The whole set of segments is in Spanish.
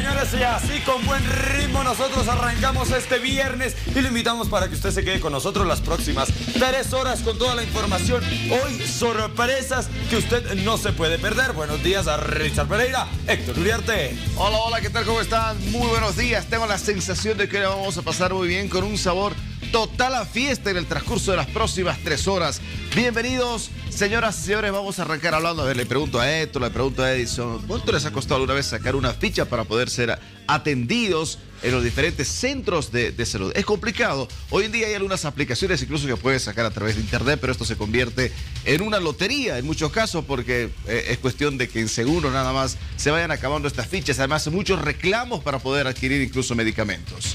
señores, y así con buen ritmo nosotros arrancamos este viernes y lo invitamos para que usted se quede con nosotros las próximas tres horas con toda la información. Hoy sorpresas que usted no se puede perder. Buenos días a Richard Pereira, Héctor Uriarte. Hola, hola, ¿qué tal? ¿Cómo están? Muy buenos días. Tengo la sensación de que hoy vamos a pasar muy bien con un sabor total a fiesta en el transcurso de las próximas tres horas. Bienvenidos, señoras y señores. Vamos a arrancar hablando. A ver, le pregunto a Héctor, le pregunto a Edison. ¿Cuánto les ha costado alguna vez sacar una ficha para poder ser atendidos en los diferentes centros de, salud? Es complicado. Hoy en día hay algunas aplicaciones incluso que puedes sacar a través de internet, pero esto se convierte en una lotería en muchos casos porque eh, es cuestión de que en seguro nada más se vayan acabando estas fichas. Además, muchos reclamos para poder adquirir incluso medicamentos.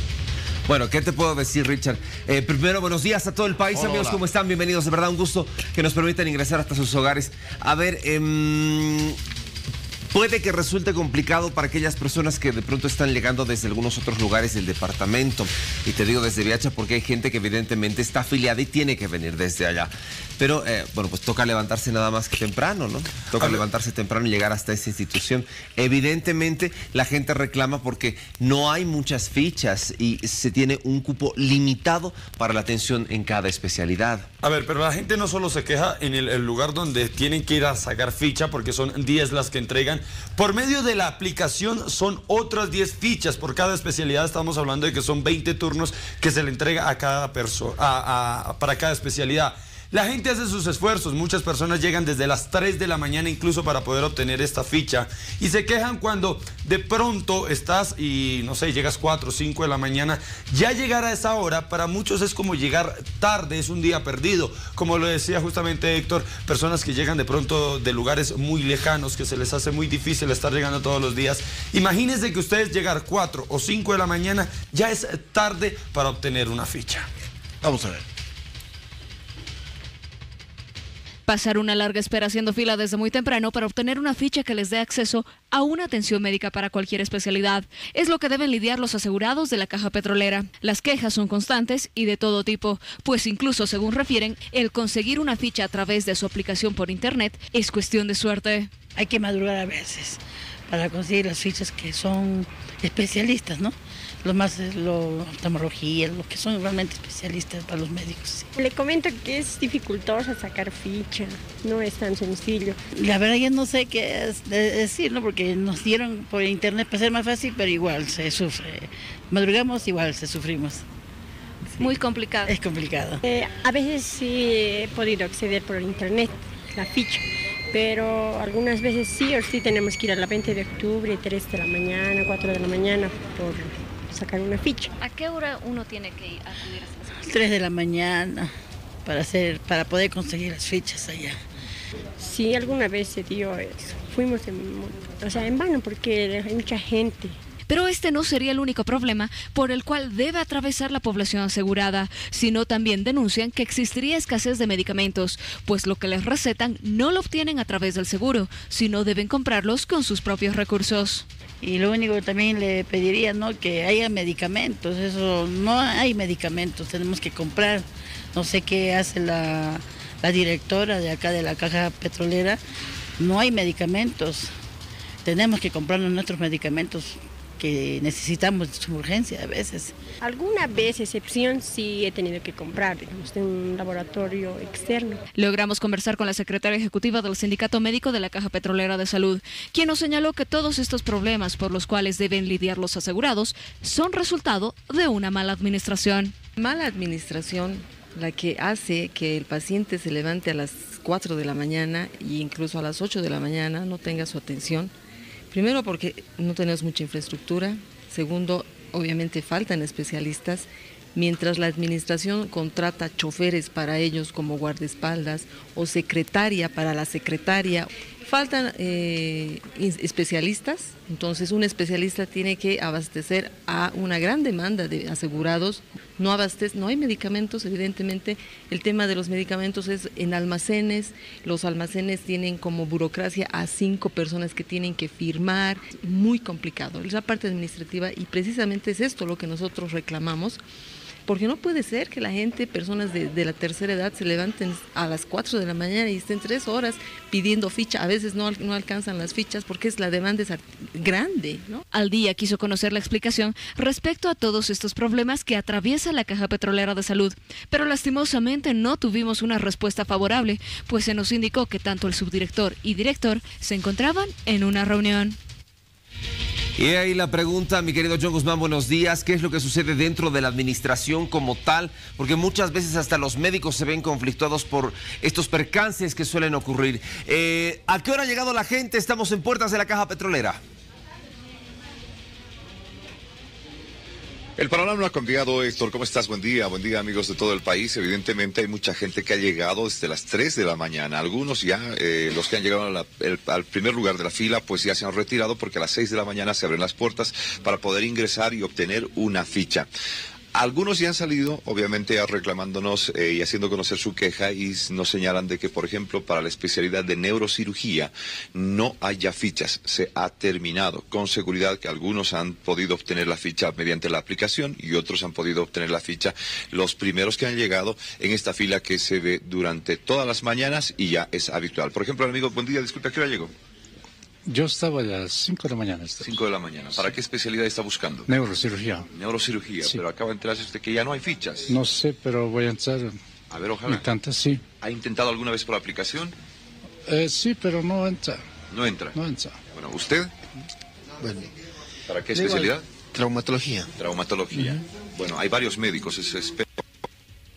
Bueno, ¿qué te puedo decir, Richard? Eh, primero, buenos días a todo el país, Hola, amigos, hola. ¿cómo están? Bienvenidos, de verdad, un gusto que nos permitan ingresar hasta sus hogares. A ver, em, puede que resulte complicado para aquellas personas que de pronto están llegando desde algunos otros lugares del departamento. Y te digo desde Viacha porque hay gente que evidentemente está afiliada y tiene que venir desde allá. Pero, eh, bueno, pues toca levantarse nada más que temprano, ¿no? Toca levantarse temprano y llegar hasta esa institución. Evidentemente, la gente reclama porque no hay muchas fichas y se tiene un cupo limitado para la atención en cada especialidad. A ver, pero la gente no solo se queja en el, el lugar donde tienen que ir a sacar ficha, porque son 10 las que entregan. Por medio de la aplicación son otras 10 fichas por cada especialidad. Estamos hablando de que son 20 turnos que se le entrega a cada persona, para cada especialidad. La gente hace sus esfuerzos, muchas personas llegan desde las 3 de la mañana incluso para poder obtener esta ficha y se quejan cuando de pronto estás y no sé, llegas 4 o 5 de la mañana, ya llegar a esa hora para muchos es como llegar tarde, es un día perdido, como lo decía justamente Héctor, personas que llegan de pronto de lugares muy lejanos, que se les hace muy difícil estar llegando todos los días. Imagínense que ustedes llegar 4 o 5 de la mañana ya es tarde para obtener una ficha. Vamos a ver. Pasar una larga espera haciendo fila desde muy temprano para obtener una ficha que les dé acceso a una atención médica para cualquier especialidad. Es lo que deben lidiar los asegurados de la caja petrolera. Las quejas son constantes y de todo tipo, pues incluso según refieren, el conseguir una ficha a través de su aplicación por internet es cuestión de suerte. Hay que madrugar a veces para conseguir las fichas que son especialistas, ¿no? Lo más es lo oftalmología, lo que son realmente especialistas para los médicos. sí. Le comento que es dificultoso sacar ficha, no es tan sencillo. La verdad yo no sé qué es de- decir, ¿no? Porque nos dieron por internet para ser más fácil, pero igual se sufre. Madrugamos, igual se sufrimos. Muy complicado. Es complicado. Eh, a veces sí he podido acceder por internet, la ficha, pero algunas veces sí o sí tenemos que ir a la 20 de octubre, 3 de la mañana, 4 de la mañana por sacar una ficha. ¿A qué hora uno tiene que ir a acudir a estas 3 de la mañana para hacer, para poder conseguir las fichas allá. Sí, alguna vez se dio eso. Fuimos en, o sea, en vano porque hay mucha gente. Pero este no sería el único problema por el cual debe atravesar la población asegurada, sino también denuncian que existiría escasez de medicamentos, pues lo que les recetan no lo obtienen a través del seguro, sino deben comprarlos con sus propios recursos. Y lo único que también le pediría, ¿no? Que haya medicamentos. Eso no hay medicamentos, tenemos que comprar. No sé qué hace la, la directora de acá de la caja petrolera. No hay medicamentos. Tenemos que comprarnos nuestros medicamentos que necesitamos de su urgencia a veces. Alguna vez, excepción, sí he tenido que comprar, digamos, de un laboratorio externo. Logramos conversar con la secretaria ejecutiva del Sindicato Médico de la Caja Petrolera de Salud, quien nos señaló que todos estos problemas por los cuales deben lidiar los asegurados son resultado de una mala administración. Mala administración la que hace que el paciente se levante a las 4 de la mañana e incluso a las 8 de la mañana no tenga su atención. Primero porque no tenemos mucha infraestructura. Segundo, obviamente faltan especialistas. Mientras la administración contrata choferes para ellos como guardaespaldas o secretaria para la secretaria, faltan eh, especialistas. Entonces un especialista tiene que abastecer a una gran demanda de asegurados. No abastece, no hay medicamentos, evidentemente. El tema de los medicamentos es en almacenes. Los almacenes tienen como burocracia a cinco personas que tienen que firmar. Muy complicado. Es la parte administrativa y precisamente es esto lo que nosotros reclamamos Porque no puede ser que la gente, personas de, la tercera edad, se levanten a las 4 de la mañana y estén tres horas pidiendo ficha. A veces no, no alcanzan las fichas porque es la demanda es grande, ¿no? Al día quiso conocer la explicación respecto a todos estos problemas que atraviesa la Caja Petrolera de Salud, pero lastimosamente no tuvimos una respuesta favorable, pues se nos indicó que tanto el subdirector y director se encontraban en una reunión. Y ahí la pregunta, mi querido John Guzmán, buenos días. ¿Qué es lo que sucede dentro de la administración como tal? Porque muchas veces hasta los médicos se ven conflictuados por estos percances que suelen ocurrir. Eh, ¿A qué hora ha llegado la gente? Estamos en puertas de la caja petrolera. El panorama no ha cambiado, Héctor. ¿Cómo estás? Buen día, buen día, amigos de todo el país. Evidentemente hay mucha gente que ha llegado desde las 3 de la mañana. Algunos ya, eh, los que han llegado al primer lugar de la fila, pues ya se han retirado porque a las 6 de la mañana se abren las puertas para poder ingresar y obtener una ficha. Algunos ya han salido, obviamente, reclamándonos eh, y haciendo conocer su queja y nos señalan de que, por ejemplo, para la especialidad de neurocirugía no hay ya fichas, se ha terminado. Con seguridad que algunos han podido obtener la ficha mediante la aplicación y otros han podido obtener la ficha los primeros que han llegado en esta fila que se ve durante todas las mañanas y ya es habitual. Por ejemplo, amigo, buen día, disculpe, ¿a qué hora llegó? Yo estaba a las 5 de la mañana. estaba. 5 de la mañana. ¿Para qué especialidad está buscando? Neurocirugía. Neurocirugía, Sí. pero acaba de enterarse usted que ya no hay fichas. No sé, pero voy a entrar. A ver, ojalá. tanta sí. ¿Ha intentado alguna vez por aplicación? Eh, sí, pero no entra. No entra. No entra. Bueno, ¿usted? Bueno, ¿Para qué especialidad? traumatología. Traumatología. Bueno, hay varios médicos, es, es-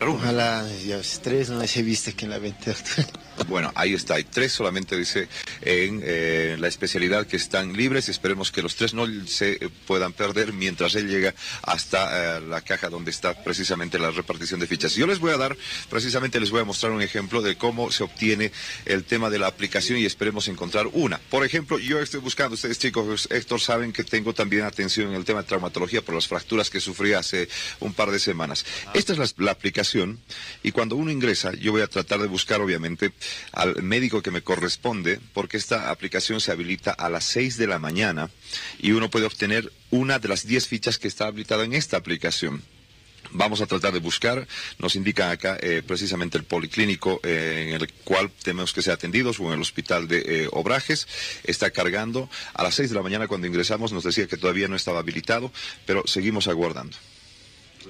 Ojalá ya tres no se viste que en la venta. Bueno, ahí está, hay tres solamente, dice, en eh, la especialidad que están libres y esperemos que los tres no se puedan perder mientras él llega hasta eh, la caja donde está precisamente la repartición de fichas. Yo les voy a dar, precisamente les voy a mostrar un ejemplo de cómo se obtiene el tema de la aplicación y esperemos encontrar una. Por ejemplo, yo estoy buscando, ustedes chicos, Héctor, saben que tengo también atención en el tema de traumatología por las fracturas que sufrí hace un par de semanas. Esta es la, la aplicación y cuando uno ingresa, yo voy a tratar de buscar, obviamente, al médico que me corresponde, porque esta aplicación se habilita a las 6 de la mañana y uno puede obtener una de las 10 fichas que está habilitada en esta aplicación. Vamos a tratar de buscar, nos indica acá eh, precisamente el policlínico eh, en el cual tenemos que ser atendidos o en el hospital de eh, Obrajes. Está cargando. A las 6 de la mañana cuando ingresamos nos decía que todavía no estaba habilitado, pero seguimos aguardando.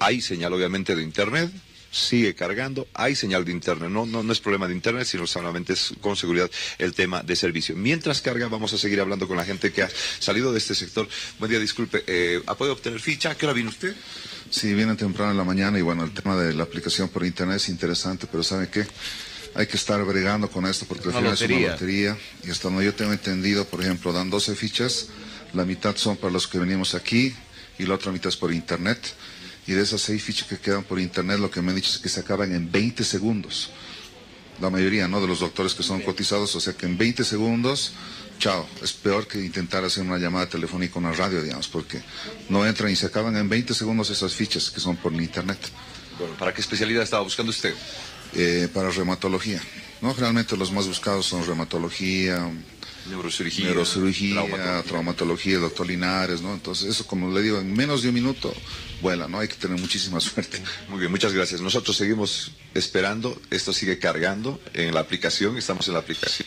Hay señal obviamente de internet, sigue cargando, hay señal de internet, no, no, no es problema de internet, sino solamente es con seguridad el tema de servicio. Mientras carga, vamos a seguir hablando con la gente que ha salido de este sector. Buen día, disculpe, eh, ¿ha podido obtener ficha? ¿A qué hora vino usted? Sí, viene temprano en la mañana y bueno, el tema de la aplicación por internet es interesante, pero ¿sabe qué? Hay que estar bregando con esto porque al final es una lotería. lotería y hasta donde yo tengo entendido, por ejemplo, dan 12 fichas, la mitad son para los que venimos aquí y la otra mitad es por internet. Y de esas seis fichas que quedan por internet, lo que me han dicho es que se acaban en 20 segundos. La mayoría, ¿no? De los doctores que son cotizados, o sea que en 20 segundos, chao. Es peor que intentar hacer una llamada telefónica a una radio, digamos, porque no entran y se acaban en 20 segundos esas fichas que son por internet. Bueno, ¿para qué especialidad estaba buscando usted? Eh, para reumatología. ¿no? Generalmente los más buscados son reumatología, Neurocirugía. neurocirugía, traumatología. traumatología, doctor Linares, ¿no? Entonces eso, como le digo, en menos de un minuto vuela, ¿no? Hay que tener muchísima suerte. Muy bien, muchas gracias. Nosotros seguimos esperando, esto sigue cargando en la aplicación, estamos en la aplicación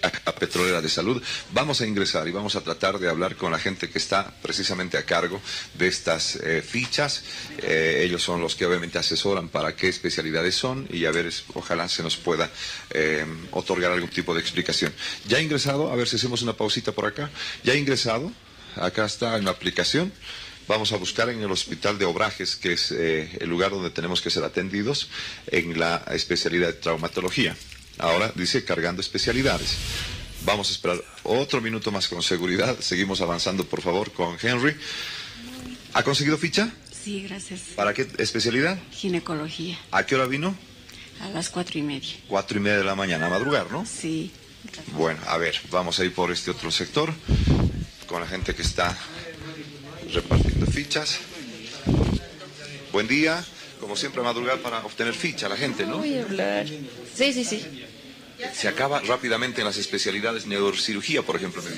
Caja Petrolera de Salud. Vamos a ingresar y vamos a tratar de hablar con la gente que está precisamente a cargo de estas eh, fichas. Eh, ellos son los que obviamente asesoran para qué especialidades son y a ver, ojalá se nos pueda eh, otorgar algún tipo de explicación. ¿Ya ingresado? A ver si hacemos una pausita por acá. ¿Ya ingresado? Acá está en la aplicación. Vamos a buscar en el hospital de Obrajes, que es eh, el lugar donde tenemos que ser atendidos en la especialidad de traumatología. Ahora dice cargando especialidades. Vamos a esperar otro minuto más con seguridad. Seguimos avanzando, por favor, con Henry. ¿Ha conseguido ficha? Sí, gracias. ¿Para qué especialidad? Ginecología, ¿A qué hora vino? a las cuatro y media. Cuatro y media de la mañana, a madrugar, ¿no? Sí. Bueno, a ver, vamos a ir por este otro sector con la gente que está repartiendo fichas. Buen día, como siempre, a madrugar para obtener ficha la gente, ¿no? Voy a hablar. Sí, sí, sí. Se acaba rápidamente en las especialidades neurocirugía, por ejemplo. me.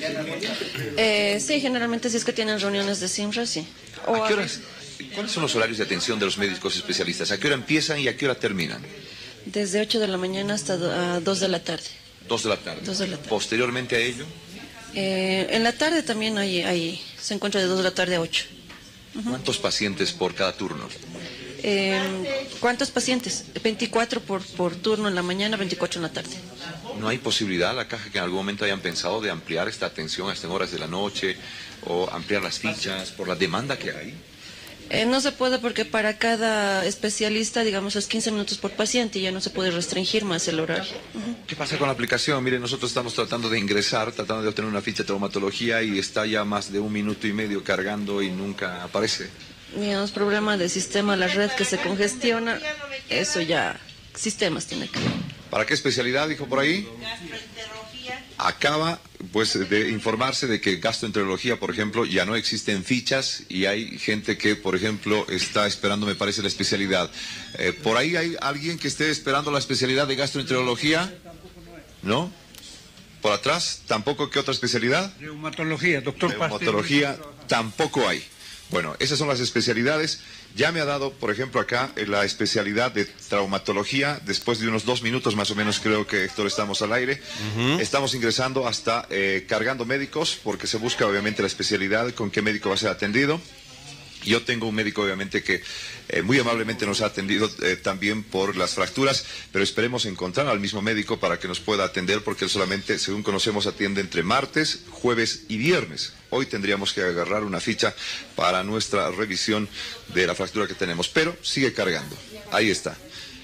Eh, sí, generalmente si es que tienen reuniones de SIMRA, sí. O ¿A qué horas? ¿Cuáles son los horarios de atención de los médicos especialistas? ¿A qué hora empiezan y a qué hora terminan? Desde 8 de la mañana hasta do- a 2 de la tarde. Dos de la tarde. Dos de la tarde. Posteriormente a ello, Eh, en la tarde también hay, hay- se encuentra de 2 de la tarde a 8. ¿cuántos pacientes por cada turno? Eh, ¿Cuántos pacientes? 24 por, por turno en la mañana, 24 en la tarde. ¿No hay posibilidad, la caja, que en algún momento hayan pensado de ampliar esta atención hasta en horas de la noche o ampliar las fichas por la demanda que hay? Eh, no se puede porque para cada especialista, digamos, es 15 minutos por paciente y ya no se puede restringir más el horario. ¿Qué pasa con la aplicación? Mire, nosotros estamos tratando de ingresar, tratando de obtener una ficha de traumatología y está ya más de un minuto y medio cargando y nunca aparece. Digamos, problema del sistema, la red que se congestiona, eso ya, sistemas tiene que ver. ¿Para qué especialidad, dijo por ahí? Acaba pues de informarse de que gastroenterología, por ejemplo, ya no existen fichas y hay gente que, por ejemplo, está esperando, me parece, la especialidad. Eh, ¿Por ahí hay alguien que esté esperando la especialidad de gastroenterología? ¿No? ¿Por atrás? ¿Tampoco qué otra especialidad? Reumatología, doctor Reumatología tampoco hay. Bueno, esas son las especialidades. Ya me ha dado, por ejemplo, acá eh, la especialidad de traumatología. Después de unos dos minutos más o menos, creo que Héctor estamos al aire. Estamos ingresando hasta eh, cargando médicos, porque se busca obviamente la especialidad, con qué médico va a ser atendido. Yo tengo un médico, obviamente, que eh, muy amablemente nos ha atendido eh, también por las fracturas, pero esperemos encontrar al mismo médico para que nos pueda atender, porque él solamente, según conocemos, atiende entre martes, jueves y viernes. Hoy tendríamos que agarrar una ficha para nuestra revisión de la fractura que tenemos, pero sigue cargando. Ahí está,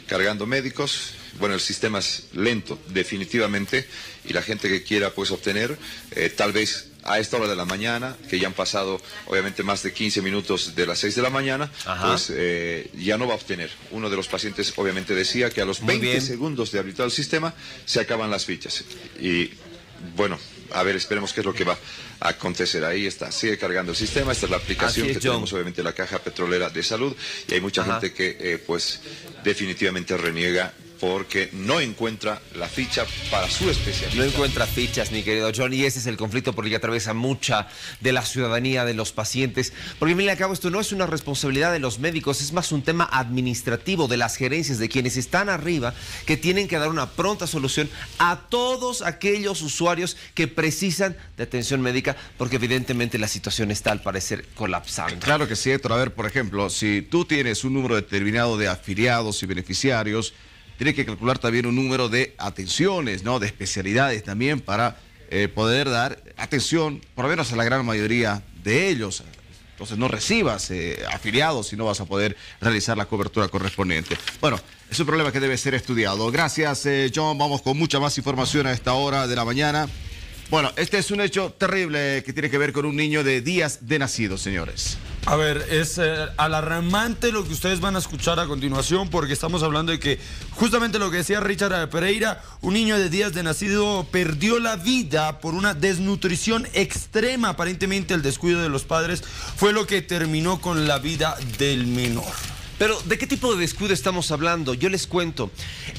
cargando médicos. Bueno, el sistema es lento, definitivamente, y la gente que quiera pues obtener, eh, tal vez a esta hora de la mañana, que ya han pasado obviamente más de 15 minutos de las 6 de la mañana, Ajá. pues eh, ya no va a obtener. Uno de los pacientes obviamente decía que a los Muy 20 bien. segundos de habilitar el sistema se acaban las fichas. Y bueno, a ver, esperemos qué es lo que va a acontecer. Ahí está, sigue cargando el sistema. Esta es la aplicación es, que John. tenemos obviamente la caja petrolera de salud y hay mucha Ajá. gente que eh, pues definitivamente reniega porque no encuentra la ficha para su especialidad. No encuentra fichas, mi querido John, y ese es el conflicto por el que atraviesa mucha de la ciudadanía, de los pacientes. Porque, mira, al cabo, esto no es una responsabilidad de los médicos, es más un tema administrativo de las gerencias, de quienes están arriba, que tienen que dar una pronta solución a todos aquellos usuarios que precisan de atención médica, porque evidentemente la situación está al parecer colapsando. Claro que sí, Héctor. A ver, por ejemplo, si tú tienes un número determinado de afiliados y beneficiarios, tienes que calcular también un número de atenciones, ¿no? De especialidades también para eh, poder dar atención, por lo menos a la gran mayoría de ellos. Entonces no recibas eh, afiliados y no vas a poder realizar la cobertura correspondiente. Bueno, es un problema que debe ser estudiado. Gracias, eh, John. Vamos con mucha más información a esta hora de la mañana. Bueno, este es un hecho terrible que tiene que ver con un niño de días de nacido, señores. A ver, es eh, alarmante lo que ustedes van a escuchar a continuación porque estamos hablando de que justamente lo que decía Richard Pereira, un niño de días de nacido perdió la vida por una desnutrición extrema, aparentemente el descuido de los padres fue lo que terminó con la vida del menor. Pero, ¿de qué tipo de descuido estamos hablando? Yo les cuento.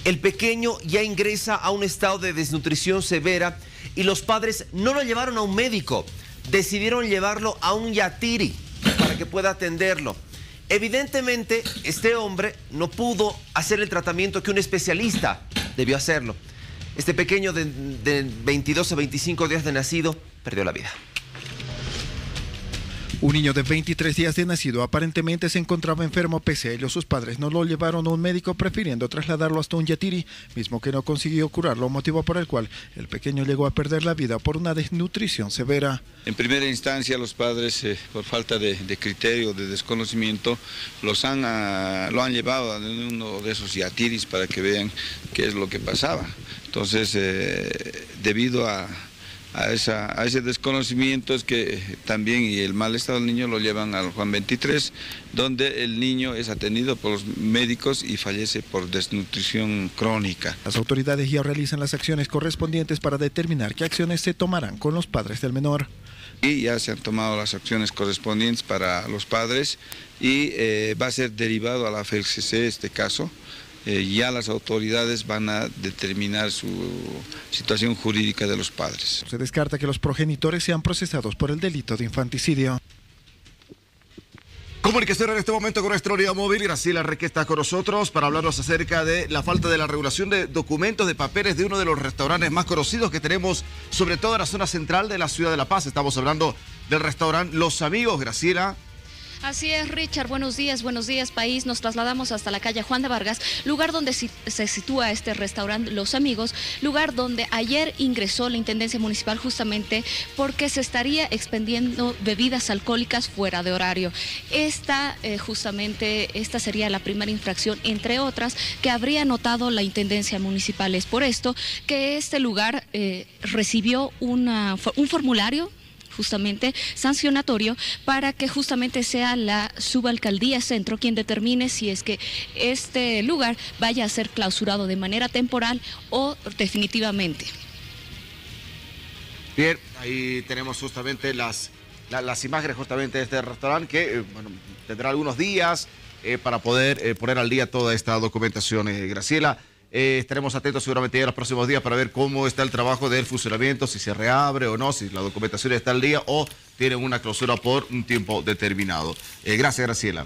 El pequeño ya ingresa a un estado de desnutrición severa y los padres no lo llevaron a un médico, decidieron llevarlo a un yatiri para que pueda atenderlo. Evidentemente, este hombre no pudo hacer el tratamiento que un especialista debió hacerlo. Este pequeño de, de 22 a 25 días de nacido perdió la vida. Un niño de 23 días de nacido aparentemente se encontraba enfermo pese a ello sus padres no lo llevaron a un médico prefiriendo trasladarlo hasta un yatiri, mismo que no consiguió curarlo, motivo por el cual el pequeño llegó a perder la vida por una desnutrición severa. En primera instancia, los padres, eh, por falta de, criterio, de desconocimiento, los han, ah, lo han llevado a uno de esos yatiris para que vean qué es lo que pasaba. Entonces, eh, debido a, a, esa- a ese desconocimiento es que también y el mal estado del niño lo llevan al Juan 23, donde el niño es atendido por los médicos y fallece por desnutrición crónica. Las autoridades ya realizan las acciones correspondientes para determinar qué acciones se tomarán con los padres del menor. y ya se han tomado las acciones correspondientes para los padres y eh, va a ser derivado a la FELCC este caso. Eh, ya las autoridades van a determinar su situación jurídica de los padres. Se descarta que los progenitores sean procesados por el delito de infanticidio. Comunicación en este momento con nuestra unidad móvil. Graciela Reque está con nosotros para hablarnos acerca de la falta de la regulación de documentos de papeles de uno de los restaurantes más conocidos que tenemos, sobre todo en la zona central de la ciudad de La Paz. Estamos hablando del restaurante Los Amigos. Graciela. Así es, Richard. Buenos días, buenos días, país. Nos trasladamos hasta la calle Juan de Vargas, lugar donde se sitúa este restaurante Los Amigos, lugar donde ayer ingresó la Intendencia Municipal justamente porque se estaría expendiendo bebidas alcohólicas fuera de horario. Esta, eh, justamente, esta sería la primera infracción, entre otras, que habría notado la Intendencia Municipal. Es por esto que este lugar eh, recibió una, un formulario justamente sancionatorio para que justamente sea la subalcaldía centro quien determine si es que este lugar vaya a ser clausurado de manera temporal o definitivamente. Bien, ahí tenemos justamente las, la- las imágenes justamente de este restaurante que eh, tendrá algunos días eh, para poder eh, poner al día toda esta documentación. Graciela, eh, estaremos atentos seguramente ya en los próximos días para ver cómo está el trabajo del funcionamiento, si se reabre o no, si la documentación está al día o tienen una clausura por un tiempo determinado. Eh, gracias, Graciela.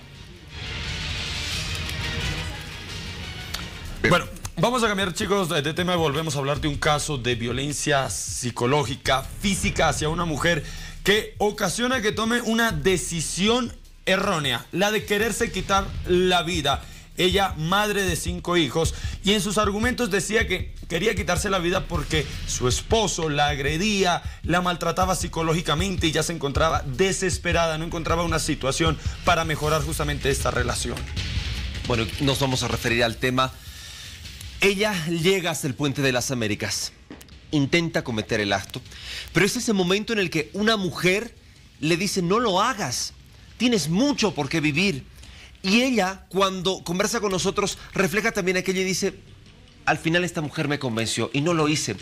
Bueno, vamos a cambiar, chicos, de tema y volvemos a hablar de un caso de violencia psicológica, física hacia una mujer que ocasiona que tome una decisión errónea, la de quererse quitar la vida. Ella, madre de cinco hijos, y en sus argumentos decía que quería quitarse la vida porque su esposo la agredía, la maltrataba psicológicamente y ya se encontraba desesperada, no encontraba una situación para mejorar justamente esta relación. Bueno, nos vamos a referir al tema. Ella llega hasta el puente de las Américas, intenta cometer el acto, pero es ese momento en el que una mujer le dice, no lo hagas, tienes mucho por qué vivir. Y ella, cuando conversa con nosotros, refleja también aquello y dice, al final esta mujer me convenció y no lo hice.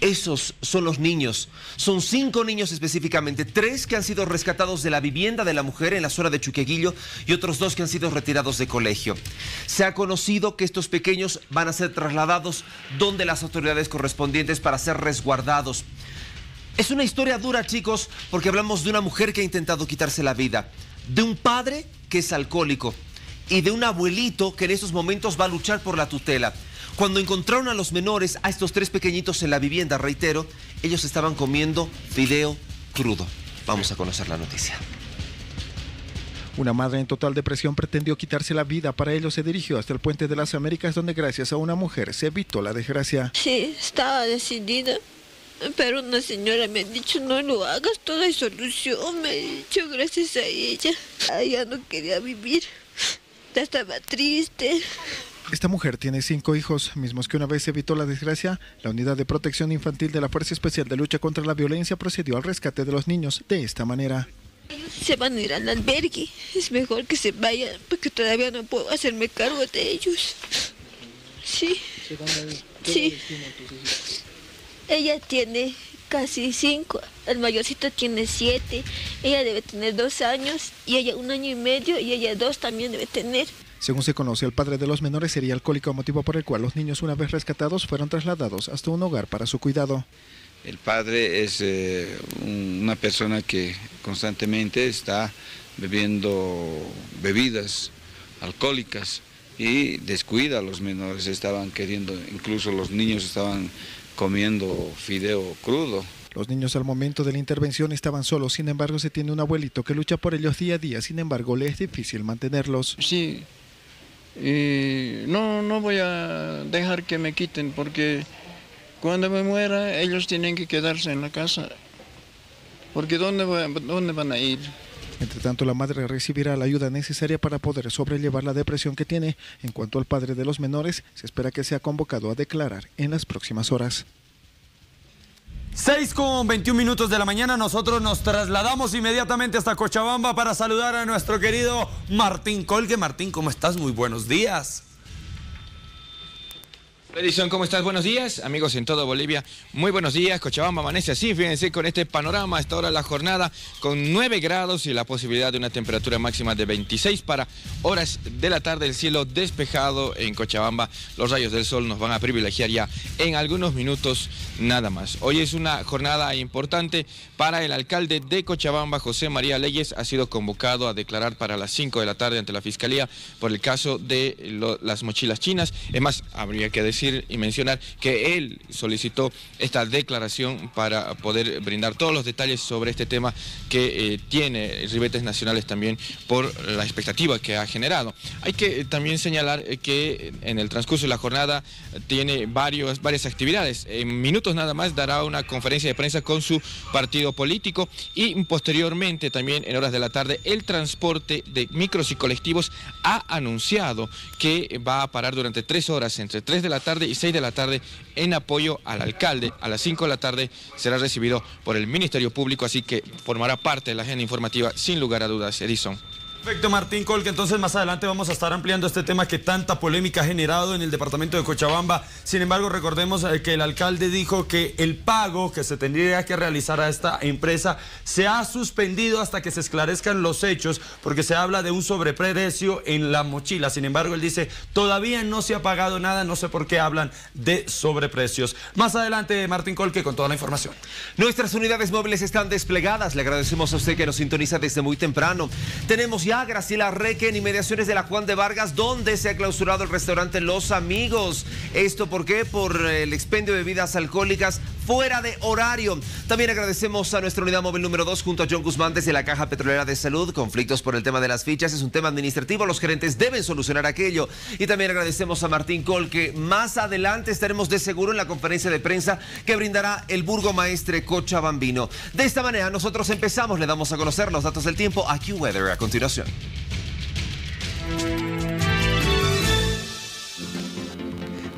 Esos son los niños. Son cinco niños específicamente. Tres que han sido rescatados de la vivienda de la mujer en la zona de Chuqueguillo y otros dos que han sido retirados de colegio. Se ha conocido que estos pequeños van a ser trasladados donde las autoridades correspondientes para ser resguardados. Es una historia dura, chicos, porque hablamos de una mujer que ha intentado quitarse la vida, de un padre que es alcohólico y de un abuelito que en esos momentos va a luchar por la tutela. Cuando encontraron a los menores, a estos tres pequeñitos en la vivienda, reitero, ellos estaban comiendo fideo crudo. Vamos a conocer la noticia. Una madre en total depresión pretendió quitarse la vida. Para ello se dirigió hasta el puente de las Américas donde gracias a una mujer se evitó la desgracia. Sí, estaba decidida. Pero una señora me ha dicho, no lo hagas, todo hay solución, me ha dicho, gracias a ella. Ella no quería vivir, ya estaba triste. Esta mujer tiene cinco hijos, mismos que una vez se evitó la desgracia. La Unidad de Protección Infantil de la Fuerza Especial de Lucha contra la Violencia procedió al rescate de los niños de esta manera. Se van a ir al albergue, es mejor que se vayan, porque todavía no puedo hacerme cargo de ellos. Sí, sí. Ella tiene casi cinco, el mayorcito tiene siete, ella debe tener dos años y ella un año y medio y ella dos también debe tener. Según se conoce, el padre de los menores sería alcohólico, motivo por el cual los niños, una vez rescatados, fueron trasladados hasta un hogar para su cuidado. El padre es eh, un- una persona que constantemente está bebiendo bebidas alcohólicas y descuida a los menores. Estaban queriendo, incluso los niños estaban comiendo fideo crudo. Los niños al momento de la intervención estaban solos, sin embargo se tiene un abuelito que lucha por ellos día a día, sin embargo le es difícil mantenerlos. Sí, y no, no voy a dejar que me quiten porque cuando me muera ellos tienen que quedarse en la casa. Porque ¿dónde, voy dónde van a ir? Entre tanto, la madre recibirá la ayuda necesaria para poder sobrellevar la depresión que tiene. En cuanto al padre de los menores, se espera que sea convocado a declarar en las próximas horas. 6 con 21 minutos de la mañana, nosotros nos trasladamos inmediatamente hasta Cochabamba para saludar a nuestro querido Martín Colque. Martín, ¿cómo estás? Muy buenos días. Edison, ¿cómo estás? Buenos días, amigos en todo Bolivia. Muy buenos días. Cochabamba amanece así, fíjense con este panorama a esta hora de la jornada con 9 grados y la posibilidad de una temperatura máxima de 26 para horas de la tarde. El cielo despejado en Cochabamba. Los rayos del sol nos van a privilegiar ya en algunos minutos nada más. Hoy es una jornada importante para el alcalde de Cochabamba, José María Leyes. Ha sido convocado a declarar para las 5 de la tarde ante la Fiscalía por el caso de las mochilas chinas. Es más, habría que decir y mencionar que él solicitó esta declaración para poder brindar todos los detalles sobre este tema que eh, tiene ribetes nacionales también por la expectativa que ha generado. Hay que eh, también señalar eh, que en el transcurso de la jornada tiene varios, varias actividades. En minutos nada más dará una conferencia de prensa con su partido político y posteriormente también en horas de la tarde el transporte de micros y colectivos ha anunciado que va a parar durante tres horas entre 3 de la tarde y 6 de la tarde en apoyo al alcalde. A las 5 de la tarde será recibido por el Ministerio Público, así que formará parte de la agenda informativa sin lugar a dudas, Edison. Perfecto, Martín Colque. Entonces, más adelante vamos a estar ampliando este tema que tanta polémica ha generado en el departamento de Cochabamba. Sin embargo, recordemos eh, que el alcalde dijo que el pago que se tendría que realizar a esta empresa se ha suspendido hasta que se esclarezcan los hechos, porque se habla de un sobreprecio en la mochila. Sin embargo, él dice, todavía no se ha pagado nada, no sé por qué hablan de sobreprecios. Más adelante, Martín Colque con toda la información. Nuestras unidades móviles están desplegadas. Le agradecemos a usted que nos sintoniza desde muy temprano. Tenemos ya a Graciela Reque en inmediaciones de la Juan de Vargas, donde se ha clausurado el restaurante Los Amigos. ¿Esto por qué? Por el expendio de bebidas alcohólicas fuera de horario. También agradecemos a nuestra unidad móvil número 2 junto a John Guzmán desde la Caja Petrolera de Salud. Conflictos por el tema de las fichas es un tema administrativo. Los gerentes deben solucionar aquello. Y también agradecemos a Martín Col que más adelante estaremos de seguro en la conferencia de prensa que brindará el burgomaestre Cochabambino. De esta manera nosotros empezamos, le damos a conocer los datos del tiempo a Q-Weather a continuación. Production.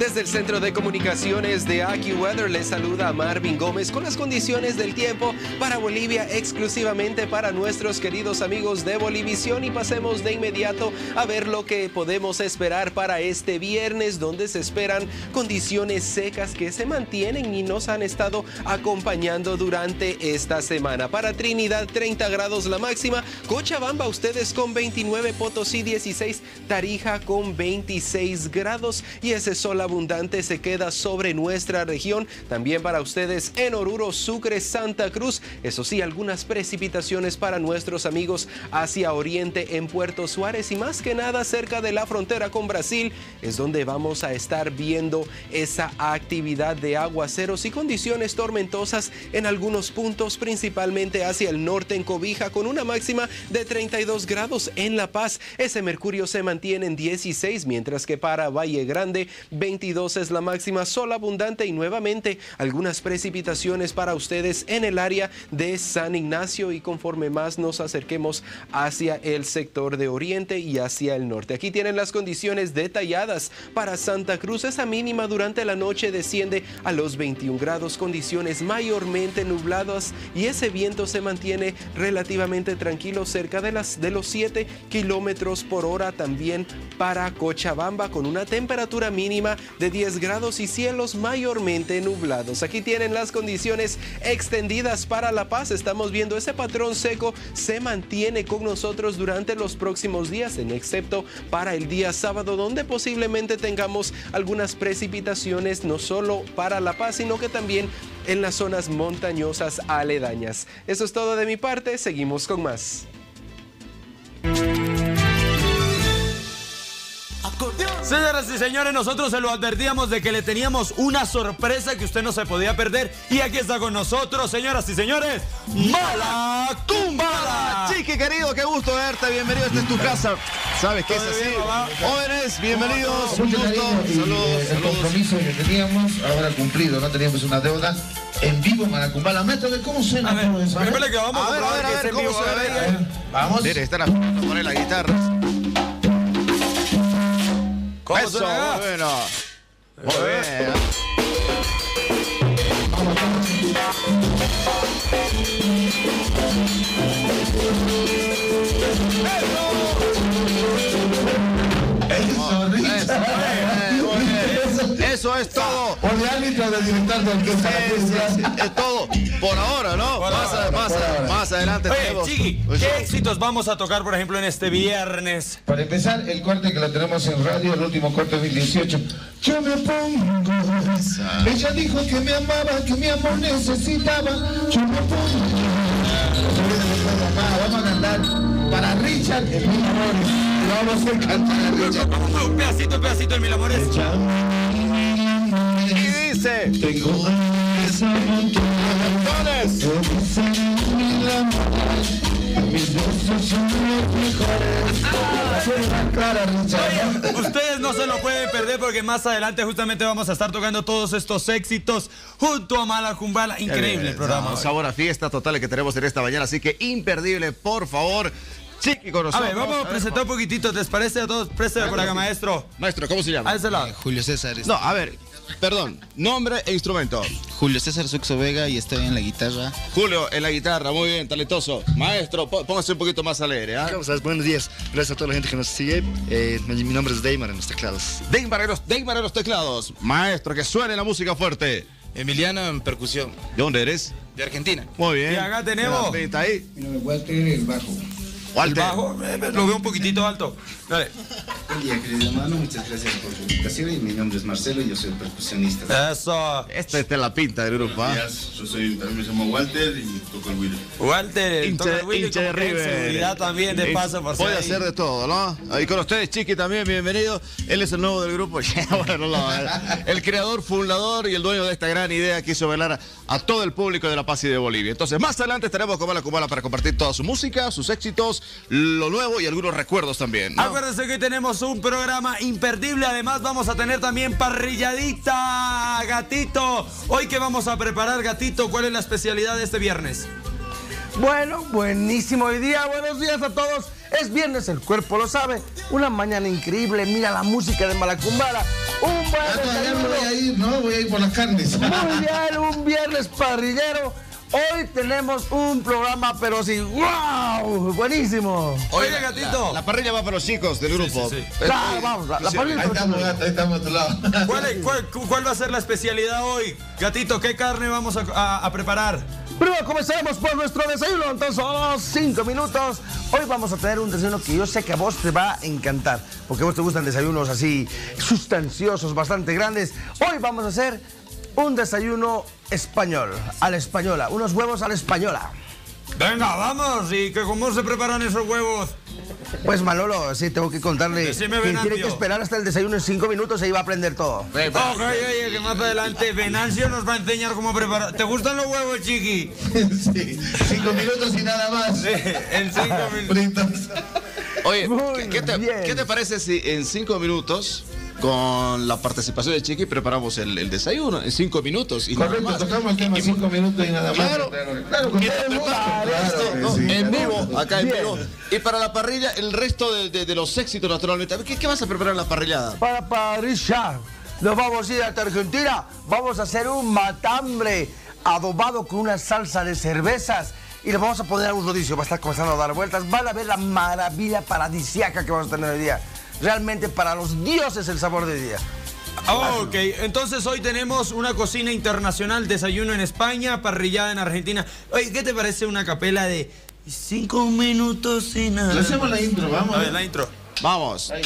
Desde el Centro de Comunicaciones de AccuWeather les saluda Marvin Gómez con las condiciones del tiempo para Bolivia exclusivamente para nuestros queridos amigos de Bolivisión. Y pasemos de inmediato a ver lo que podemos esperar para este viernes donde se esperan condiciones secas que se mantienen y nos han estado acompañando durante esta semana. Para Trinidad 30 grados la máxima, Cochabamba ustedes con 29, Potosí 16, Tarija con 26 grados. Y ese sol abundante se queda sobre nuestra región. También para ustedes en Oruro, Sucre, Santa Cruz. Eso sí, algunas precipitaciones para nuestros amigos hacia oriente en Puerto Suárez y más que nada cerca de la frontera con Brasil es donde vamos a estar viendo esa actividad de aguaceros y condiciones tormentosas en algunos puntos, principalmente hacia el norte en Cobija con una máxima de 32 grados en La Paz. Ese mercurio se mantiene en 16, mientras que para Valle Grande 22 es la máxima, sol abundante y nuevamente algunas precipitaciones para ustedes en el área de San Ignacio y conforme más nos acerquemos hacia el sector de oriente y hacia el norte. Aquí tienen las condiciones detalladas para Santa Cruz. Esa mínima durante la noche desciende a los 21 grados, condiciones mayormente nubladas y ese viento se mantiene relativamente tranquilo cerca de, las, de los 7 kilómetros por hora también para Cochabamba con una temperatura mínima de 10 grados y cielos mayormente nublados. Aquí tienen las condiciones extendidas para La Paz. Estamos viendo ese patrón seco se mantiene con nosotros durante los próximos días, en excepto para el día sábado, donde posiblemente tengamos algunas precipitaciones no solo para La Paz, sino que también en las zonas montañosas aledañas. Eso es todo de mi parte, seguimos con más. Señoras y señores, nosotros se lo advertíamos de que le teníamos una sorpresa que usted no se podía perder. Y aquí está con nosotros, señoras y señores, Mala Tumbada. Chiqui querido, qué gusto verte, bienvenido, esta es tu casa. ¿Sabes qué es así? Jóvenes, bienvenidos, un gusto. y, Saludos, eh, el compromiso que teníamos, ahora cumplido, no teníamos una deuda. En vivo, Maracumbala. Método, ¿cómo suena todo eso? A ver, a ver, a ver, ¿cómo se ve? Vamos. Mire, está la poner la guitarra. ¿Cómo Eso, suena? bueno. Muy bien. Eso, Eso es todo. O de árbitro de director de orquesta. Es todo. Por ahora, ¿no? Por más, ahora, más- por ahora. más adelante Oye, tenemos. Chiqui, ¿qué éxitos vamos a tocar, por ejemplo, en este viernes? Para empezar, el corte que lo tenemos en radio, el último corte 2018. Yo me pongo. Ella dijo que me amaba, que mi amor necesitaba. Yo me pongo. Vamos a cantar para Richard en Mil Amores. Vamos a cantar a Richard. Un pedacito, un pedacito de Mil Amores. Dice. Tengo esa. Mis besos son los mejores. Para Richard. Oye, ustedes no se lo pueden perder porque más adelante justamente vamos a estar tocando todos estos éxitos junto a Mala Cumbala. Increíble el programa. Un hoy. sabor a fiesta total que tenemos en esta mañana, así que imperdible, por favor. Chiqui con A nosotros. ver, vamos a presentar un poquitito, ¿les parece a todos? Préstame por acá, maestro. Maestro, ¿cómo se llama? A ese lado. Julio César. No, a ver, perdón, nombre e instrumento. Julio César Suxo Vega y estoy en la guitarra. Julio en la guitarra, muy bien, talentoso. Maestro, pó- póngase un poquito más alegre, ¿ah? ¿Cómo estás? Buenos días. Gracias a toda la gente que nos sigue. Eh, mi mi nombre es Deymar en los teclados. Deymar en los, Deymar en los teclados. Maestro, que suene la música fuerte. Emiliano en percusión. ¿De dónde eres? De Argentina. Muy bien. Y acá tenemos. Está ahí. Mi nombre es Walter, el bajo. El Walter. bajo, eh, lo veo un poquitito alto. Dale. Buen día, querido hermano. Muchas gracias por su invitación. Y mi nombre es Marcelo y yo soy el percusionista. Eso. Esta esta es la pinta del grupo, ¿ah? Yo soy, también me llamo Walter y toco el Willy. Walter, Hincha, toca el Willy hincha de River. seguridad también de Eh, paso por Puede hacer de todo, ¿no? Y con ustedes, Chiqui, también, bienvenido. Él es el nuevo del grupo. bueno, no, eh, el creador, fundador y el dueño de esta gran idea que hizo velar a, a todo el público de La Paz y de Bolivia. Entonces, más adelante estaremos con Mala Cubala para compartir toda su música, sus éxitos, lo nuevo y algunos recuerdos también. ¿no? Acuérdense que hoy tenemos un programa imperdible. Además, vamos a tener también parrilladita, gatito. Hoy que vamos a preparar, gatito, ¿cuál es la especialidad de este viernes? Bueno, buenísimo hoy día. Buenos días a todos. Es viernes, el cuerpo lo sabe. Una mañana increíble. Mira la música de Malacumbala. Un buen Ah, voy a ir, ¿no? Voy a ir por las carnes. Muy bien, un viernes parrillero. Hoy tenemos un programa, pero sí, ¡wow! Buenísimo. Oye, gatito. La, parrilla va para los chicos del grupo. sí, sí. Claro, vamos, la- la Sí, parrilla Ahí estamos, gato, ahí estamos a tu lado. ¿Cuál, es- cuál- cuál va a ser la especialidad hoy? Gatito, ¿qué carne vamos a, a- a preparar? Primero comenzamos por nuestro desayuno, entonces solo cinco minutos. Hoy vamos a tener un desayuno que yo sé que a vos te va a encantar, porque a vos te gustan desayunos así sustanciosos, bastante grandes. Hoy vamos a hacer un desayuno español, a la española, unos huevos a la española. Venga, vamos. ¿Y que cómo se preparan esos huevos? Pues Manolo, sí, tengo que contarle Decime, que tiene que esperar hasta el desayuno en cinco minutos y ahí va a aprender todo. Ok, oye, que más adelante Venancio nos va a enseñar cómo preparar. ¿Te gustan los huevos, chiqui? Sí, cinco minutos y nada más. en cinco minutos. Oye, ¿qué, qué te, qué te parece si en cinco minutos, con la participación de Chiqui, preparamos el, el desayuno? En cinco minutos y nada Correcto, más. tocamos el tema cinco minutos y nada más. Claro. claro, sí. en vivo, acá en vivo. Y para la parrilla, el resto de, de- de los éxitos, naturalmente. ¿Qué, qué vas a preparar en la parrillada? Para parrilla, nos vamos a ir hasta Argentina. Vamos a hacer un matambre adobado con una salsa de cervezas. Y le vamos a poner a un rodicio, va a estar comenzando a dar vueltas. Van a ver la maravilla paradisiaca que vamos a tener hoy día. Realmente para los dioses el sabor de día. Ok, entonces hoy tenemos una cocina internacional, desayuno en España, parrillada en Argentina. Oye, ¿qué te parece una capela de cinco minutos y nada? Le hacemos la intro, vamos. A ver, la intro. Vamos. Y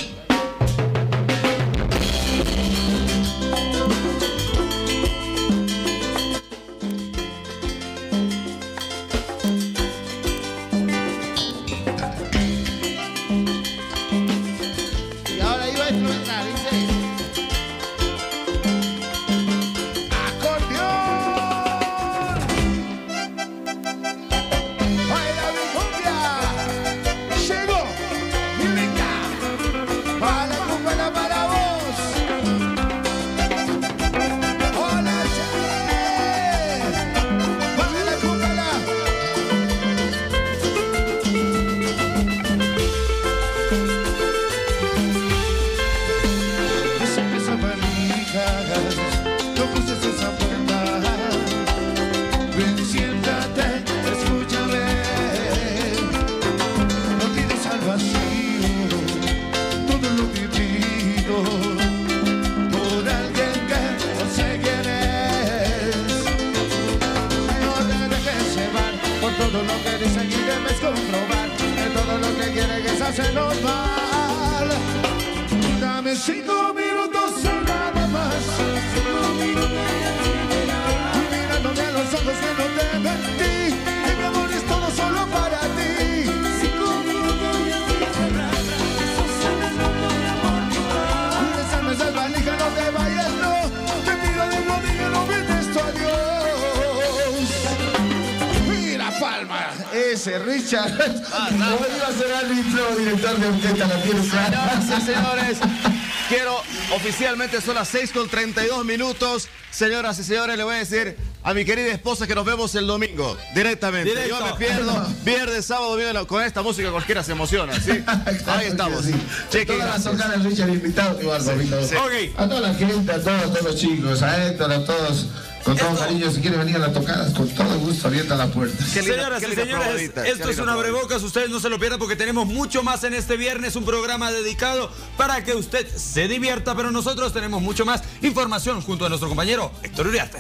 oficialmente son las 6 con 32 minutos. Señoras y señores, le voy a decir a mi querida esposa que nos vemos el domingo, directamente. Directo. Yo me pierdo viernes, sábado, domingo, con esta música cualquiera se emociona, ¿sí? Ahí estamos. Chequen. Todas las tocadas Richard invitado igual, Bobito. sí. Ok. A toda la gente, a todos, a todos los chicos, a Héctor, a todos, con todo cariño, si quieren venir a las tocadas, con todo gusto, abierta la puerta. Señoras y señores, esto es un abrebocas, ustedes no se lo pierdan porque tenemos mucho más en este viernes, un programa dedicado para que usted se divierta, pero nosotros tenemos mucho más información junto a nuestro compañero Héctor Uriarte.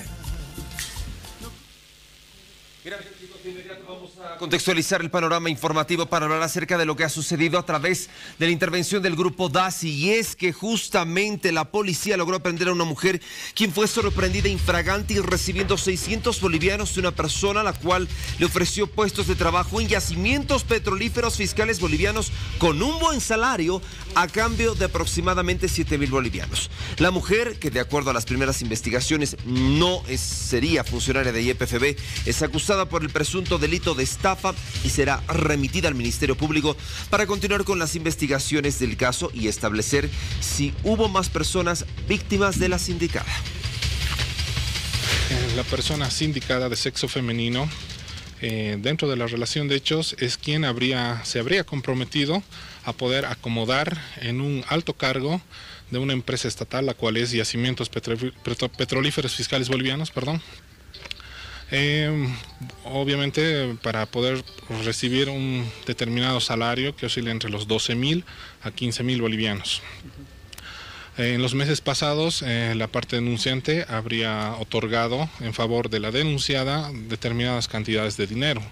A contextualizar el panorama informativo para hablar acerca de lo que ha sucedido a través de la intervención del grupo DASI y es que justamente la policía logró aprender a una mujer quien fue sorprendida infragante y recibiendo 600 bolivianos de una persona a la cual le ofreció puestos de trabajo en yacimientos petrolíferos fiscales bolivianos con un buen salario a cambio de aproximadamente 7 mil bolivianos. La mujer, que de acuerdo a las primeras investigaciones no sería funcionaria de IEPFB, es acusada por el presunto delito de estafa y será remitida al Ministerio Público para continuar con las investigaciones del caso y establecer si hubo más personas víctimas de la sindicada. Eh, La persona sindicada de sexo femenino eh, dentro de la relación de hechos es quien habría, se habría comprometido a poder acomodar en un alto cargo de una empresa estatal, la cual es Yacimientos Petro- Petro- Petrolíferos Fiscales Bolivianos, perdón. Eh, obviamente para poder recibir un determinado salario que oscila entre los 12 mil a 15 mil bolivianos. Eh, En los meses pasados, eh, la parte denunciante habría otorgado en favor de la denunciada determinadas cantidades de dinero.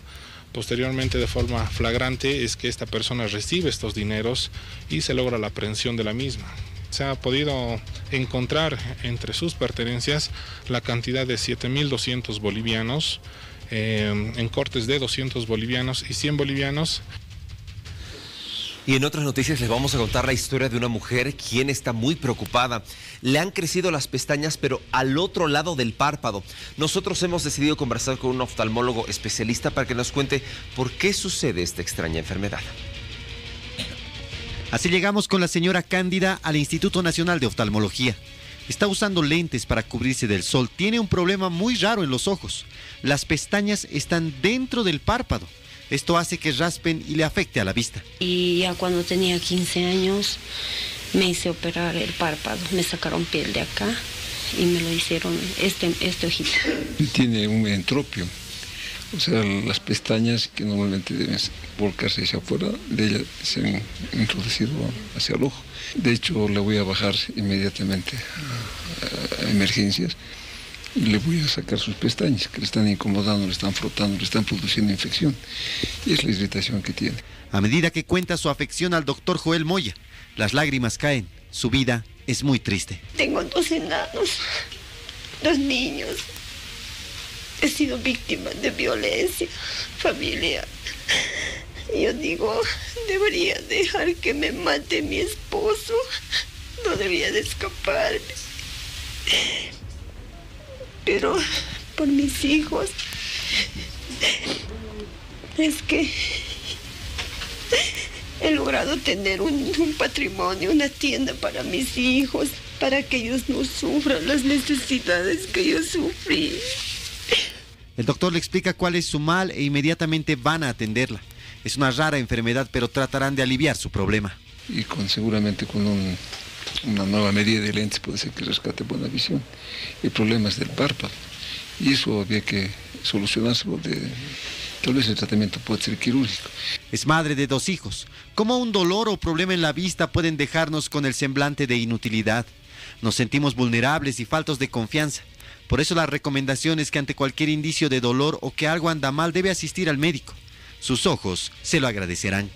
Posteriormente, de forma flagrante, es que esta persona recibe estos dineros y se logra la aprehensión de la misma. Se ha podido encontrar entre sus pertenencias la cantidad de 7.200 bolivianos, eh, en cortes de 200 bolivianos y 100 bolivianos Y en otras noticias les vamos a contar la historia de una mujer quien está muy preocupada. Le han crecido las pestañas, pero al otro lado del párpado. Nosotros hemos decidido conversar con un oftalmólogo especialista para que nos cuente por qué sucede esta extraña enfermedad. Así llegamos con la señora Cándida al Instituto Nacional de Oftalmología. Está usando lentes para cubrirse del sol. Tiene un problema muy raro en los ojos. Las pestañas están dentro del párpado. Esto hace que raspen y le afecte a la vista. Y ya cuando tenía 15 años me hice operar el párpado, me sacaron piel de acá y me lo hicieron este, este ojito. Tiene un entropio. O sea, las pestañas que normalmente deben volcarse hacia afuera, de ella se han introducido hacia el ojo. De hecho, le voy a bajar inmediatamente a, a emergencias y le voy a sacar sus pestañas, que le están incomodando, le están frotando, le están produciendo infección. Y es la irritación que tiene. A medida que cuenta su afección al doctor Joel Moya, las lágrimas caen. Su vida es muy triste. Tengo dos enanos, dos niños. He sido víctima de violencia familiar. Yo digo, debería dejar que me mate mi esposo. No debería de escaparme. Pero por mis hijos, es que he logrado tener un, un patrimonio, una tienda para mis hijos, para que ellos no sufran las necesidades que yo sufrí. El doctor le explica cuál es su mal e inmediatamente van a atenderla. Es una rara enfermedad, pero tratarán de aliviar su problema. Y con seguramente con un- una nueva medida de lentes puede ser que rescate buena visión. El problema es del párpado. Y eso había que solucionárselo de... Tal vez el tratamiento puede ser quirúrgico. Es madre de dos hijos. ¿Cómo un dolor o problema en la vista pueden dejarnos con el semblante de inutilidad? Nos sentimos vulnerables y faltos de confianza. Por eso la recomendación es que ante cualquier indicio de dolor o que algo anda mal debe asistir al médico. Sus ojos se lo agradecerán.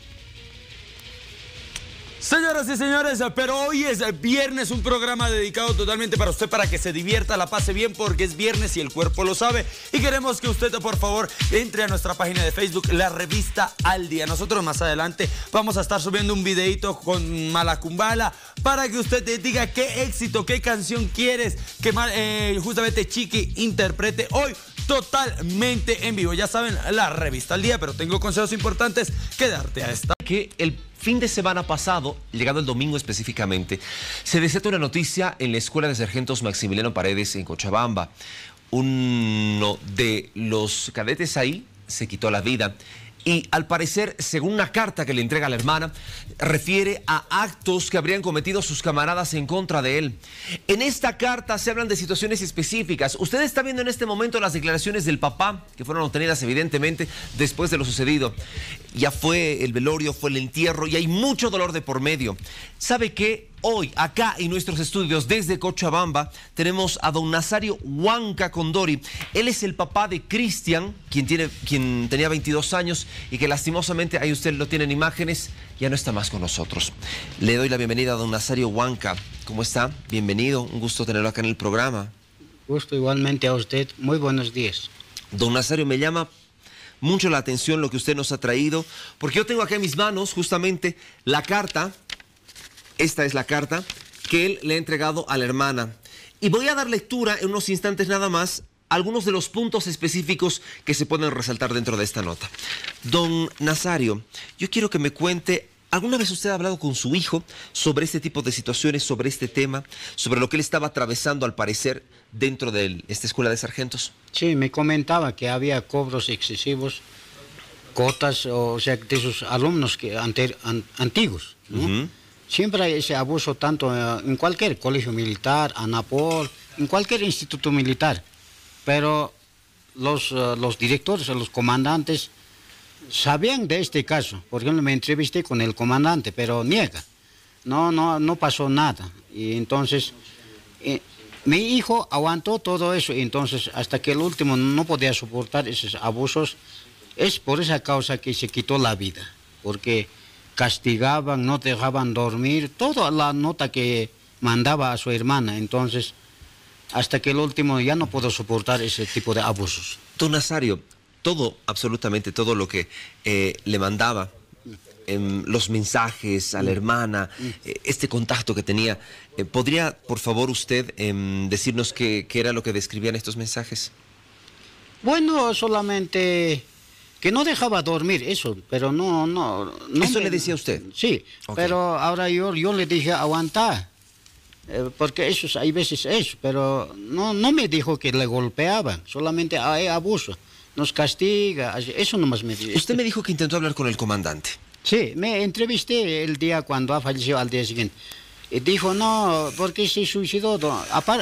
Señoras y señores, pero hoy es viernes, un programa dedicado totalmente para usted, para que se divierta, la pase bien, porque es viernes y el cuerpo lo sabe. Y queremos que usted, por favor, entre a nuestra página de Facebook, la revista Al Día. Nosotros más adelante vamos a estar subiendo un videito con Malacumbala para que usted te diga qué éxito, qué canción quieres que eh, justamente Chiqui interprete hoy totalmente en vivo. Ya saben, la revista Al Día, pero tengo consejos importantes que darte a esta. Que el fin de semana pasado, llegado el domingo específicamente, se desata una noticia en la Escuela de Sargentos Maximiliano Paredes en Cochabamba. Uno de los cadetes ahí se quitó la vida y al parecer, según una carta que le entrega la hermana, refiere a actos que habrían cometido sus camaradas en contra de él. En esta carta se hablan de situaciones específicas. Usted está viendo en este momento las declaraciones del papá, que fueron obtenidas evidentemente después de lo sucedido. Ya fue el velorio, fue el entierro y hay mucho dolor de por medio. ¿Sabe qué? Hoy, acá en nuestros estudios desde Cochabamba, tenemos a don Nazario Huanca Condori. Él es el papá de Cristian, quien, tiene, quien tenía 22 años y que lastimosamente, ahí usted lo tiene en imágenes, ya no está más con nosotros. Le doy la bienvenida a don Nazario Huanca. ¿Cómo está? Bienvenido, un gusto tenerlo acá en el programa. Gusto igualmente a usted. Muy buenos días. Don Nazario, me llama mucho la atención lo que usted nos ha traído, porque yo tengo acá en mis manos justamente la carta esta es la carta que él le ha entregado a la hermana. Y voy a dar lectura en unos instantes nada más algunos de los puntos específicos que se pueden resaltar dentro de esta nota. Don Nazario, yo quiero que me cuente, ¿alguna vez usted ha hablado con su hijo sobre este tipo de situaciones, sobre este tema, sobre lo que él estaba atravesando al parecer dentro de esta escuela de sargentos? Sí, me comentaba que había cobros excesivos, cotas, o sea, de sus alumnos que antiguos. ¿no? Siempre hay ese abuso tanto eh, en cualquier colegio militar, ANAPOL, en cualquier instituto militar. Pero los, eh, los directores los comandantes sabían de este caso. Por ejemplo, me entrevisté con el comandante, pero niega. No, no, no pasó nada. Y entonces, eh, mi hijo aguantó todo eso. Y entonces, hasta que el último no podía soportar esos abusos, es por esa causa que se quitó la vida. Porque castigaban, no dejaban dormir, toda la nota que mandaba a su hermana. Entonces, hasta que el último ya no pudo soportar ese tipo de abusos. Don Nazario, todo, absolutamente todo lo que eh, le mandaba, em, los mensajes a la hermana, eh, este contacto que tenía, eh, ¿podría, por favor, usted em, decirnos qué, qué era lo que describían estos mensajes? Bueno, solamente que no dejaba dormir, eso, pero no, no. no ¿Eso le decía usted? Sí, pero ahora yo, yo le dije aguantar, eh, porque eso hay veces eso, pero no, no me dijo que le golpeaban, solamente hay abuso, nos castiga, eso nomás me dijo. Usted me dijo que intentó hablar con el comandante. Sí, me entrevisté el día cuando ha fallecido al día siguiente. Y dijo, no, porque se suicidó,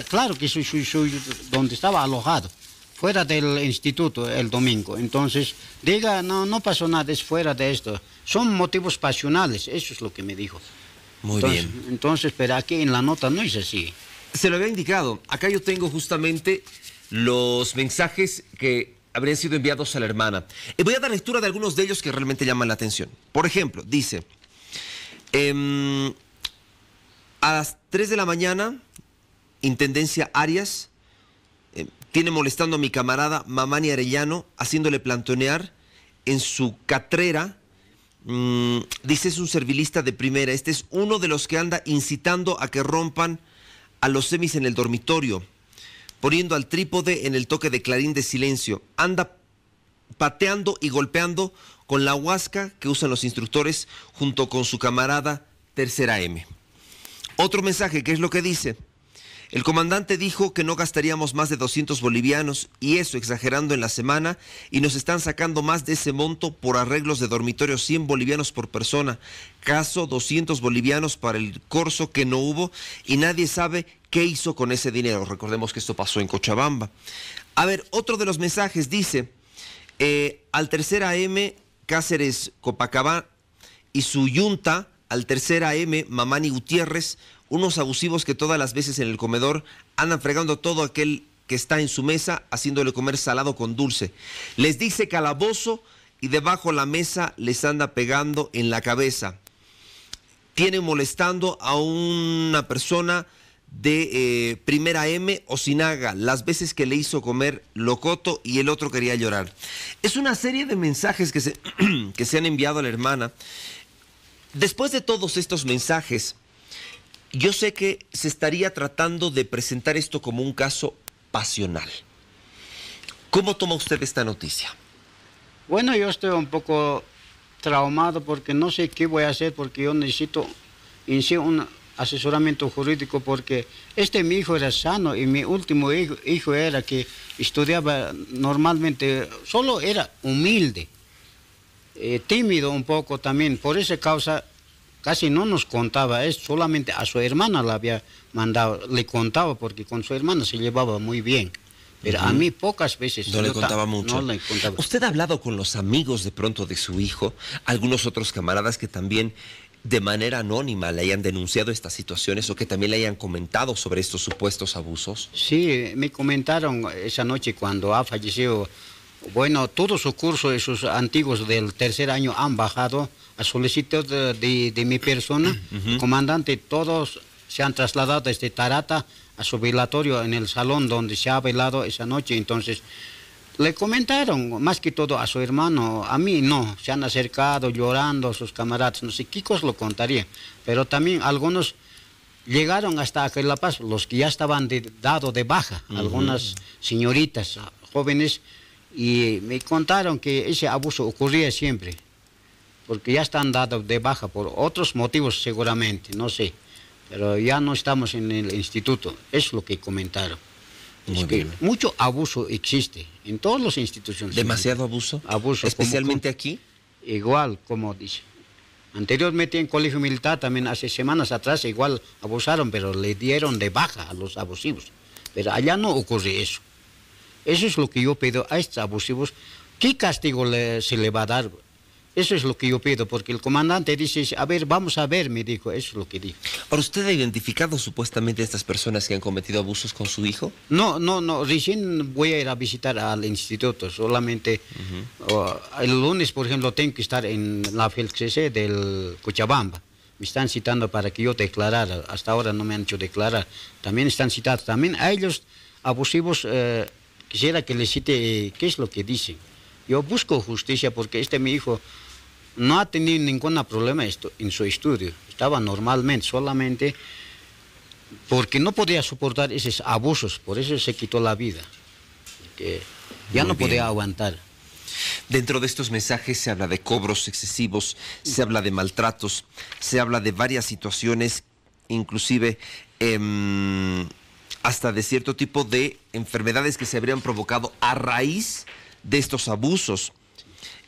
claro que se suicidó donde estaba alojado fuera del instituto el domingo. Entonces, diga, no, no pasó nada, es fuera de esto. Son motivos pasionales, eso es lo que me dijo. Muy bien. Entonces, pero aquí en la nota no es así. Se lo había indicado. Acá yo tengo justamente los mensajes que habrían sido enviados a la hermana. Y voy a dar lectura de algunos de ellos que realmente llaman la atención. Por ejemplo, dice, em, a las 3 de la mañana, Intendencia Arias, tiene molestando a mi camarada Mamani Arellano, haciéndole plantonear en su catrera. Mm, dice es un servilista de primera. Este es uno de los que anda incitando a que rompan a los semis en el dormitorio, poniendo al trípode en el toque de clarín de silencio. Anda pateando y golpeando con la huasca que usan los instructores junto con su camarada Tercera M. Otro mensaje, ¿qué es lo que dice? El comandante dijo que no gastaríamos más de 200 bolivianos y eso exagerando en la semana y nos están sacando más de ese monto por arreglos de dormitorio 100 bolivianos por persona. Caso 200 bolivianos para el corso que no hubo y nadie sabe qué hizo con ese dinero. Recordemos que esto pasó en Cochabamba. A ver, otro de los mensajes dice, eh, al tercer AM Cáceres Copacabana y su yunta, al tercer AM Mamani Gutiérrez, unos abusivos que todas las veces en el comedor andan fregando todo aquel que está en su mesa, haciéndole comer salado con dulce. Les dice calabozo y debajo la mesa les anda pegando en la cabeza. tiene molestando a una persona de eh, primera M o Sinaga, las veces que le hizo comer locoto y el otro quería llorar. Es una serie de mensajes que se, que se han enviado a la hermana. Después de todos estos mensajes, yo sé que se estaría tratando de presentar esto como un caso pasional. ¿Cómo toma usted esta noticia? Bueno, yo estoy un poco traumado porque no sé qué voy a hacer porque yo necesito en sí un asesoramiento jurídico porque este mi hijo era sano y mi último hijo, era que estudiaba normalmente, solo era humilde, eh, tímido un poco también, por esa causa casi no nos contaba, es solamente a su hermana le había mandado, le contaba porque con su hermana se llevaba muy bien. Pero a mí pocas veces. No le contaba mucho. No le contaba. ¿Usted ha hablado con los amigos de pronto de su hijo, algunos otros camaradas que también de manera anónima le hayan denunciado estas situaciones o que también le hayan comentado sobre estos supuestos abusos? Sí, me comentaron esa noche cuando ha fallecido. Bueno, todo su curso, esos antiguos del tercer año han bajado a solicitud de, de- de mi persona. Comandante, todos se han trasladado desde Tarata a su velatorio en el salón donde se ha velado esa noche. Entonces, le comentaron, más que todo a su hermano, a mí no, se han acercado llorando sus camaradas, no sé cosa lo contaría, pero también algunos llegaron hasta aquel La Paz, los que ya estaban de- dado de baja, algunas señoritas jóvenes, y me contaron que ese abuso ocurría siempre, porque ya están dados de baja por otros motivos seguramente, no sé, pero ya no estamos en el instituto, es lo que comentaron. Es que mucho abuso existe en todas las instituciones. ¿Demasiado abuso? Abuso. ¿Especialmente aquí? Igual, como dice. Anteriormente en colegio militar, también hace semanas atrás, igual abusaron, pero le dieron de baja a los abusivos. Pero allá no ocurre eso. Eso es lo que yo pido a estos abusivos. ¿Qué castigo le- se le va a dar? Eso es lo que yo pido, porque el comandante dice, a ver, vamos a ver, me dijo, eso es lo que dijo. ¿Ahora usted ha identificado supuestamente a estas personas que han cometido abusos con su hijo? No, no, no, recién voy a ir a visitar al instituto, solamente o, el lunes, por ejemplo, tengo que estar en la FELCC del Cochabamba. Me están citando para que yo declarara, hasta ahora no me han hecho declarar. También están citados, también a ellos abusivos, eh, quisiera que les cite eh, qué es lo que dicen. Yo busco justicia porque este mi hijo no ha tenido ningún problema esto- en su estudio, estaba normalmente, solamente porque no podía soportar esos abusos, por eso se quitó la vida. Porque ya Muy no bien. podía aguantar. Dentro de estos mensajes se habla de cobros excesivos, se habla de maltratos, se habla de varias situaciones, inclusive em, hasta de cierto tipo de enfermedades que se habrían provocado a raíz de estos abusos.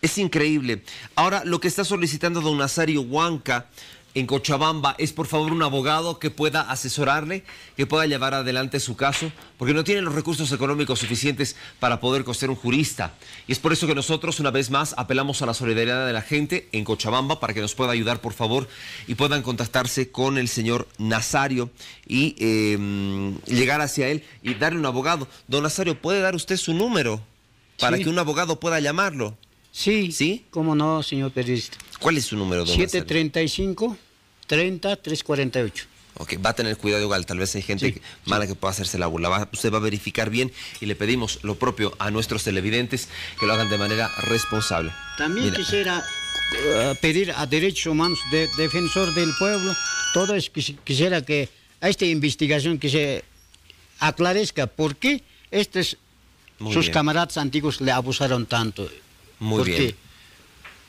Es increíble. Ahora, lo que está solicitando don Nazario Huanca en Cochabamba es por favor un abogado que pueda asesorarle, que pueda llevar adelante su caso, porque no tiene los recursos económicos suficientes para poder costear un jurista. Y es por eso que nosotros, una vez más, apelamos a la solidaridad de la gente en Cochabamba para que nos pueda ayudar, por favor, y puedan contactarse con el señor Nazario y eh, llegar hacia él y darle un abogado. Don Nazario, ¿puede dar usted su número para Sí. que un abogado pueda llamarlo? Sí. ¿Sí? ¿Cómo no, señor periodista? ¿Cuál es su número, don Nazario? 735 30 348. Ok, va a tener cuidado igual, tal vez hay gente mala que pueda hacerse la burla. Va- usted va a verificar bien y le pedimos lo propio a nuestros televidentes que lo hagan de manera responsable. También Mira, quisiera eh, pedir a Derechos Humanos, de, Defensor del Pueblo, todo es que quisiera que a esta investigación que se aclarezca por qué estos Muy sus bien. camaradas antiguos le abusaron tanto. Muy Porque bien.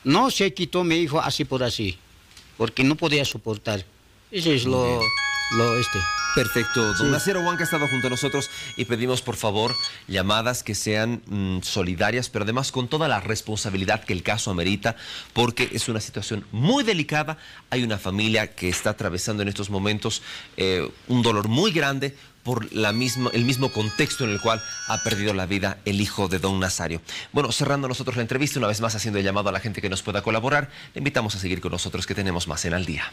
No se quitó mi hijo así por así, porque no podía soportar. Eso es lo, lo este. Perfecto. Don Sí. Nacero Huanca ha estado junto a nosotros y pedimos, por favor, llamadas que sean mm, solidarias, pero además con toda la responsabilidad que el caso amerita, porque es una situación muy delicada. Hay una familia que está atravesando en estos momentos eh, un dolor muy grande por la misma, el mismo contexto en el cual ha perdido la vida el hijo de don Nazario. Bueno, cerrando nosotros la entrevista, una vez más haciendo el llamado a la gente que nos pueda colaborar, le invitamos a seguir con nosotros que tenemos más en al día.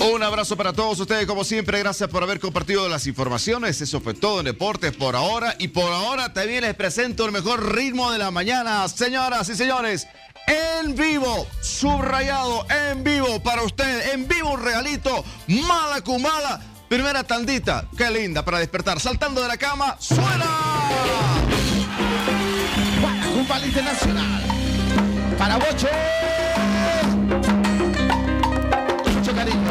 Un abrazo para todos ustedes, como siempre, gracias por haber compartido las informaciones. Eso fue todo en deportes por ahora. Y por ahora también les presento el mejor ritmo de la mañana, señoras y señores en vivo, subrayado, en vivo para usted, en vivo un regalito, mala cumala, primera tandita, qué linda para despertar, saltando de la cama, suena. Cumbala Internacional, para Bocho. Mucho cariño.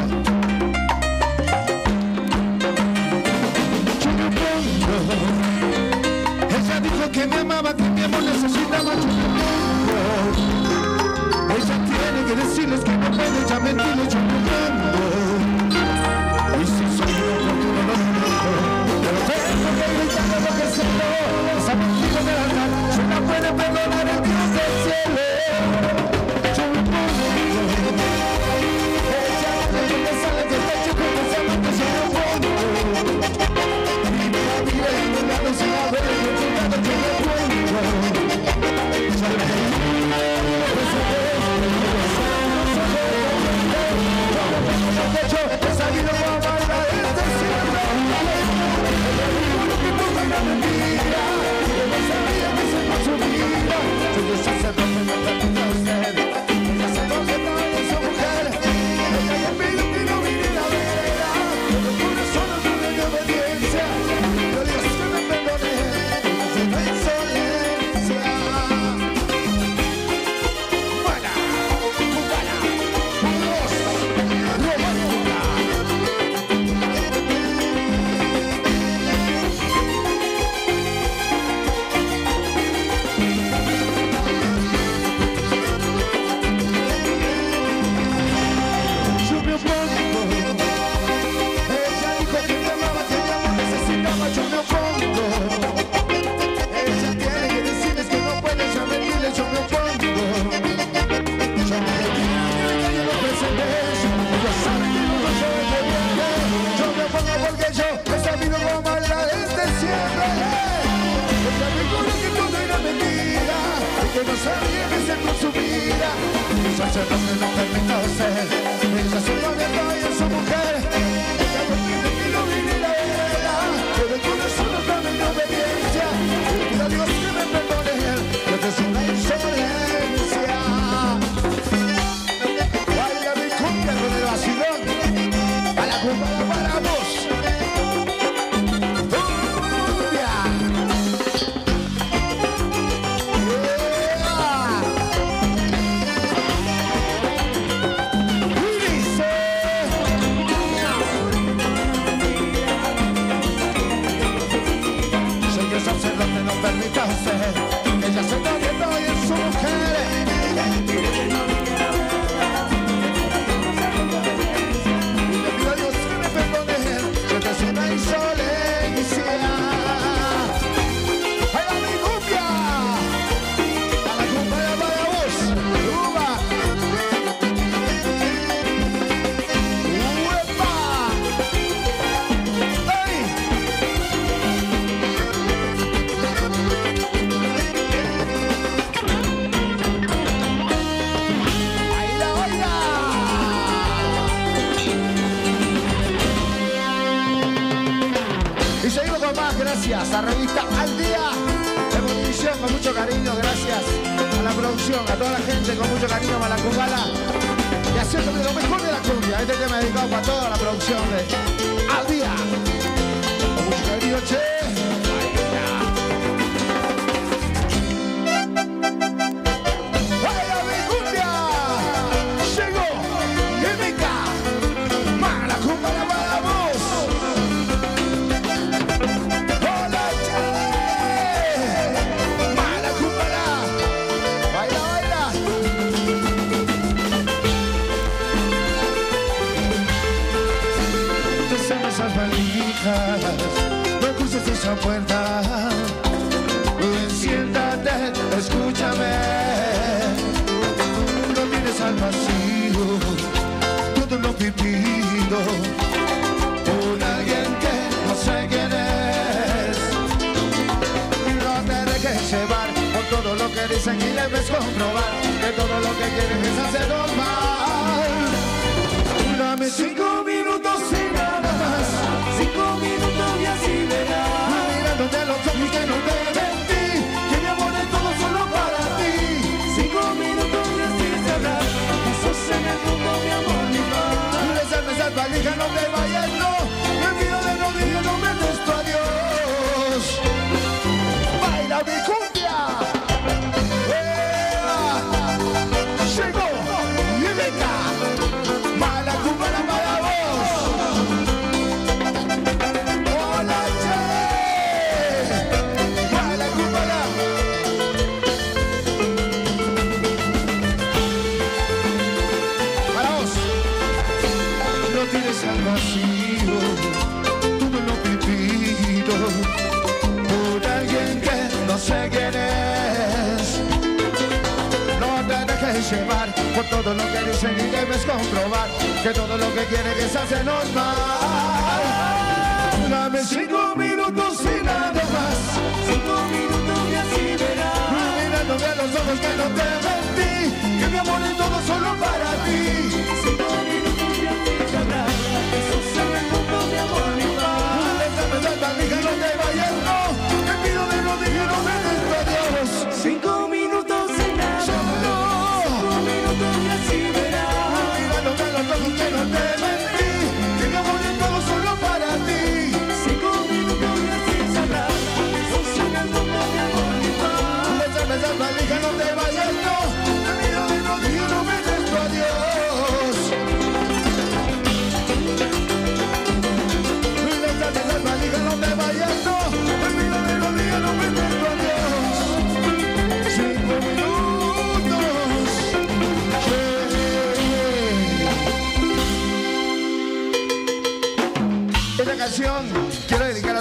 Ella dijo que me amaba, que mi amor necesitaba. Ella tiene que decirles que no puede ya mentirles yo no. Y si soy yo, no tengo que. Esa mentira de la yo perdonar.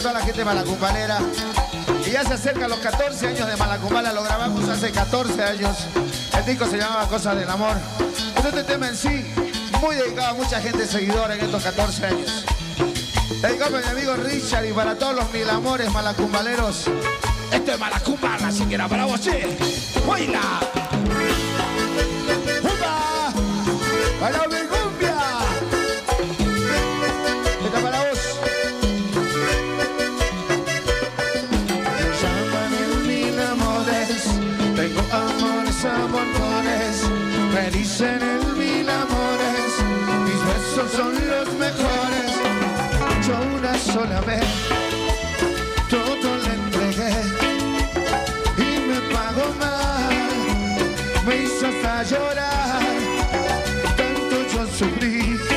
A toda la gente Malacumbalera. Y ya se acercan los 14 años de Malacumbala, lo grabamos hace 14 años. El disco se llamaba Cosas del Amor. Este tema en sí, muy dedicado a mucha gente seguidora en estos 14 años. Dedicado para mi amigo Richard y para todos los mil amores malacumbaleros. Esto es Malacumbala, así que era para vos, che. ¡Baila! Mis besos son los mejores. Yo una sola vez, todo le entregué y me pagó mal. Me hizo hasta llorar, tanto yo sufrí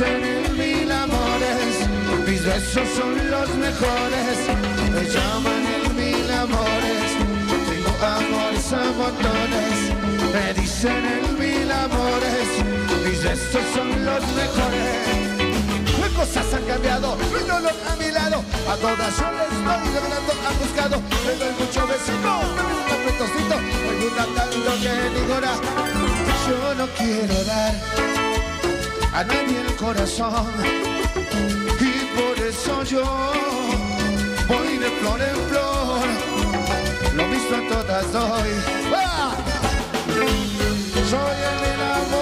El mil amores, mis besos son los mejores. Me llaman el mil amores, tengo amores a montones. Me dicen el mil amores, mis besos son los mejores. Cosas han cambiado, no lo a mi lado. A todas yo les estoy logrando, han buscado. Me doy mucho besito, me doy apretocito. Me gusta tanto que digo ahora, yo no quiero dar a nadie el corazón. Y por eso yo voy de flor en flor. Lo mismo a todas doy. ¡Ah! Soy el mil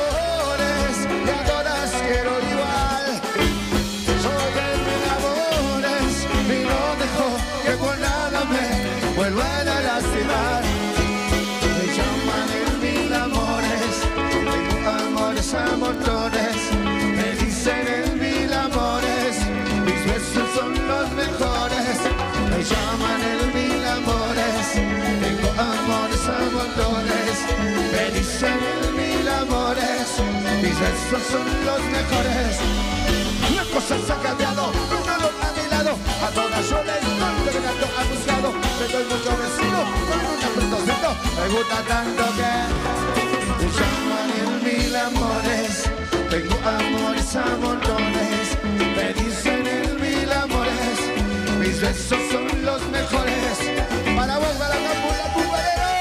llaman el mil amores, tengo amores a montones. Me dicen el mil amores, mis besos son los mejores. Las cosas han cambiado, no lo a mi lado. A todas yo doy lo que tanto han buscado. Me doy mucho vecino, con un. Me gusta tanto que llaman el mil amores. Tengo amores a montones. Me dicen. Mis besos son los mejores. Para vos, para la pula,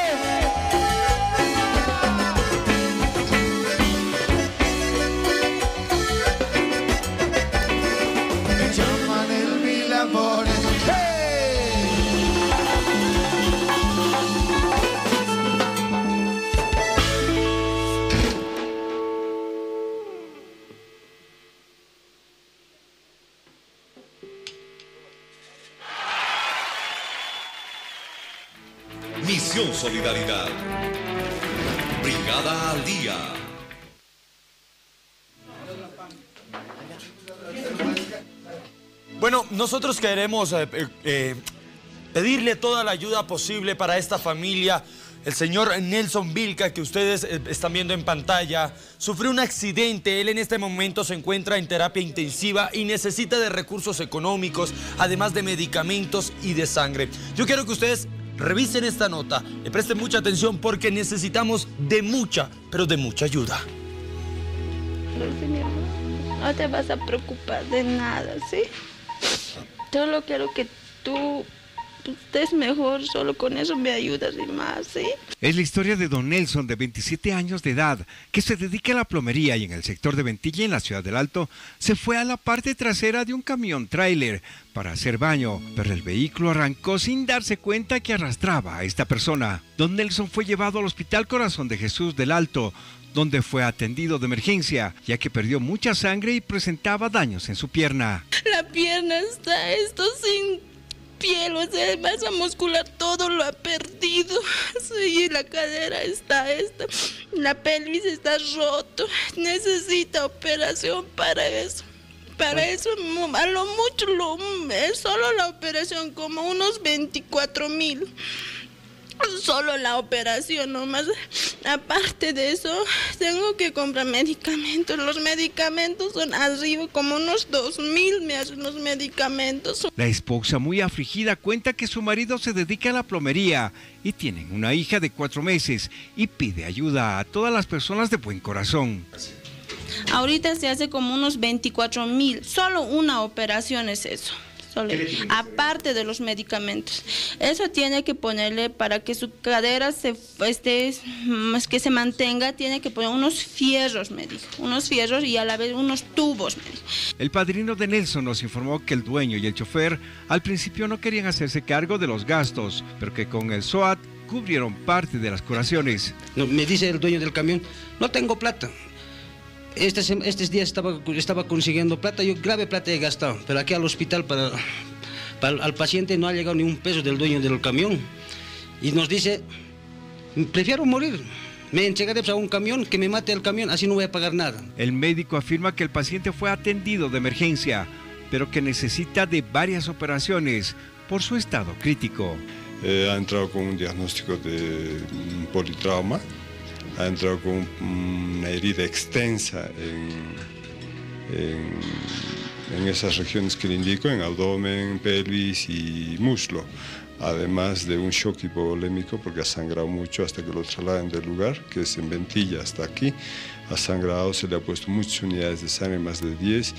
nosotros queremos eh, eh, eh, pedirle toda la ayuda posible para esta familia. El señor Nelson Vilca, que ustedes están viendo en pantalla, sufrió un accidente. Él en este momento se encuentra en terapia intensiva y necesita de recursos económicos, además de medicamentos y de sangre. Yo quiero que ustedes revisen esta nota, le presten mucha atención porque necesitamos de mucha, pero de mucha ayuda. No te vas a preocupar de nada, ¿sí? Solo quiero que tú estés mejor, solo con eso me ayudas y más, ¿sí? Es la historia de Don Nelson, de 27 años de edad, que se dedica a la plomería y en el sector de Ventilla, en la ciudad del Alto, se fue a la parte trasera de un camión tráiler para hacer baño, pero el vehículo arrancó sin darse cuenta que arrastraba a esta persona. Don Nelson fue llevado al Hospital Corazón de Jesús del Alto, donde fue atendido de emergencia, ya que perdió mucha sangre y presentaba daños en su pierna. La pierna está esto sin piel, o sea, masa muscular, todo lo ha perdido. Sí, la cadera está esta, la pelvis está roto. Necesita operación para eso. Para eso, a lo mucho, lo, es solo la operación, como unos 24 mil. Solo la operación nomás. Aparte de eso, tengo que comprar medicamentos. Los medicamentos son arriba, como unos dos mil me hacen los medicamentos. La esposa, muy afligida, cuenta que su marido se dedica a la plomería y tienen una hija de cuatro meses y pide ayuda a todas las personas de buen corazón. Ahorita se hace como unos 24 mil. Solo una operación es eso. Aparte de los medicamentos. Eso tiene que ponerle para que su cadera se esté, más que se mantenga, tiene que poner unos fierros, me dijo. Unos fierros y a la vez unos tubos, me dijo. El padrino de Nelson nos informó que el dueño y el chofer al principio no querían hacerse cargo de los gastos, pero que con el SOAT cubrieron parte de las curaciones. No, me dice el dueño del camión, no tengo plata. Estos, estos días estaba, estaba consiguiendo plata, yo grave plata he gastado, pero aquí al hospital para, para al paciente no ha llegado ni un peso del dueño del camión. Y nos dice, prefiero morir, me entregaré a un camión que me mate el camión, así no voy a pagar nada. El médico afirma que el paciente fue atendido de emergencia, pero que necesita de varias operaciones por su estado crítico. Eh, ha entrado con un diagnóstico de un politrauma, ha entrado con una herida extensa en, en, en esas regiones que le indico, en abdomen, pelvis y muslo además de un shock hipovolémico porque ha sangrado mucho hasta que lo trasladan del lugar, que es en Ventilla hasta aquí. Ha sangrado, se le ha puesto muchas unidades de sangre, más de 10,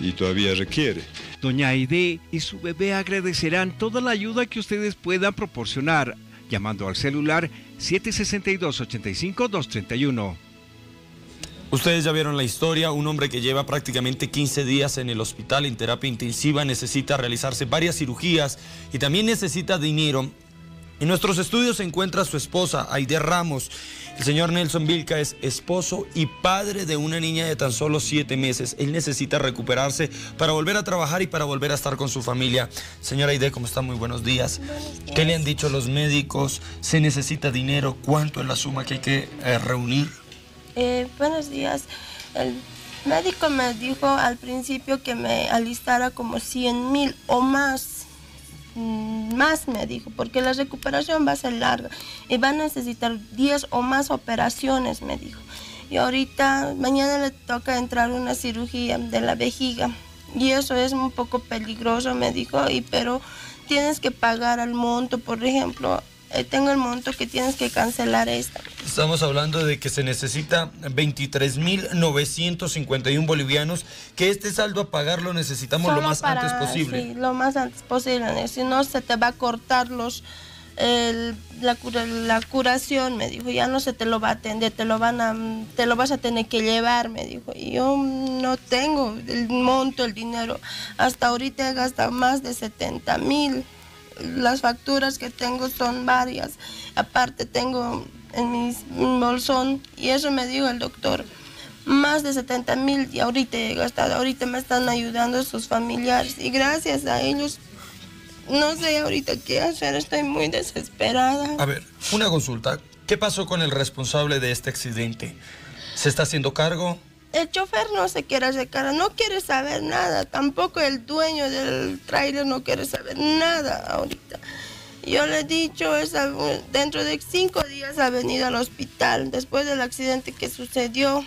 y todavía requiere. Doña Aide y su bebé agradecerán toda la ayuda que ustedes puedan proporcionar llamando al celular 762-85-231. Ustedes ya vieron la historia, un hombre que lleva prácticamente 15 días en el hospital en terapia intensiva necesita realizarse varias cirugías y también necesita dinero. En nuestros estudios se encuentra su esposa, Aide Ramos. El señor Nelson Vilca es esposo y padre de una niña de tan solo siete meses. Él necesita recuperarse para volver a trabajar y para volver a estar con su familia. Señora Aide, ¿cómo está? Muy buenos días. ¿Qué le han dicho los médicos? ¿Se necesita dinero? ¿Cuánto es la suma que hay que eh, reunir? Eh, buenos días. El médico me dijo al principio que me alistara como 100 mil o más. Mm, Más me dijo, porque la recuperación va a ser larga y va a necesitar 10 o más operaciones, me dijo. Y ahorita, mañana le toca entrar una cirugía de la vejiga y eso es un poco peligroso, me dijo, y, pero tienes que pagar al monto, por ejemplo, tengo el monto que tienes que cancelar esta. Estamos hablando de que se necesita 23.951 bolivianos, que este saldo a pagar lo necesitamos lo más para- antes posible. Sí, lo más antes posible, si no se te va a cortar los el- la, cura- la curación, me dijo, ya no se te lo va a atender, te lo van a, te lo vas a tener que llevar, me dijo. Y yo no tengo el monto, el dinero. Hasta ahorita he gastado más de 70 mil. Las facturas que tengo son varias. Aparte tengo en mi bolsón, y eso me dijo el doctor, más de 70 mil y ahorita he gastado, ahorita me están ayudando sus familiares y gracias a ellos no sé ahorita qué hacer, estoy muy desesperada. A ver, una consulta. ¿Qué pasó con el responsable de este accidente? ¿Se está haciendo cargo? El chofer no se quiere hacer cargo, no quiere saber nada, tampoco el dueño del tráiler no quiere saber nada ahorita. Yo le he dicho, esa, dentro de cinco días ha venido al hospital después del accidente que sucedió.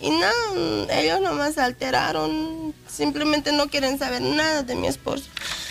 Y no, ellos nomás alteraron, simplemente no quieren saber nada de mi esposo.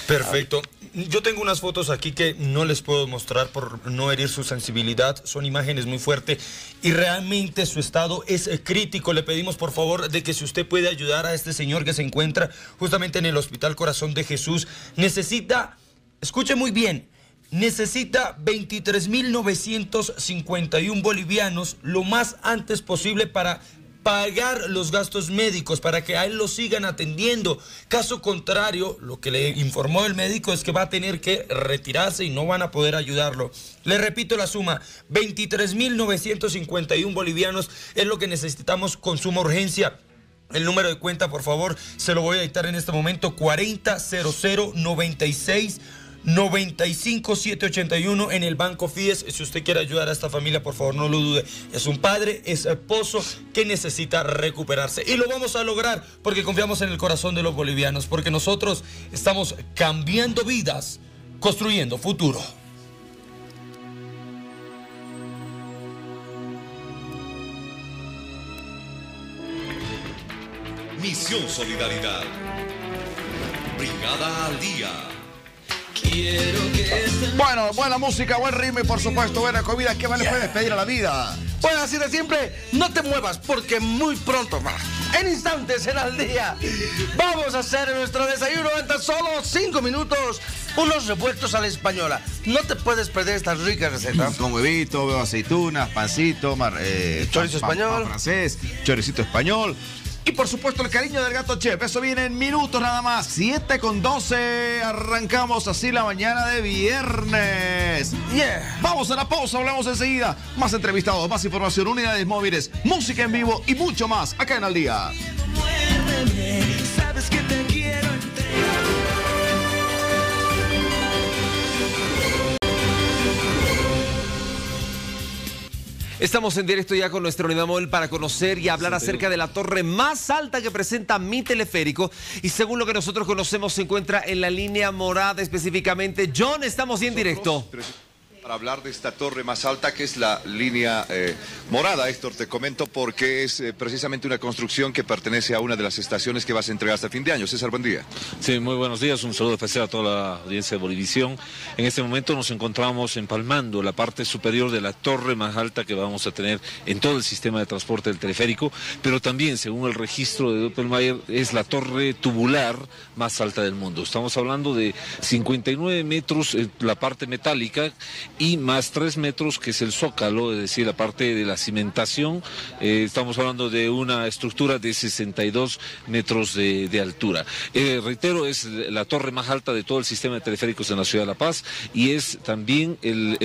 Perfecto. Yo tengo unas fotos aquí que no les puedo mostrar por no herir su sensibilidad. Son imágenes muy fuertes y realmente su estado es crítico. Le pedimos por favor de que si usted puede ayudar a este señor que se encuentra justamente en el Hospital Corazón de Jesús, necesita, escuche muy bien, necesita 23.951 bolivianos lo más antes posible para pagar los gastos médicos para que a él lo sigan atendiendo. Caso contrario, lo que le informó el médico es que va a tener que retirarse y no van a poder ayudarlo. Le repito la suma, 23.951 bolivianos es lo que necesitamos con suma urgencia. El número de cuenta, por favor, se lo voy a dictar en este momento, 400096 95781 en el Banco Fides. Si usted quiere ayudar a esta familia, por favor, no lo dude. Es un padre, es esposo que necesita recuperarse. Y lo vamos a lograr porque confiamos en el corazón de los bolivianos, porque nosotros estamos cambiando vidas, construyendo futuro. Misión Solidaridad. Brigada al día. Bueno, buena música, buen ritmo y por supuesto buena comida. ¿Qué más le puedes pedir a la vida? Bueno, así de siempre, no te muevas porque muy pronto más. En instantes será el día. Vamos a hacer nuestro desayuno en tan solo cinco minutos. Unos revueltos a la española. No te puedes perder esta rica receta. Con huevito, veo aceitunas, pancito, mar- eh, Chorizo español. francés, choricito español. Y por supuesto el cariño del gato chef. Eso viene en minutos nada más. 7 con 12. Arrancamos así la mañana de viernes. Yeah. Vamos a la pausa, hablamos enseguida. Más entrevistados, más información, unidades móviles, música en vivo y mucho más acá en Al Día. Sabes que Estamos en directo ya con nuestra unidad móvil para conocer y hablar acerca de la torre más alta que presenta mi teleférico. Y según lo que nosotros conocemos, se encuentra en la línea morada específicamente. John, estamos en directo. Para hablar de esta torre más alta que es la línea eh, morada, Héctor, te comento porque es eh, precisamente una construcción que pertenece a una de las estaciones que vas a entregar hasta fin de año. César, buen día. Sí, muy buenos días. Un saludo especial a toda la audiencia de Bolivisión. En este momento nos encontramos empalmando la parte superior de la torre más alta que vamos a tener en todo el sistema de transporte del teleférico, pero también, según el registro de Doppelmayr, es la torre tubular más alta del mundo. Estamos hablando de 59 metros en la parte metálica y más 3 metros que es el zócalo, es decir, la parte de la cimentación. Eh, estamos hablando de una estructura de 62 metros de, altura. Eh, reitero, es la torre más alta de todo el sistema de teleféricos en la ciudad de La Paz y es también el-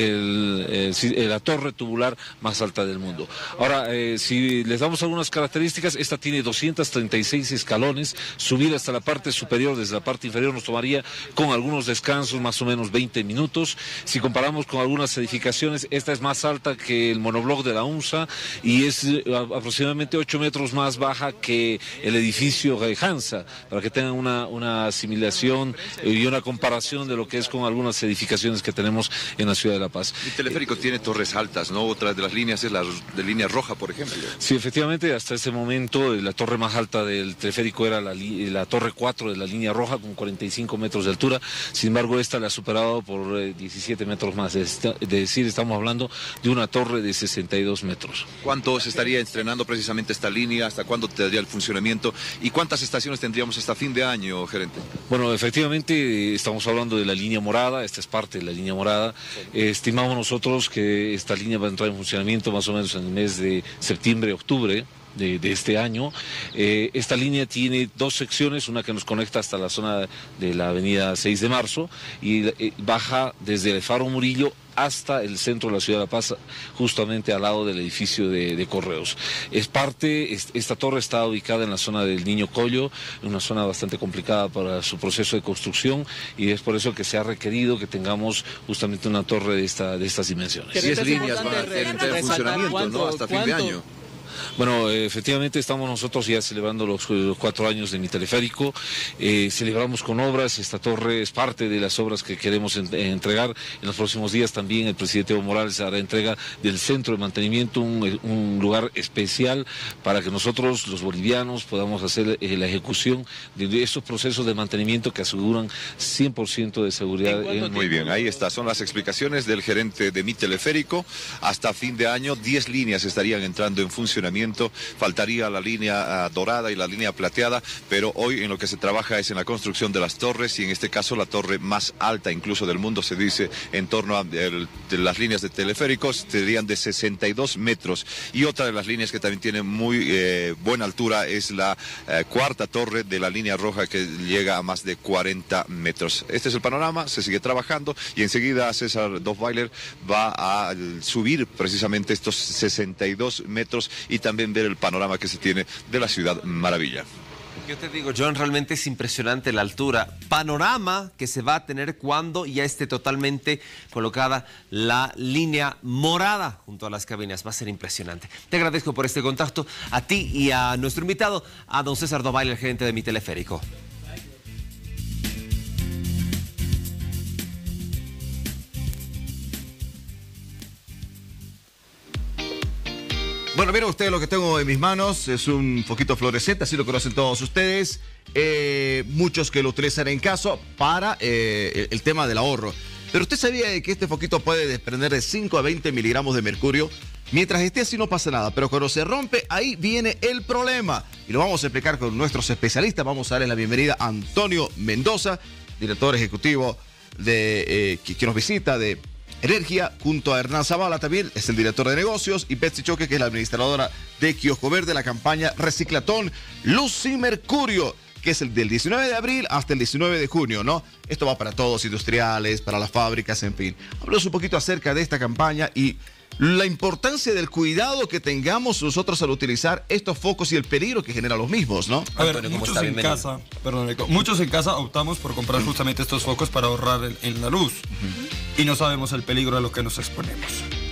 la torre tubular más alta del mundo. Ahora, eh, si les damos algunas características, esta tiene 236 escalones, subir hasta la parte superior, desde la parte inferior nos tomaría con algunos descansos más o menos 20 minutos. Si comparamos con algunas edificaciones, esta es más alta que el monobloc de la UNSA y es eh, aproximadamente 8 metros más baja que el edificio de Hansa, para que tengan una, una asimilación eh, y una comparación de lo que es con algunas edificaciones que tenemos en la ciudad de La Paz. El teleférico tiene torres altas, ¿no? Otra de las líneas es la de línea roja, por ejemplo. Sí, efectivamente, hasta ese momento eh, la torre más alta del teleférico era la, torre 4 de la línea roja con 45 metros de altura. Sin embargo, esta la ha superado por eh, 17 metros más. Es esta- Es decir, estamos hablando de una torre de 62 metros. ¿Cuánto se estaría estrenando precisamente esta línea? ¿Hasta cuándo tendría el funcionamiento? ¿Y cuántas estaciones tendríamos hasta fin de año, gerente? Bueno, efectivamente estamos hablando de la línea morada, esta es parte de la línea morada. Estimamos nosotros que esta línea va a entrar en funcionamiento más o menos en el mes de septiembre, octubre. De, de este año. Eh, esta línea tiene dos secciones, una que nos conecta hasta la zona de la avenida 6 de marzo y eh, baja desde el Faro Murillo hasta el centro de la ciudad de La Paz, justamente al lado del edificio de, de Correos. Es parte, es- esta torre está ubicada en la zona del Niño Collo, una zona bastante complicada para su proceso de construcción y es por eso que se ha requerido que tengamos justamente una torre de, esta, de estas dimensiones. Diez líneas van a funcionamiento, ¿no? Hasta fin de año. Bueno, efectivamente estamos nosotros ya celebrando los, los cuatro años de mi teleférico. Eh, celebramos con obras. Esta torre es parte de las obras que queremos en- eh, entregar. En los próximos días también el presidente Evo Morales hará entrega del centro de mantenimiento, un, eh, un lugar especial para que nosotros, los bolivianos, podamos hacer eh, la ejecución de estos procesos de mantenimiento que aseguran 100% de seguridad. en- Muy bien, ahí está. Son las explicaciones del gerente de mi teleférico. Hasta fin de año, 10 líneas estarían entrando en funcionamiento. Faltaría la línea ah, dorada y la línea plateada, pero hoy en lo que se trabaja es en la construcción de las torres y en este caso la torre más alta incluso del mundo se dice en torno a las líneas de teleféricos serían de 62 metros. Y otra de las líneas que también tiene muy eh, buena altura es la eh, cuarta torre de la línea roja que llega a más de 40 metros. Este es el panorama, se sigue trabajando y enseguida César Dovweiler va a subir precisamente estos 62 metros y también ver el panorama que se tiene de la ciudad maravilla. Yo te digo, John, realmente es impresionante la altura. Panorama que se va a tener cuando ya esté totalmente colocada la línea morada junto a las cabinas. Va a ser impresionante. Te agradezco por este contacto a ti y a nuestro invitado, a don César Doval, el gerente de mi teleférico. Bueno, miren ustedes lo que tengo en mis manos. Es un foquito fluorescente, así lo conocen todos ustedes. Eh, muchos que lo utilizan en casa para eh, el, tema del ahorro. Pero usted sabía que este foquito puede desprender de 5 a 20 miligramos de mercurio. Mientras esté así no pasa nada, pero cuando se rompe, ahí viene el problema. Y lo vamos a explicar con nuestros especialistas. Vamos a darle la bienvenida a Antonio Mendoza, director ejecutivo de eh, que nos visita de Energía, junto a Hernán Zavala también, es el director de negocios, y Betsy Choque, que es la administradora de Kiosco Verde, la campaña Reciclatón Luz sin Mercurio, que es el del 19 de abril hasta el 19 de junio, ¿no? Esto va para todos, industriales, para las fábricas, en fin. Hablamos un poquito acerca de esta campaña y la importancia del cuidado que tengamos nosotros al utilizar estos focos y el peligro que generan los mismos, ¿no? A ver, muchos en casa, perdón, muchos en casa optamos por comprar justamente estos focos para ahorrar en, en la luz. Y no sabemos el peligro a lo que nos exponemos.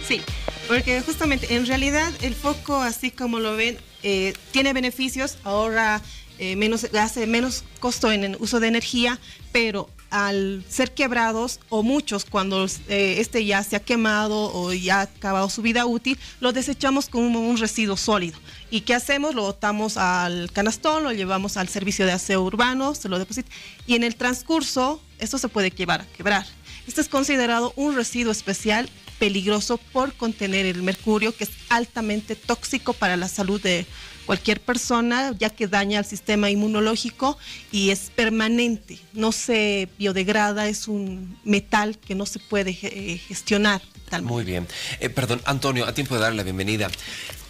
Sí, porque justamente en realidad el foco, así como lo ven, eh, tiene beneficios, ahorra eh, menos, hace menos costo en el uso de energía, pero al ser quebrados o muchos cuando eh, este ya se ha quemado o ya ha acabado su vida útil, lo desechamos como un residuo sólido. ¿Y qué hacemos? Lo botamos al canastón, lo llevamos al servicio de aseo urbano, se lo deposita y en el transcurso esto se puede quebrar, quebrar. Este es considerado un residuo especial peligroso por contener el mercurio, que es altamente tóxico para la salud de cualquier persona, ya que daña al sistema inmunológico y es permanente, no se biodegrada, es un metal que no se puede eh, gestionar. tal Muy bien. Eh, perdón, Antonio, a tiempo de darle la bienvenida.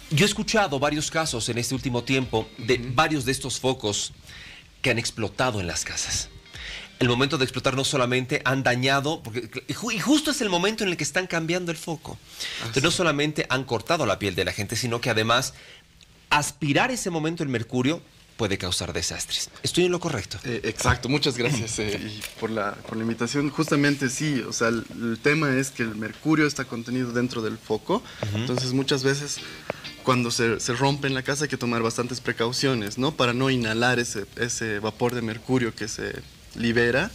Yo he escuchado varios casos en este último tiempo de varios de estos focos que han explotado en las casas. El momento de explotar no solamente han dañado, porque, y ju- y justo es el momento en el que están cambiando el foco. Entonces, no solamente han cortado la piel de la gente, sino que además aspirar ese momento el mercurio puede causar desastres. ¿Estoy en lo correcto? Eh, exacto, muchas gracias eh, y por, la, por la invitación. Justamente sí, o sea, el, el tema es que el mercurio está contenido dentro del foco, entonces muchas veces cuando se, se rompe en la casa hay que tomar bastantes precauciones, ¿no? Para no inhalar ese, ese vapor de mercurio que se libera.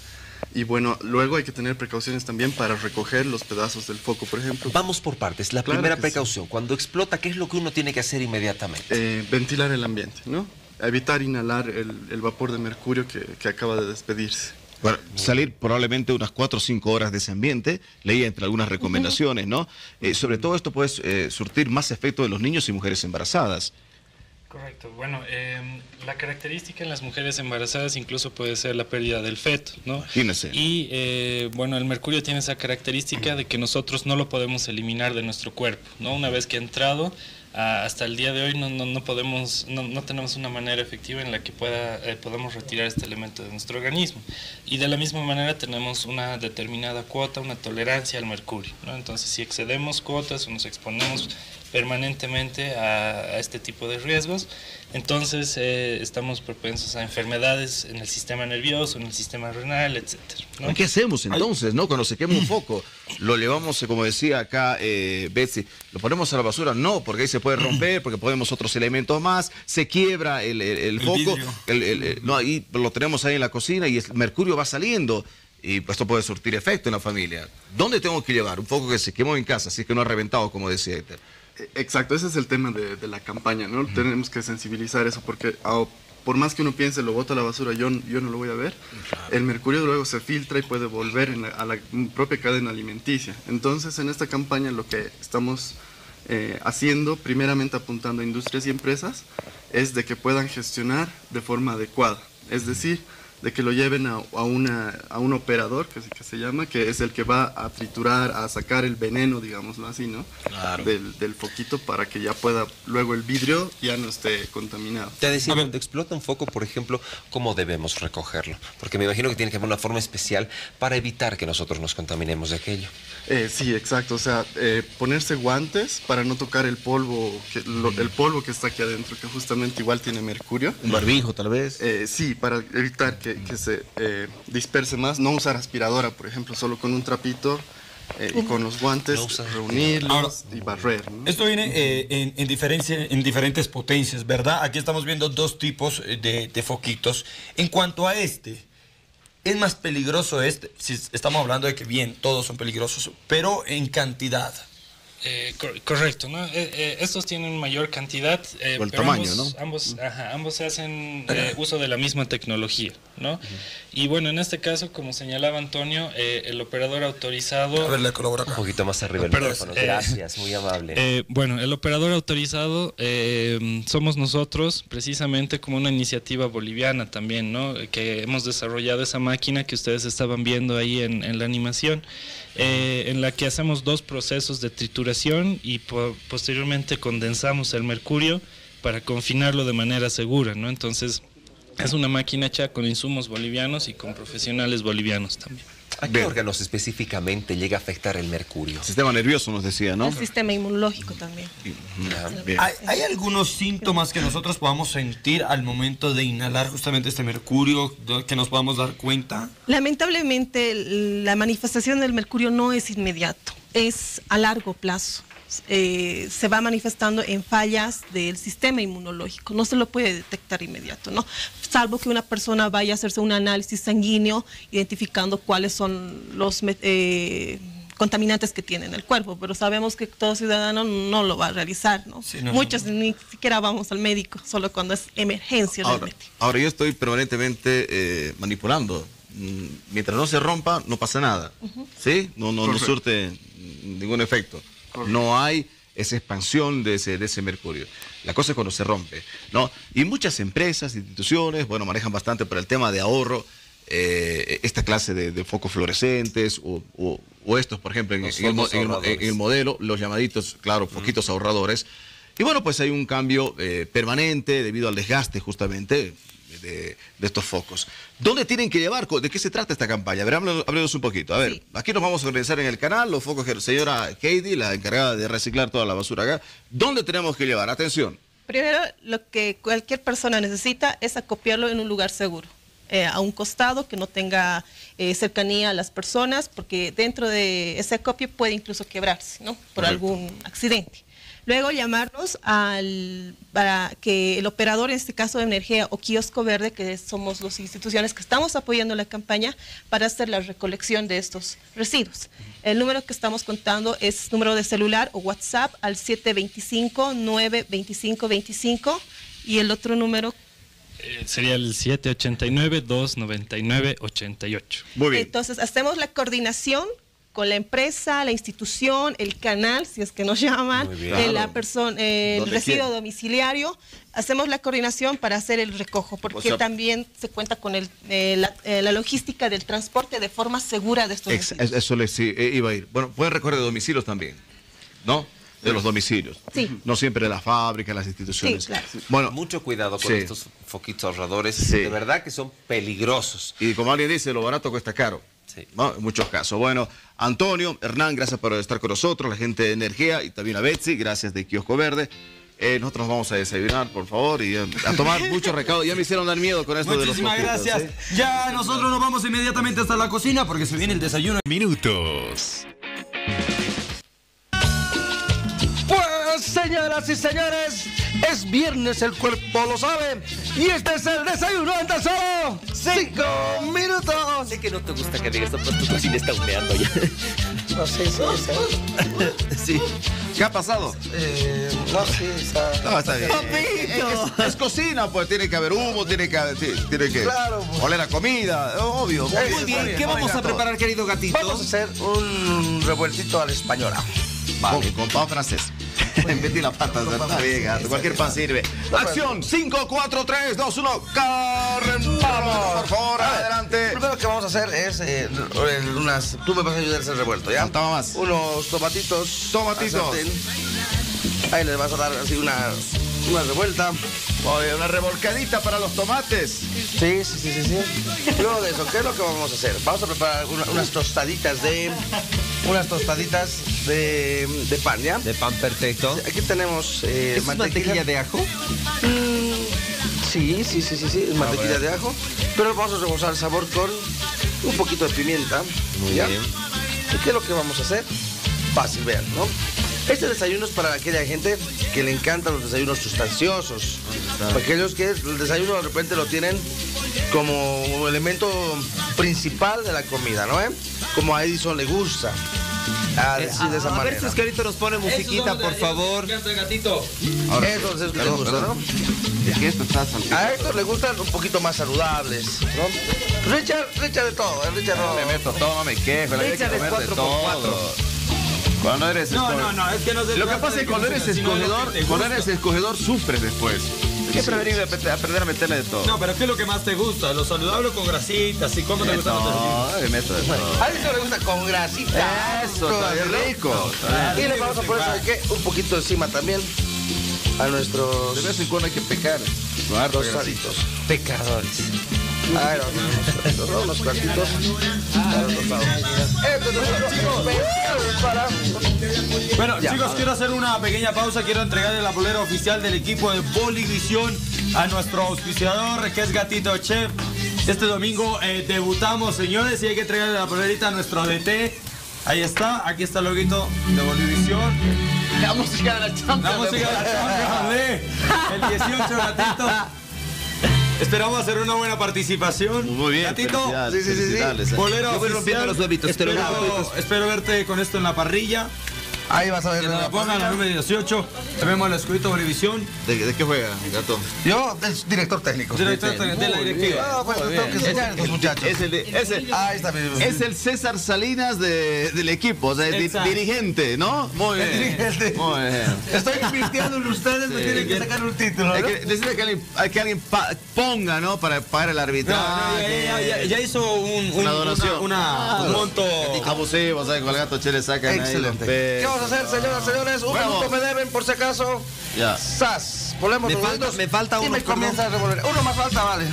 Y bueno, luego hay que tener precauciones también para recoger los pedazos del foco, por ejemplo. Vamos por partes. La Claro primera sí. precaución, cuando explota, ¿qué es lo que uno tiene que hacer inmediatamente? Eh, ventilar el ambiente, ¿no? Evitar inhalar el, el vapor de mercurio que, que acaba de despedirse. Bueno, salir probablemente unas 4 o 5 horas de ese ambiente, leía entre algunas recomendaciones, ¿no? Eh, sobre todo esto puede eh, surtir más efecto en los niños y mujeres embarazadas. Correcto. Bueno, em, la característica en las mujeres embarazadas incluso puede ser la pérdida del feto, ¿no? Imagínese. Y eh, bueno, el mercurio tiene esa característica de que nosotros no lo podemos eliminar de nuestro cuerpo, ¿no? Una vez que ha entrado hasta el día de hoy no, no, no podemos, no, no tenemos una manera efectiva en la que pueda, eh, podamos retirar este elemento de nuestro organismo. Y de la misma manera tenemos una determinada cuota, una tolerancia al mercurio. ¿no? Entonces, si excedemos cuotas o nos exponemos permanentemente a, a este tipo de riesgos, entonces eh, estamos propensos a enfermedades en el sistema nervioso, en el sistema renal, etcétera. ¿no? ¿Qué hacemos entonces, no? Cuando se quema un foco, lo llevamos, eh, como decía acá eh, Betsy, lo ponemos a la basura, no, porque ahí se puede romper, porque ponemos otros elementos más, se quiebra el, el- el El foco, vidrio. el- el- el- no, ahí lo tenemos ahí en la cocina y el mercurio va saliendo. Y esto puede surtir efecto en la familia. ¿Dónde tengo que llevar? Un foco que se quemó en casa, si es que no ha reventado, como decía Héctor. Exacto, ese es el tema de, de la campaña, ¿no? Tenemos que sensibilizar eso porque ah, por más que uno piense lo bota a la basura, yo, yo no lo voy a ver, el mercurio luego se filtra y puede volver en la- a la propia cadena alimenticia. Entonces, en esta campaña lo que estamos eh, haciendo, primeramente apuntando a industrias y empresas, es de que puedan gestionar de forma adecuada. Es decir, de que lo lleven a, a una, a un operador, que, se- que se llama, que es el que va a triturar, a sacar el veneno, digámoslo así, ¿no? Del, del foquito para que ya pueda, luego el vidrio ya no esté contaminado. Te decía, cuando explota un foco, por ejemplo, ¿cómo debemos recogerlo? Porque me imagino que tiene que haber una forma especial para evitar que nosotros nos contaminemos de aquello. Eh, sí, exacto. O sea, eh, ponerse guantes para no tocar el polvo, que, lo- el polvo que está aquí adentro, que justamente igual tiene mercurio. Un barbijo, tal vez. Eh, sí, para evitar que, que se eh, disperse más. No usar aspiradora, por ejemplo, solo con un trapito eh, y con los guantes reunirlos y barrer. ¿no? Esto viene eh, en, en, diferencia, en diferentes potencias, ¿verdad? Aquí estamos viendo dos tipos de, de foquitos. En cuanto a este, es más peligroso este, si estamos hablando de que bien, todos son peligrosos, pero en cantidad. Eh, cor- correcto, ¿no? Eh, eh, estos tienen mayor cantidad. eh, O el pero tamaño, ambos, ¿no? Ambos, ajá, ambos hacen eh, uso de la misma tecnología, ¿no? Y bueno, en este caso, como señalaba Antonio, eh, el operador autorizado. A ver, le colabora Un poquito más arriba el Perdón, micrófono. eh, Gracias, muy amable. Eh, bueno, el operador autorizado eh, somos nosotros, precisamente como una iniciativa boliviana también, ¿no? Que hemos desarrollado esa máquina que ustedes estaban viendo ahí en, en la animación, eh, en la que hacemos dos procesos de trituración y po- posteriormente condensamos el mercurio para confinarlo de manera segura, ¿no? Entonces, es una máquina hecha con insumos bolivianos y con profesionales bolivianos también. ¿A qué órganos específicamente llega a afectar el mercurio? Sistema nervioso nos decía, ¿no? El sistema inmunológico también. ¿Hay, hay algunos síntomas que nosotros podamos sentir al momento de inhalar justamente este mercurio, que nos podamos dar cuenta? Lamentablemente, la manifestación del mercurio no es inmediato, es a largo plazo. Eh, se va manifestando en fallas del sistema inmunológico, no se lo puede detectar inmediato, ¿no? Salvo que una persona vaya a hacerse un análisis sanguíneo identificando cuáles son los eh, contaminantes que tiene en el cuerpo, pero sabemos que todo ciudadano no lo va a realizar, ¿no? no, Muchos ni siquiera vamos al médico, solo cuando es emergencia Ahora, realmente. ahora yo estoy permanentemente eh, manipulando. Mm, Mientras no se rompa, no pasa nada. ¿Sí? No, no, surte ningún efecto. No hay esa expansión de ese, de ese mercurio. La cosa es cuando se rompe, ¿no? Y muchas empresas, instituciones, bueno, manejan bastante por el tema de ahorro eh, esta clase de, de focos fluorescentes o, o- o estos, por ejemplo, en, el, en en modelo, los llamaditos, claro, foquitos ahorradores. Y bueno, pues hay un cambio eh, permanente debido al desgaste justamente de, de estos focos. ¿Dónde tienen que llevar? ¿De qué se trata esta campaña? A ver, háblenos un poquito. A ver, aquí nos vamos a organizar en el canal, los focos que señora Katie, la encargada de reciclar toda la basura acá. ¿Dónde tenemos que llevar? Atención. Primero, lo que cualquier persona necesita es acopiarlo en un lugar seguro, eh, a un costado que no tenga eh, cercanía a las personas, porque dentro de ese acopio puede incluso quebrarse, ¿no? Por Correcto. algún accidente. Luego llamarnos al, para que el operador, en este caso de energía o kiosco verde, que somos las instituciones que estamos apoyando la campaña para hacer la recolección de estos residuos. El número que estamos contando es número de celular o WhatsApp al 725-925-25 y el otro número Eh, sería el 789-299-88. Entonces, hacemos la coordinación con la empresa, la institución, el canal, si es que nos llaman, eh, la persona, eh, el residuo domiciliario. Hacemos la coordinación para hacer el recojo, porque O sea- también se cuenta con el, eh, la, eh, la logística del transporte de forma segura de estos Ex- residuos. eso les sí, eh, iba a ir. Bueno, pueden recorrer domicilios también, ¿no? de los domicilios. Sí. No siempre de las fábricas, las instituciones. Sí, claro. Bueno, Mucho cuidado con Sí. estos foquitos ahorradores. Sí. De verdad que son peligrosos. y como alguien dice, lo barato cuesta caro. ¿no? En muchos casos. Bueno, Antonio, Hernán, gracias por estar con nosotros, la gente de Energía y también a Betsy, gracias de Kiosco Verde. Eh, nosotros vamos a desayunar, por favor, y eh, a tomar mucho recaudo. Ya me hicieron dar miedo con esto Muchísimas de los foquitos, gracias. ¿sí? Ya nosotros nos vamos inmediatamente hasta la cocina porque se viene el desayuno. Minutos. Señoras y señores, es viernes, el cuerpo lo sabe. Y este es el desayuno en tan solo cinco minutos. Sé que no te gusta que digas pero tu cocina está humeando ya. No sé, sí, Sí. ¿Qué ha pasado? Eh, no, sí, está. No, está bien. Papito. Es, es cocina, pues tiene que haber humo, tiene que, haber- tiene, tiene que Claro, pues. oler a comida, obvio. Muy bien, ¿Qué vamos a preparar, querido gatito? Vamos a hacer un revueltito a la española. Con, con pan francés. Metí la pata, está bien, gato. Cualquier pan sirve. Acción, 5, 4, 3, 2, 1, carren. Vamos, por favor, A ver, adelante. Lo primero que vamos a hacer es eh, unas. Tú me vas a ayudar a hacer el revuelto, ¿ya? Faltaba más. Unos tomatitos. Tomatitos. Ahí les vas a dar así una, una revuelta. Oye, una revolcadita para los tomates. Sí, sí, sí, sí, sí. Luego de eso, ¿qué es lo que vamos a hacer? Vamos a preparar una- unas tostaditas de. Unas tostaditas de, de pan, ¿ya? De pan perfecto. Aquí tenemos eh, ¿Eso es mantequilla de ajo? Mm, sí, sí, sí, sí, sí, es mantequilla de ajo. Pero vamos a rebozar el sabor con un poquito de pimienta. Muy ¿ya? bien. ¿Y qué es lo que vamos a hacer? Fácil, vean, ¿no? Este desayuno es para aquella gente que le encantan los desayunos sustanciosos. Para aquellos que el desayuno de repente lo tienen como elemento principal de la comida, ¿no? eh? Como a Edison le gusta. A decir de esa Eh, a ver si Oscarito nos pone musiquita, por favor. Ahora, Eso es lo que le gusta. ¿no? Es que esto está salpicado. A Héctor le gustan un poquito más saludables, ¿no? Richard, Richard de todo, ¿eh? Richard no. Me meto todo, no me quejo, Richard es comer de 4x4. todo. Cuando eres No, escoge- no, no, es que no se Lo que pasa es que cuando eres escogedor, cuando eres escogedor sufres después. Hay que a aprender a meterle de todo. No, pero ¿qué es lo que más te gusta? ¿Lo saludable con grasitas? ¿Y cómo te gusta? No, me meto de todo. A Edison le gusta con grasita. Eso, está bien rico. Y le vamos a poner, ¿sabe qué? Un poquito encima también a nuestros De vez en cuando hay que pecar. Harto tostaditos. Pecadores. Unos- unos cuartitos para los para... Bueno, Ya, chicos, quiero hacer una pequeña pausa. Quiero entregarle la polera oficial del equipo de Bolivisión a nuestro auspiciador, que es Gatito Chef. Este domingo eh, debutamos, señores, y hay que entregarle la polerita a nuestro DT. Ahí está, aquí está el loguito de Bolivisión. La música de la Champions. La música de la Champions. El 18, Gatito. Esperamos hacer una buena participación. Muy bien, Gatito. Sí, sí, sí, espero, juro. espero verte con esto en la parrilla. Ahí vas a ver. Que nos la pongan la número 18. Tenemos el escudito Bolivisión. ¿De, de qué juega, gato? Yo, del director técnico. Director técnico de la directiva. Ah, pues tengo que enseñar a estos muchachos. Es el, es el- Ahí está. es el César Salinas de- del equipo, o sea, di- dirigente, ¿no? Muy bien. dirigente. Muy bien. Estoy invirtiendo en ustedes, me Sí. tienen que sacar un título. Hay ¿no? que decirle que alguien, hay que alguien pa- ponga, ¿no? Para pagar el No, no, arbitraje. ya, ya- ya- ya hizo un, un- Una donación. una- un monto. Abusivo, ¿sabes? Con el gato che le sacan ahí los Excelente. pesos. ¿Qué vamos a hacer, señoras y señores? Un Vamos. minuto me deben, por si acaso. Ya. ¡Sas! Ponemos Me los falta- me falta y uno, me perdón. comienza a revolver. Uno más falta, vale.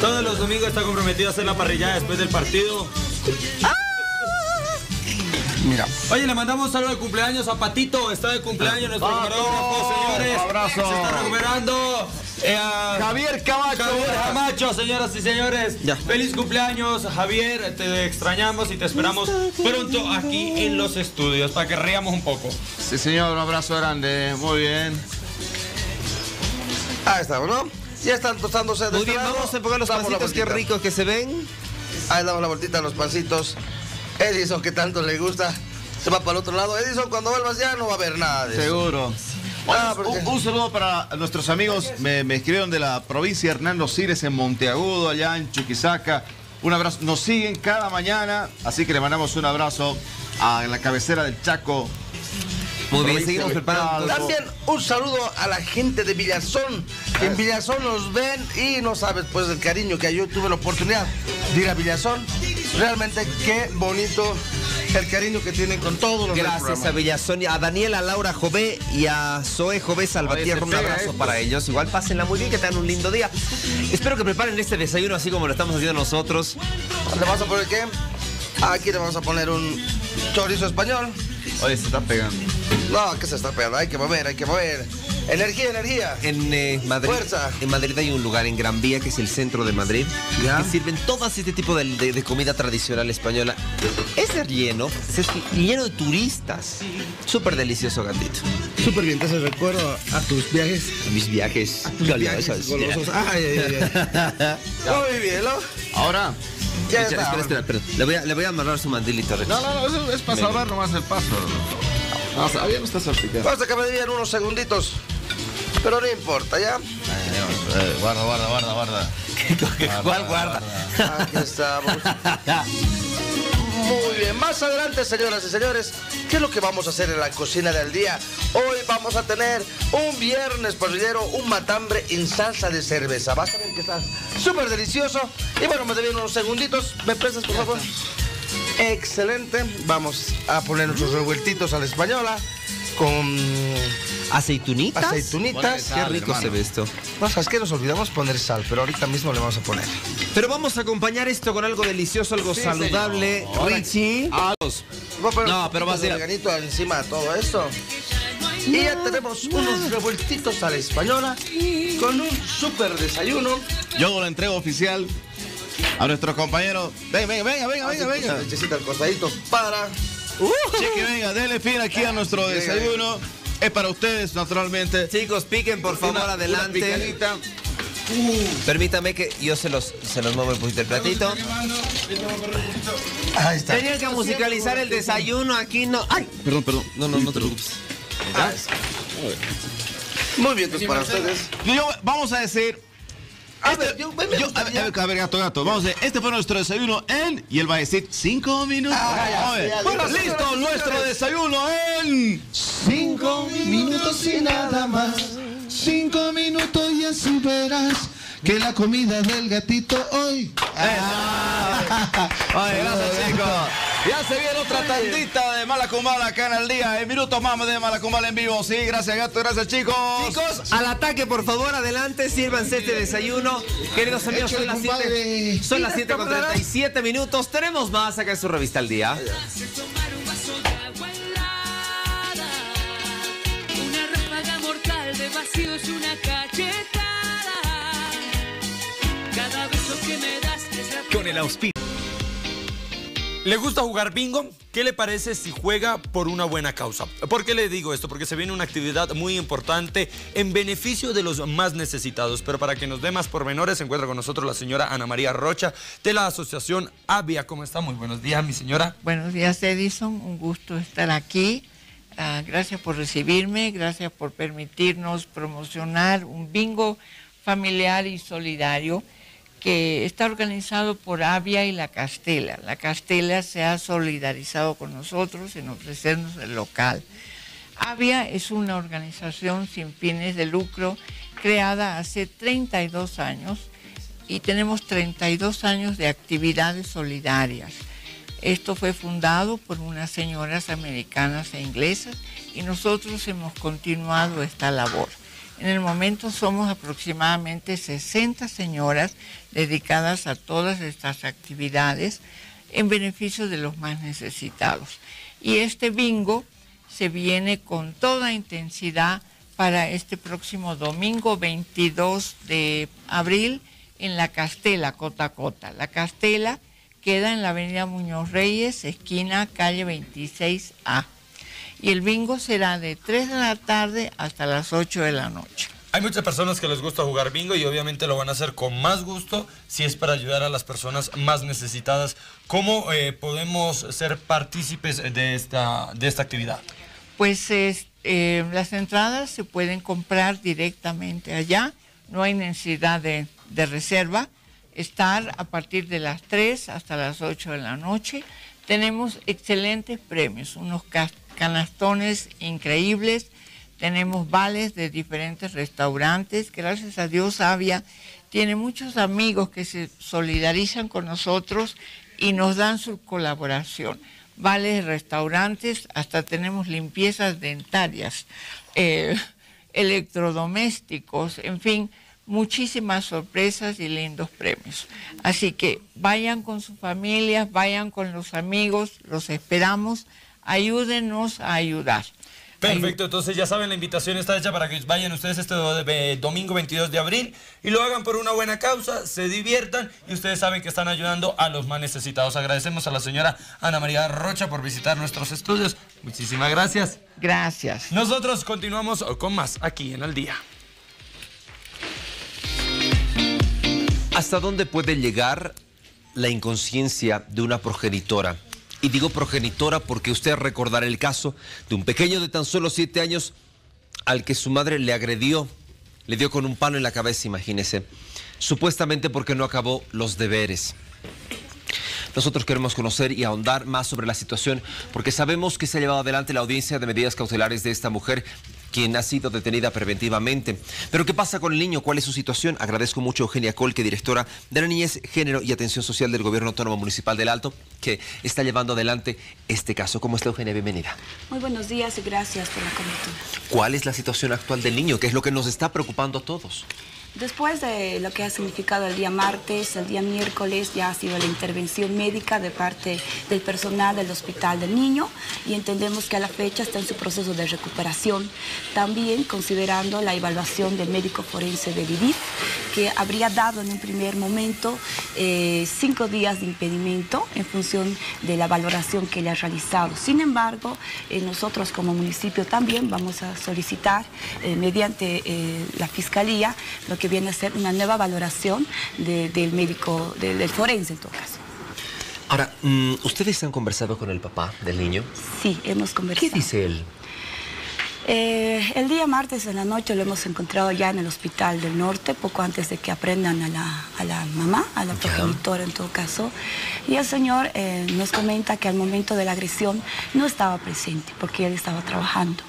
Todos los domingos está comprometido a hacer la parrillada después del partido. Mira. Oye, le mandamos un saludo de cumpleaños a Patito. Está de cumpleaños nuestro camarógrafo, señores. abrazo. Se está recuperando. Eh, Javier Camacho. Javier Camacho, señoras y señores. Feliz cumpleaños, Javier. Te extrañamos y te esperamos pronto aquí en los estudios para que riamos un poco. Sí, señor, un abrazo grande. Muy bien. Ahí estamos, ¿no? Ya están tostándose de Muy este bien, vamos a enfocar los pancitos, qué ricos que se ven. Ahí damos la vueltita a los pancitos. Edison, que tanto le gusta, se va para el otro lado. Edison, cuando vuelvas ya no va a haber nada de eso. Seguro. Ah, un, porque- un saludo para nuestros amigos, me, me escribieron de la provincia Hernando Cires en Monteagudo, allá en Chuquisaca. Un abrazo, nos siguen cada mañana, así que le mandamos un abrazo a la cabecera del Chaco. Preparando. También un saludo a la gente de Villazón, que en Villazón nos ven y no sabes pues el cariño que yo tuve la oportunidad de ir a Villazón. Realmente qué bonito el cariño que tienen con todos los Gracias a Sonia, a Daniela, Laura Jové y a Zoe Jové Salvatierra. Un abrazo esto. para ellos. Igual pásenla muy bien, que tengan un lindo día. Espero que preparen este desayuno así como lo estamos haciendo nosotros. ¿Le vamos a poner qué? Aquí le vamos a poner un chorizo español. Oye, se está pegando. No, que se está pegando. Hay que mover, hay que mover. Energía, energía. En eh, Madrid, Fuerza. en Madrid hay un lugar en Gran Vía que es el centro de Madrid que sirven todas este tipo de, de- de comida tradicional española. Es de lleno, es lleno de turistas. Súper delicioso, Gandito. Súper bien, te hace recuerdo a tus viajes. Mis viajes tus viajes golosos. Ay, ay, ay. Muy bien, ¿no? Ahora. Ya espera, está. espera, espera, espera. Le voy a, le voy a amarrar su mandilito, Rex. No, no, no, eso es para salvar nomás el paso. No, todavía no está salpicado. Basta que me digan unos segunditos. Pero no importa, ¿ya? Eh, Guarda, guarda, guarda, guarda. ¿Cuál guarda? Aquí estamos. Muy bien, más adelante, señoras y señores, ¿qué es lo que vamos a hacer en la cocina del día? Hoy vamos a tener un viernes parrillero, un matambre en salsa de cerveza. Vas a ver que está súper delicioso. Y bueno, me deben unos segunditos. ¿Me prestas, por favor? Excelente. Vamos a poner nuestros revueltitos a la española con ¿Aceitunitas? aceitunitas. Qué rico se ve esto. No, sabes que nos olvidamos poner sal, pero ahorita mismo le vamos a poner. Pero vamos a acompañar esto con algo delicioso, algo Sí, saludable. señor. Richie. Voy a poner No, pero vas a ir de a- veganito encima de todo esto. Y ya tenemos unos revueltitos a la española con un súper desayuno. Yo lo entrego oficial a nuestro compañero. Venga, venga, venga, venga, venga, venga. Lechecita al costadito para... Cheque, venga, dele fin aquí a nuestro desayuno. Es para ustedes, naturalmente. Chicos, piquen por favor Una- una adelante. picadita. Permítame que yo se los, se los muevo un poquito el platito. Ahí está. Tenían que musicalizar el desayuno aquí, no. ¡Ay! Perdón, perdón. No, no, no te preocupes. Ah, Muy bien, pues para ustedes. Yo, vamos a decir. A este- ver, yo- me- me yo- gusta a, ver, a ver, ver, gato, gato. Vamos a decir, este fue nuestro desayuno en. Y él va a decir cinco minutos. Ah, ya, A ver, ya, bueno, ya. listo, Señoras nuestro señores. desayuno en. Cinco minutos y nada más. Cinco minutos y así verás que la comida del gatito hoy. Ay, gracias, chicos. Ya se viene otra tandita de Malacumbala acá en el día. En minutos más de Malacumbala en vivo. Sí, gracias, gato. Gracias, chicos. Chicos, al ataque, por favor, adelante, sírvanse este desayuno. Queridos amigos, son las 7 compadre. son las 7 con 37 minutos. Tenemos más acá en su revista al día. Una ráfaga mortal de vacío es una cachetada. Con el auspicio. ¿Le gusta jugar bingo? ¿Qué le parece si juega por una buena causa? ¿Por qué le digo esto? Porque se viene una actividad muy importante en beneficio de los más necesitados. Pero para que nos dé más pormenores, se encuentra con nosotros la señora Ana María Rocha de la Asociación Avia. ¿Cómo está? Muy buenos días, mi señora. Buenos días, Edison. Un gusto estar aquí. Ah, gracias por recibirme, gracias por permitirnos promocionar un bingo familiar y solidario que está organizado por Avia y La Castela. La Castela se ha solidarizado con nosotros en ofrecernos el local. Avia es una organización sin fines de lucro creada hace 32 años y tenemos 32 años de actividades solidarias. Esto fue fundado por unas señoras americanas e inglesas y nosotros hemos continuado esta labor. En el momento somos aproximadamente 60 señoras dedicadas a todas estas actividades en beneficio de los más necesitados. Y este bingo se viene con toda intensidad para este próximo domingo 22 de abril en la Castela, Cota Cota. La Castela queda en la avenida Muñoz Reyes, esquina calle 26A. Y el bingo será de 3 de la tarde hasta las 8 de la noche. Hay muchas personas que les gusta jugar bingo y obviamente lo van a hacer con más gusto si es para ayudar a las personas más necesitadas. ¿Cómo eh, podemos ser partícipes de esta, de esta actividad? Pues es- eh, las entradas se pueden comprar directamente allá, no hay necesidad de, de reserva. Estar a partir de las 3 hasta las 8 de la noche. Tenemos excelentes premios, unos cas- canastones increíbles, tenemos vales de diferentes restaurantes. Gracias a Dios, Avia tiene muchos amigos que se solidarizan con nosotros y nos dan su colaboración. vales restaurantes, hasta tenemos limpiezas dentarias, eh, electrodomésticos, en fin, muchísimas sorpresas y lindos premios. Así que vayan con sus familias, vayan con los amigos, los esperamos, ayúdenos a ayudar. Perfecto, entonces ya saben, la invitación está hecha para que vayan ustedes este eh, domingo 22 de abril y lo hagan por una buena causa, se diviertan y ustedes saben que están ayudando a los más necesitados. Agradecemos a la señora Ana María Rocha por visitar nuestros estudios. Muchísimas gracias. Gracias. Nosotros continuamos con más aquí en Al Día. ¿Hasta dónde puede llegar la inconsciencia de una progenitora? Y digo progenitora porque usted recordará el caso de un pequeño de tan solo siete años al que su madre le agredió, le dio con un palo en la cabeza, imagínese, supuestamente porque no acabó los deberes. Nosotros queremos conocer y ahondar más sobre la situación porque sabemos que se ha llevado adelante la audiencia de medidas cautelares de esta mujer quien ha sido detenida preventivamente. Pero ¿qué pasa con el niño? ¿Cuál es su situación? Agradezco mucho a Eugenia Colque, directora de la Niñez, Género y Atención Social del Gobierno Autónomo Municipal del Alto, que está llevando adelante este caso. ¿Cómo está Eugenia? Bienvenida. Muy buenos días y gracias por la cobertura. ¿Cuál es la situación actual del niño? ¿Qué es lo que nos está preocupando a todos? Después de lo que ha significado el día martes, el día miércoles ya ha sido la intervención médica de parte del personal del Hospital del Niño y entendemos que a la fecha está en su proceso de recuperación. También considerando la evaluación del médico forense de Vivir, que habría dado en un primer momento eh, cinco días de impedimento en función de la valoración que le ha realizado. Sin embargo, eh, nosotros como municipio también vamos a solicitar eh, mediante la Fiscalía lo que viene a ser una nueva valoración de- del médico, de- del forense en todo caso. Ahora, mm, ¿ustedes han conversado con el papá del niño? Sí, hemos conversado. ¿Qué dice él? Eh, el día martes en la noche lo hemos encontrado ya en el Hospital del Norte, poco antes de que aprendan a la, a la mamá, a la progenitora en todo caso. Y el señor eh, nos comenta que al momento de la agresión no estaba presente porque él estaba trabajando.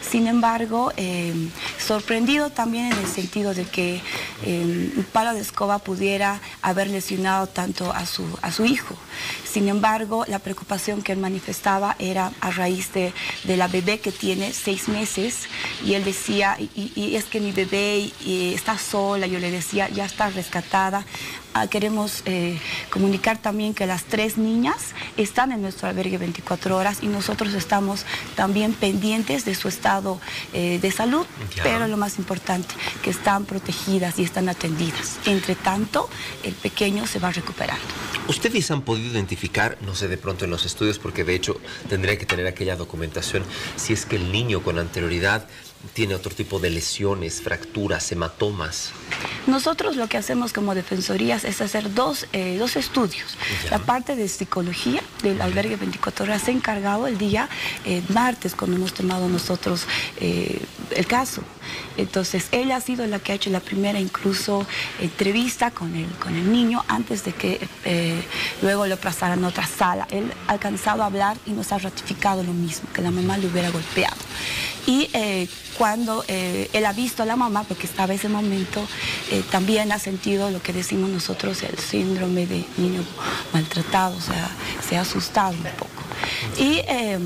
Sin embargo, eh, sorprendido también en el sentido de que eh, un palo de escoba pudiera haber lesionado tanto a su, a su hijo. Sin embargo, la preocupación que él manifestaba era a raíz de, de la bebé que tiene seis meses y él decía, y, y es que mi bebé está sola, yo le decía, ya está rescatada. Ah, queremos eh, comunicar también que las tres niñas están en nuestro albergue 24 horas y nosotros estamos también pendientes de su estado eh, de salud, Ya. pero lo más importante, que están protegidas y están atendidas. Entre tanto, el pequeño se va recuperando. ¿Ustedes han podido identificar, no sé, de pronto en los estudios, porque de hecho tendría que tener aquella documentación, si es que el niño con anterioridad tiene otro tipo de lesiones, fracturas, hematomas? Nosotros lo que hacemos como defensorías es hacer dos, eh, dos estudios. Ya. La parte de psicología del albergue 24 horas se ha encargado el día eh, martes cuando hemos tomado nosotros eh, el caso. Entonces, ella ha sido la que ha hecho la primera incluso entrevista con el, con el niño antes de que luego lo pasaran a otra sala. Él ha alcanzado a hablar y nos ha ratificado lo mismo, que la mamá le hubiera golpeado. Y cuando eh, él ha visto a la mamá, porque estaba ese momento, eh, también ha sentido lo que decimos nosotros, el síndrome de niño maltratado, o sea, se ha asustado un poco. Y eh,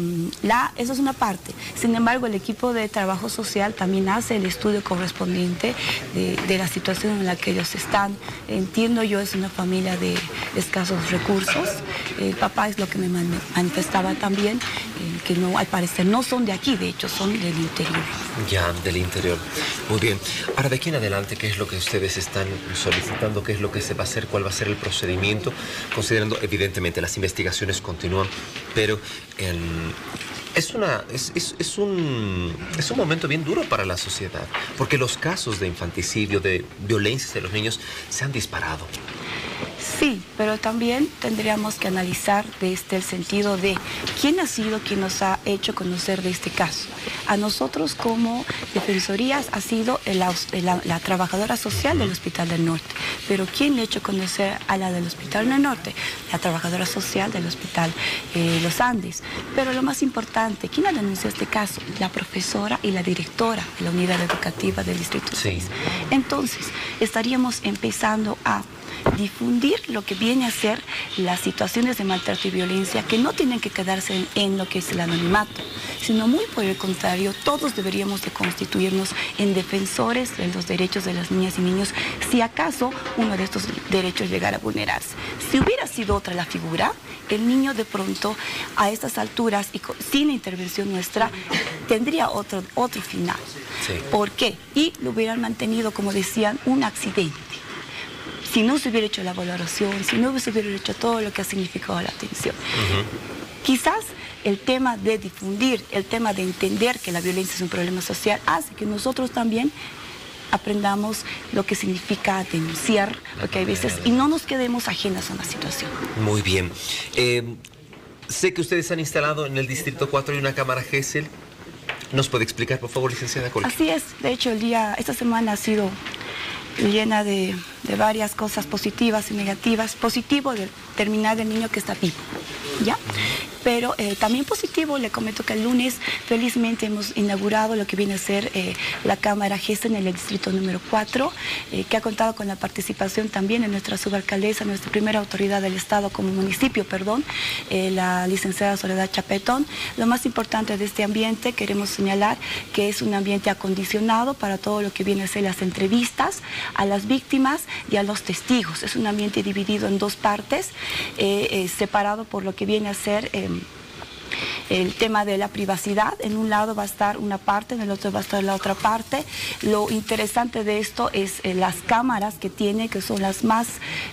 la, eso es una parte. Sin embargo, el equipo de trabajo social también hace el estudio correspondiente de, de la situación en la que ellos están. Entiendo yo, es una familia de escasos recursos. El papá es lo que me man- manifestaba también, que no, al parecer no son de aquí, de hecho, son del interior. Ya, del interior. Muy bien. Ahora, de aquí en adelante, ¿qué es lo que ustedes están solicitando? ¿Qué es lo que se va a hacer? ¿Cuál va a ser el procedimiento? Considerando, evidentemente, las investigaciones continúan, pero em, es, una, es, es- es un, es un momento bien duro para la sociedad, porque los casos de infanticidio, de violencia de los niños, se han disparado. Sí, pero también tendríamos que analizar desde el sentido de quién ha sido quien nos ha hecho conocer de este caso. A nosotros como defensorías ha sido el la, la trabajadora social del Hospital del Norte, pero ¿quién le ha hecho conocer a la del Hospital del Norte? La trabajadora social del Hospital eh, Los Andes. Pero lo más importante, ¿quién ha denunciado este caso? La profesora y la directora de la unidad educativa del Distrito 6. Entonces, estaríamos empezando a difundir lo que viene a ser las situaciones de maltrato y violencia que no tienen que quedarse en, en lo que es el anonimato, sino muy por el contrario, todos deberíamos de constituirnos en defensores de los derechos de las niñas y niños si acaso uno de estos derechos llegara a vulnerarse. Si hubiera sido otra la figura, el niño de pronto a estas alturas y sin la intervención nuestra tendría otro, otro final. ¿Por qué? Y lo hubieran mantenido, como decían, un accidente. Si no se hubiera hecho la valoración, si no se hubiera hecho todo lo que ha significado la atención. Quizás el tema de difundir, el tema de entender que la violencia es un problema social, hace que nosotros también aprendamos lo que significa denunciar, porque hay veces, y no nos quedemos ajenas a una situación. Muy bien. Eh, sé que ustedes han instalado en el Distrito 4 una cámara GESEL. ¿Nos puede explicar, por favor, licenciada Colque? Así es, de hecho el día, esta semana ha sido llena de, de varias cosas positivas y negativas. Positivo de terminar el niño que está vivo, ¿ya? Pero eh, también positivo, le comento que el lunes felizmente hemos inaugurado lo que viene a ser eh, la Cámara GESEL en el distrito número 4, eh, que ha contado con la participación también de nuestra subalcaldesa, nuestra primera autoridad del Estado como municipio, perdón, la licenciada Soledad Chapetón. Lo más importante de este ambiente, queremos señalar que es un ambiente acondicionado para todo lo que viene a ser las entrevistas a las víctimas y a los testigos. Es un ambiente dividido en dos partes, eh, eh, separado por lo que viene a ser... el tema de la privacidad. En un lado va a estar una parte, en el otro va a estar la otra parte. Lo interesante de esto es eh, las cámaras que tiene, que son las más,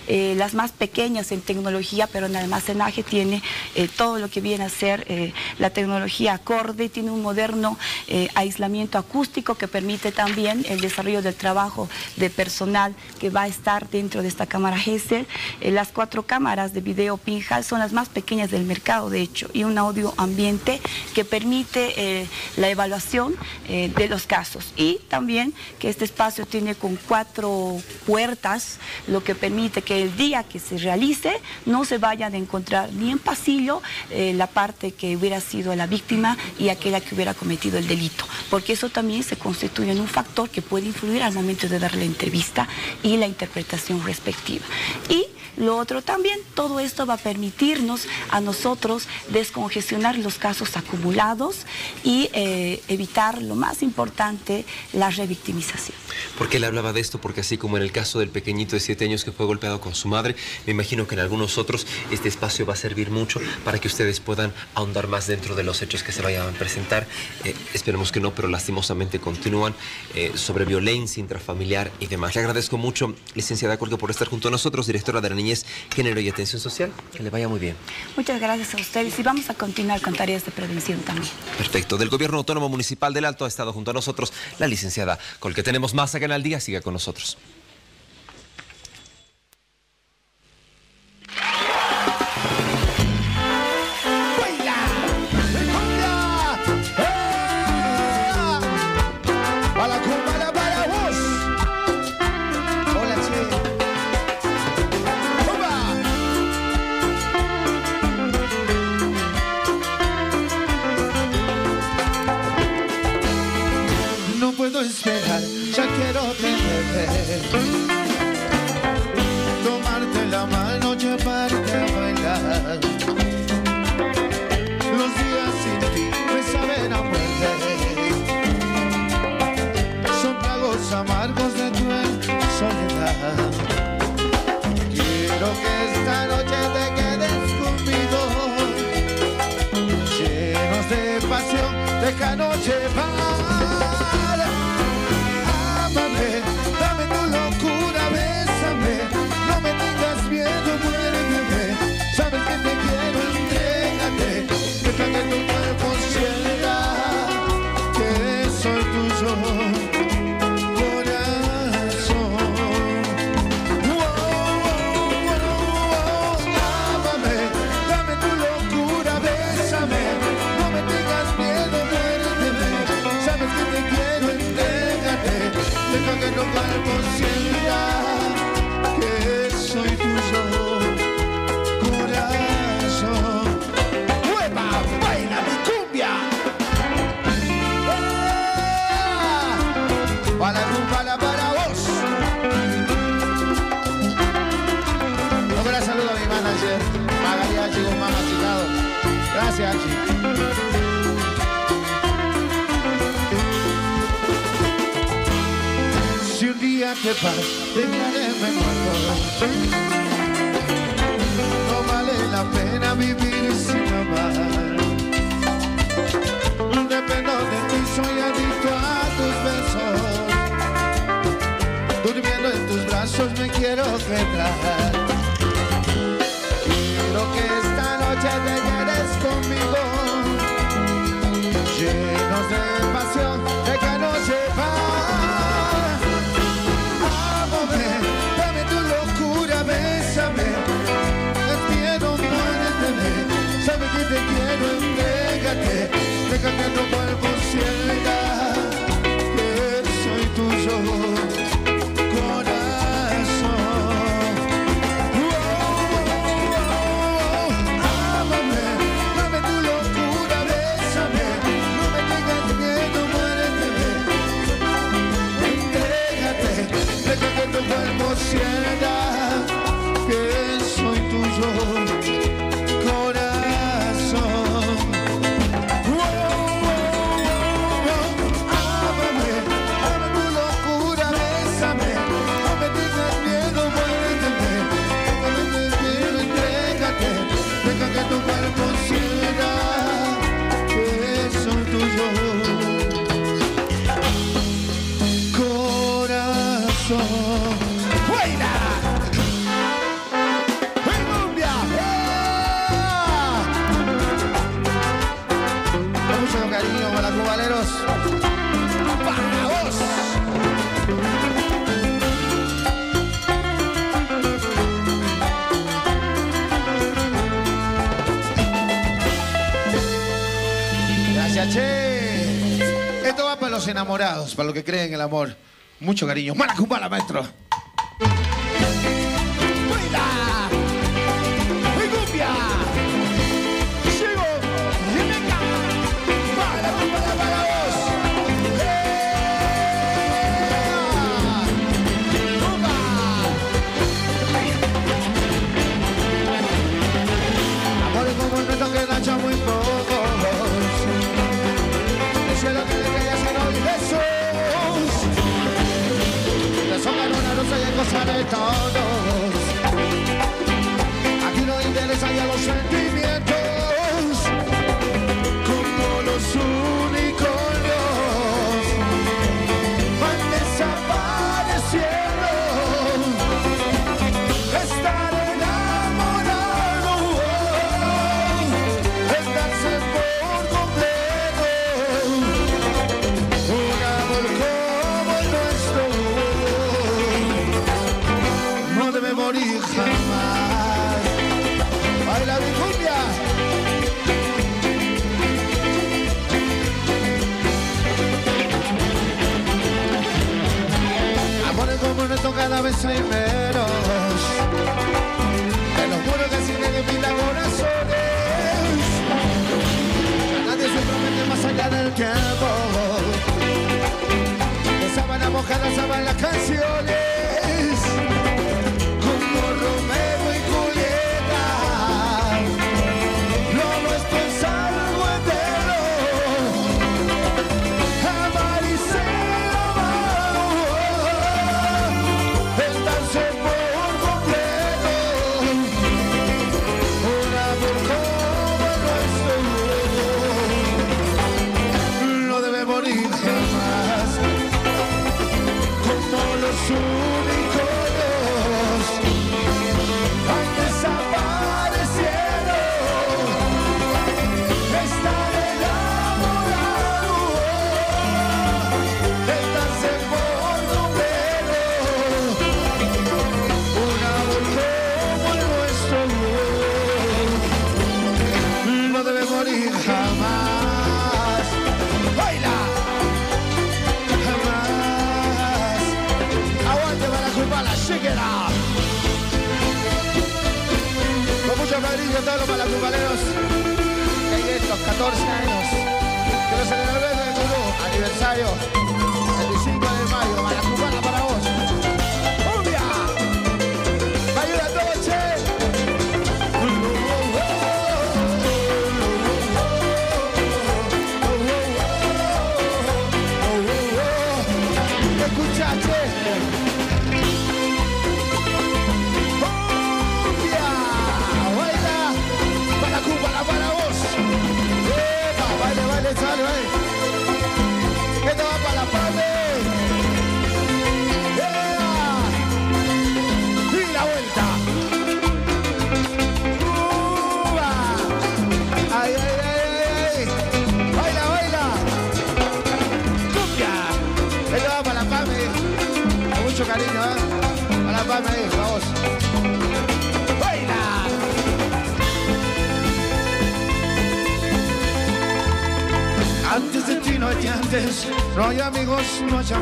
eh, las más pequeñas en tecnología, pero en almacenaje tiene eh, todo lo que viene a ser eh, la tecnología acorde, tiene un moderno eh, aislamiento acústico que permite también el desarrollo del trabajo de personal que va a estar dentro de esta cámara GESEL. Las cuatro cámaras de video Pinhal son las más pequeñas del mercado, de hecho, y un audio ambiente que permite eh, la evaluación eh, de los casos. Y también que este espacio tiene con cuatro puertas, lo que permite que el día que se realice no se vayan a encontrar ni en pasillo eh, la parte que hubiera sido la víctima y aquella que hubiera cometido el delito, porque eso también se constituye en un factor que puede influir al momento de dar la entrevista y la interpretación respectiva. Y lo otro también, todo esto va a permitirnos a nosotros descongestionar los casos acumulados y eh, evitar lo más importante, la revictimización. ¿Por qué le hablaba de esto? Porque así como en el caso del pequeñito de 7 años que fue golpeado con su madre, me imagino que en algunos otros este espacio va a servir mucho para que ustedes puedan ahondar más dentro de los hechos que se vayan a presentar. Eh, esperemos que no, pero lastimosamente continúan eh, sobre violencia intrafamiliar y demás. Le agradezco mucho, licenciada Colque, por estar junto a nosotros, directora de la Niñez, Género y Atención Social. Que le vaya muy bien. Muchas gracias a ustedes y vamos a continuar con tareas de prevención también. Perfecto. Del Gobierno Autónomo Municipal del Alto ha estado junto a nosotros la licenciada Colque. Tenemos más acá en al día. Siga con nosotros. que paz, que me muero. No vale la pena vivir sin amar. Dependo de ti, soy adicto a tus besos. Durmiendo en tus brazos me quiero quedar. Quiero que esta noche te quedes conmigo, llenos de pasión. Te quiero, entregate, deja que tu cuerpo ciega, que soy tuyo, corazón. Amame, no me tu locura de saber, no me tengas miedo, muérete. Entrégate, deja que tu cuerpo ciega, que soy tuyo. los enamorados, para los que creen en el amor. Mucho cariño. Mala cumbala, maestro.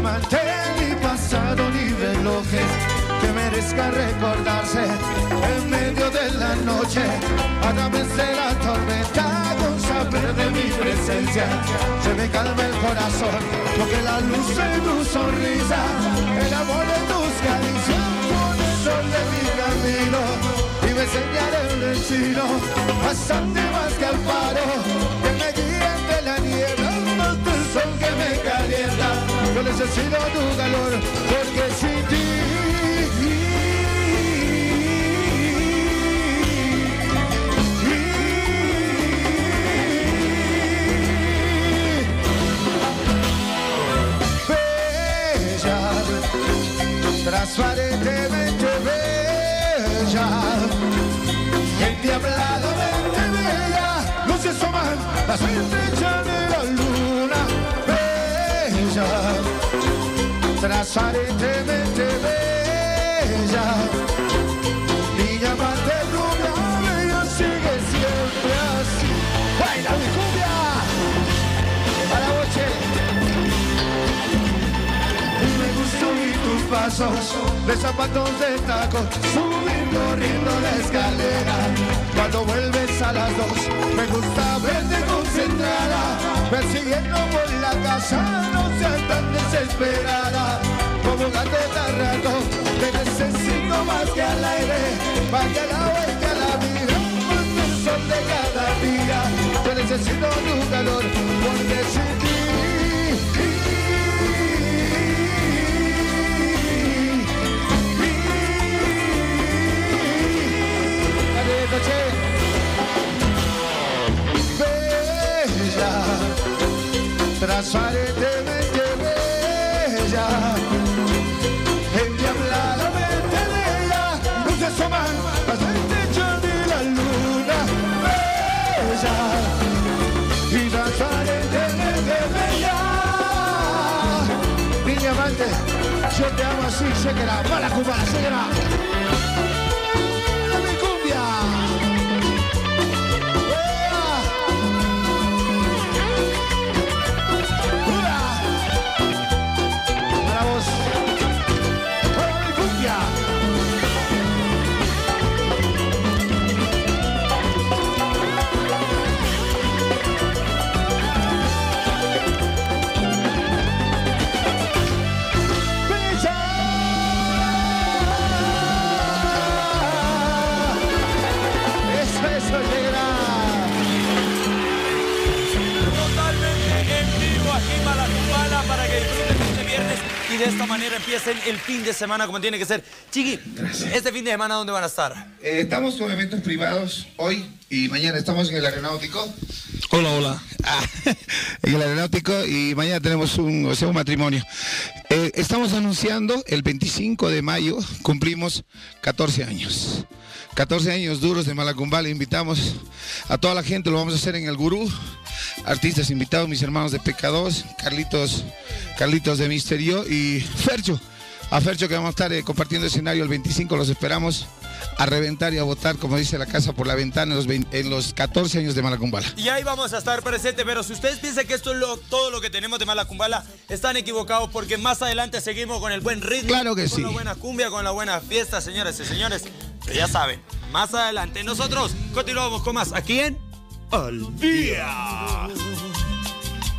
No hay amantes, de zapatos de taco, subir corriendo la escalera. Cuando vuelves a las dos, me gusta verte concentrada, persiguiendo por la casa, no seas tan desesperada. Como gato tan rato, te necesito más que al aire, más que al agua y que a la vida, sol de cada día. Yo necesito tu calor, porque sin transparentemente bella, endiabladamente bella, se asoman las estrellas de la luna. Bella y transparentemente bella. Niña amante, yo te amo así, sé que la mala cubana, sé y de esta manera empiecen el fin de semana como tiene que ser. Chiqui, este fin de semana ¿dónde van a estar? Eh, estamos con eventos privados hoy y mañana estamos en el aeronáutico. Hola, hola. Ah, en el aeronáutico y mañana tenemos un, matrimonio. Eh, estamos anunciando el 25 de mayo, cumplimos 14 años. 14 años duros de Malacumbala. Invitamos a toda la gente, lo vamos a hacer en el Gurú. Artistas invitados, mis hermanos de Pecados, Carlitos, Carlitos de Misterio y Fercho. A Fercho que vamos a estar eh, compartiendo escenario el 25, los esperamos a reventar y a votar, como dice la casa, por la ventana en los, 20 en los 14 años de Malacumbala. Y ahí vamos a estar presentes, pero si ustedes piensan que esto es lo- todo lo que tenemos de Malacumbala, están equivocados porque más adelante seguimos con el buen ritmo. Claro que con sí. la buena cumbia, con la buena fiesta, señores y señores. Pero ya saben, más adelante nosotros continuamos con más aquí en Al Día.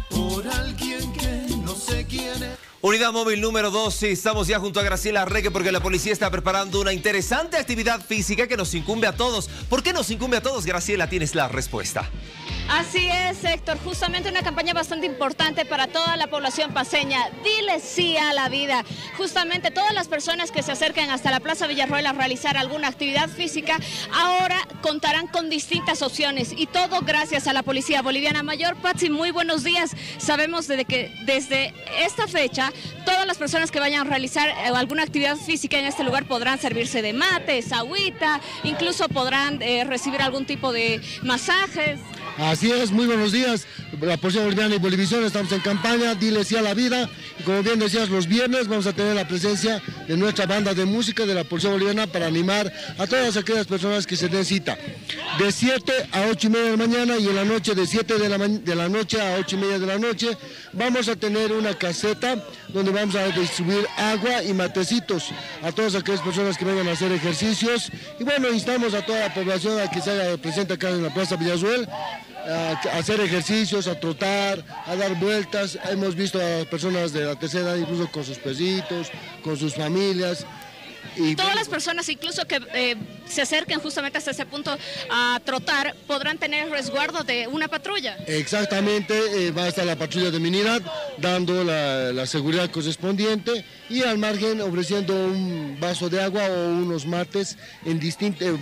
Por alguien que no sé quién es. Unidad móvil número 12, estamos ya junto a Graciela Reque porque la policía está preparando una interesante actividad física que nos incumbe a todos. ¿Por qué nos incumbe a todos? Graciela, tienes la respuesta. Así es, Héctor. Justamente una campaña bastante importante para toda la población paseña. Dile sí a la vida. Justamente todas las personas que se acerquen hasta la Plaza Villarroel a realizar alguna actividad física ahora contarán con distintas opciones y todo gracias a la Policía Boliviana Mayor. Patsy, muy buenos días. Sabemos desde que desde esta fecha todas las personas que vayan a realizar eh, alguna actividad física en este lugar podrán servirse de mates, agüita, incluso podrán eh, recibir algún tipo de masajes. Así es, muy buenos días. La Policía Boliviana y Bolivisión estamos en campaña, dile sí a la vida. Y como bien decías, los viernes vamos a tener la presencia de nuestra banda de música de la Policía Boliviana para animar a todas aquellas personas que se den cita. De 7 a 8 y media de la mañana y en la noche de 7 de la, de la noche a 8 y media de la noche vamos a tener una caseta donde vamos a distribuir agua y matecitos a todas aquellas personas que vengan a hacer ejercicios. Y bueno, instamos a toda la población a que se haga presente acá en la Plaza Villazuel a hacer ejercicios, a trotar, a dar vueltas. Hemos visto a personas de la tercera edad incluso con sus pesitos, con sus familias. Y Todas las personas, incluso que eh, se acerquen justamente hasta ese punto a trotar, podrán tener resguardo de una patrulla. Exactamente, eh, va a estar la patrulla de Minidad dando la, la seguridad correspondiente y al margen ofreciendo un vaso de agua o unos mates en distintos,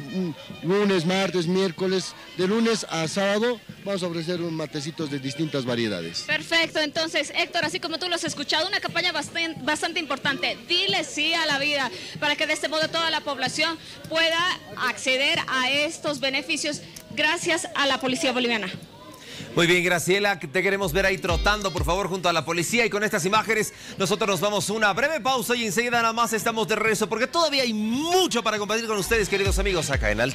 lunes, martes, miércoles, de lunes a sábado vamos a ofrecer un matecitos de distintas variedades. Perfecto, entonces Héctor, así como tú lo has escuchado, una campaña bastante, bastante importante, dile sí a la vida, para que de este modo toda la población pueda acceder a estos beneficios gracias a la Policía Boliviana. Muy bien, Graciela, te queremos ver ahí trotando, por favor, junto a la policía. Y con estas imágenes, nosotros nos vamos una breve pausa y enseguida nada más estamos de regreso, porque todavía hay mucho para compartir con ustedes, queridos amigos, acá en Al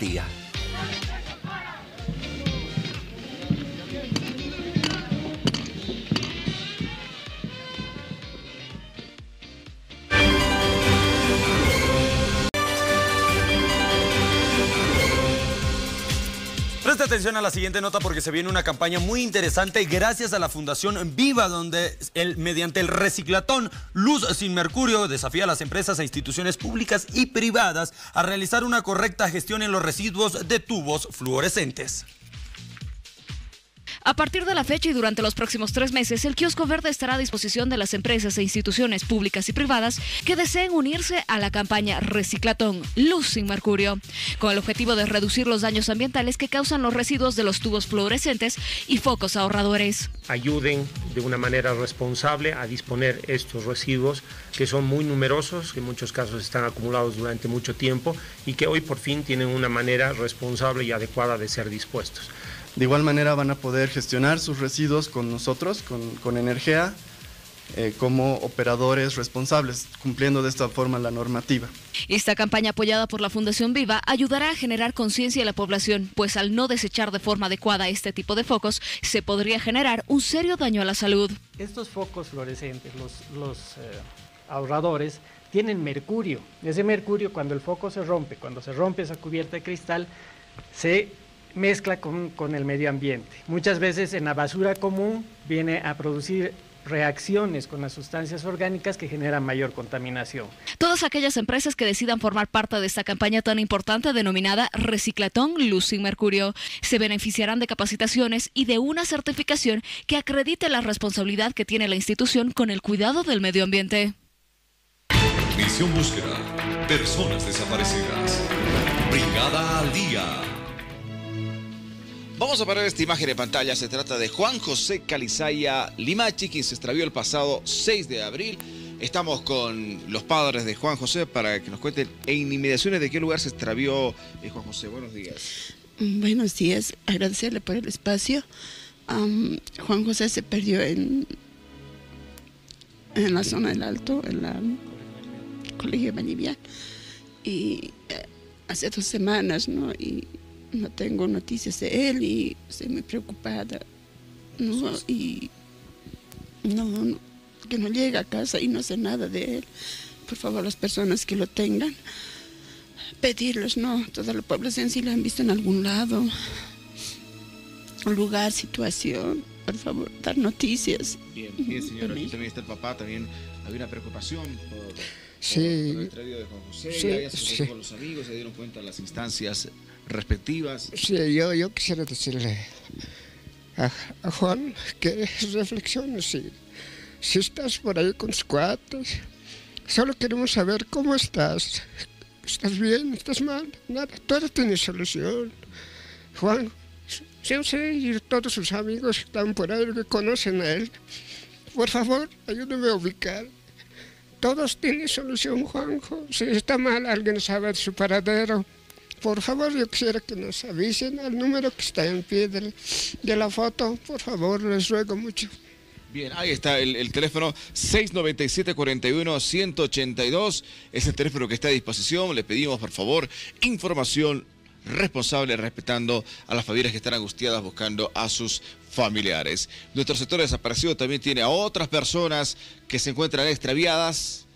atención a la siguiente nota porque se viene una campaña muy interesante gracias a la Fundación Viva, donde el, mediante el reciclatón Luz sin Mercurio desafía a las empresas e instituciones públicas y privadas a realizar una correcta gestión en los residuos de tubos fluorescentes. A partir de la fecha y durante los próximos tres meses, el kiosco verde estará a disposición de las empresas e instituciones públicas y privadas que deseen unirse a la campaña Reciclatón Luz sin Mercurio, con el objetivo de reducir los daños ambientales que causan los residuos de los tubos fluorescentes y focos ahorradores. ayuden de una manera responsable a disponer estos residuos que son muy numerosos, que en muchos casos están acumulados durante mucho tiempo y que hoy por fin tienen una manera responsable y adecuada de ser dispuestos. De igual manera van a poder gestionar sus residuos con nosotros, con, con Energea, eh, como operadores responsables, cumpliendo de esta forma la normativa. Esta campaña apoyada por la Fundación Viva ayudará a generar conciencia en la población, pues al no desechar de forma adecuada este tipo de focos, se podría generar un serio daño a la salud. Estos focos fluorescentes, los, los eh, ahorradores, tienen mercurio. Ese mercurio, cuando el foco se rompe, cuando se rompe esa cubierta de cristal, se mezcla con, con el medio ambiente. Muchas veces en la basura común viene a producir reacciones con las sustancias orgánicas que generan mayor contaminación. Todas aquellas empresas que decidan formar parte de esta campaña tan importante denominada Reciclatón Luz sin Mercurio se beneficiarán de capacitaciones y de una certificación que acredite la responsabilidad que tiene la institución con el cuidado del medio ambiente. Misión Búsqueda. Personas desaparecidas. Brigada al día. Vamos a parar esta imagen de pantalla. Se trata de Juan José Calizaya Limachi, quien se extravió el pasado 6 de abril. Estamos con los padres de Juan José para que nos cuenten en inmediaciones de qué lugar se extravió eh, Juan José. Buenos días. Buenos días, agradecerle por el espacio. Juan José se perdió en, en la zona del Alto, en la Colegio Bolivia, y eh, hace dos semanas, ¿no? No tengo noticias de él y estoy muy preocupada, ¿no? Y no, no, que no llega a casa y no sé nada de él. Por favor, las personas que lo tengan, pedirlos, ¿no? Toda la población si lo han visto en algún lado, lugar, situación, por favor, dar noticias. Bien, bien, señor. Aquí también está el papá. También había una preocupación por, por- Sí. por el de Juan José. Sí, ya, se sí. con los amigos, se dieron cuenta las instancias respectivas. Sí, yo, yo quisiera decirle a, a Juan que reflexione si, si estás por ahí con tus cuates. Solo queremos saber cómo estás. ¿Estás bien? ¿Estás mal? Nada, todo tiene solución. Juan, yo sé y todos sus amigos que están por ahí que conocen a él. Por favor, ayúdame a ubicar. Todos tienen solución, Juanjo. Si está mal, alguien sabe de su paradero. Por favor, yo quisiera que nos avisen al número que está en pie de la foto. Por favor, les ruego mucho. Bien, ahí está el, el teléfono 697-41-182. Es el teléfono que está a disposición. Le pedimos, por favor, información responsable, respetando a las familias que están angustiadas buscando a sus familiares. Nuestro sector desaparecido también tiene a otras personas que se encuentran extraviadas.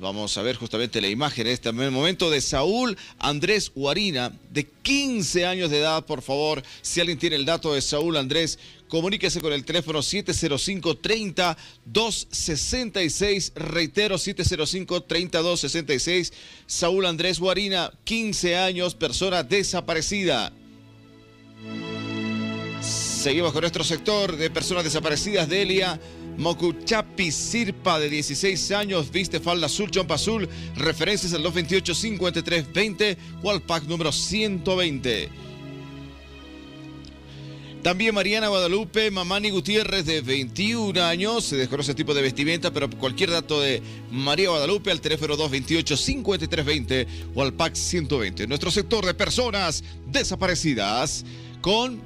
Vamos a ver justamente la imagen en este momento de Saúl Andrés Guarina, de 15 años de edad, por favor. Si alguien tiene el dato de Saúl Andrés, comuníquese con el teléfono 705-30-266. Reitero, 705-30-266. Saúl Andrés Guarina, 15 años, persona desaparecida. Seguimos con nuestro sector de personas desaparecidas. Delia Mokuchapi Sirpa, de 16 años, viste falda azul, chompa azul. Referencias al 228-5320 o al pack número 120. También Mariana Guadalupe Mamani Gutiérrez, de 21 años. Se desconoce el tipo de vestimenta, pero cualquier dato de María Guadalupe al teléfono 228-5320 o al pack 120. Nuestro sector de personas desaparecidas con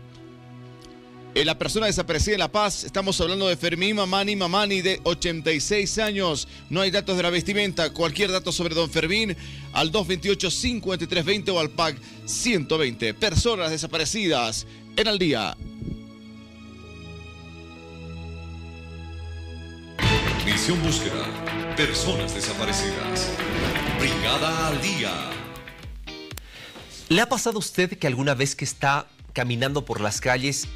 eh, la persona desaparecida en La Paz, estamos hablando de Fermín Mamani Mamani de 86 años. No hay datos de la vestimenta. Cualquier dato sobre don Fermín al 228-5320 o al PAC 120. Personas desaparecidas en el día. Misión Búsqueda. Personas desaparecidas. Brigada al día. ¿Le ha pasado a usted que alguna vez que está caminando por las calles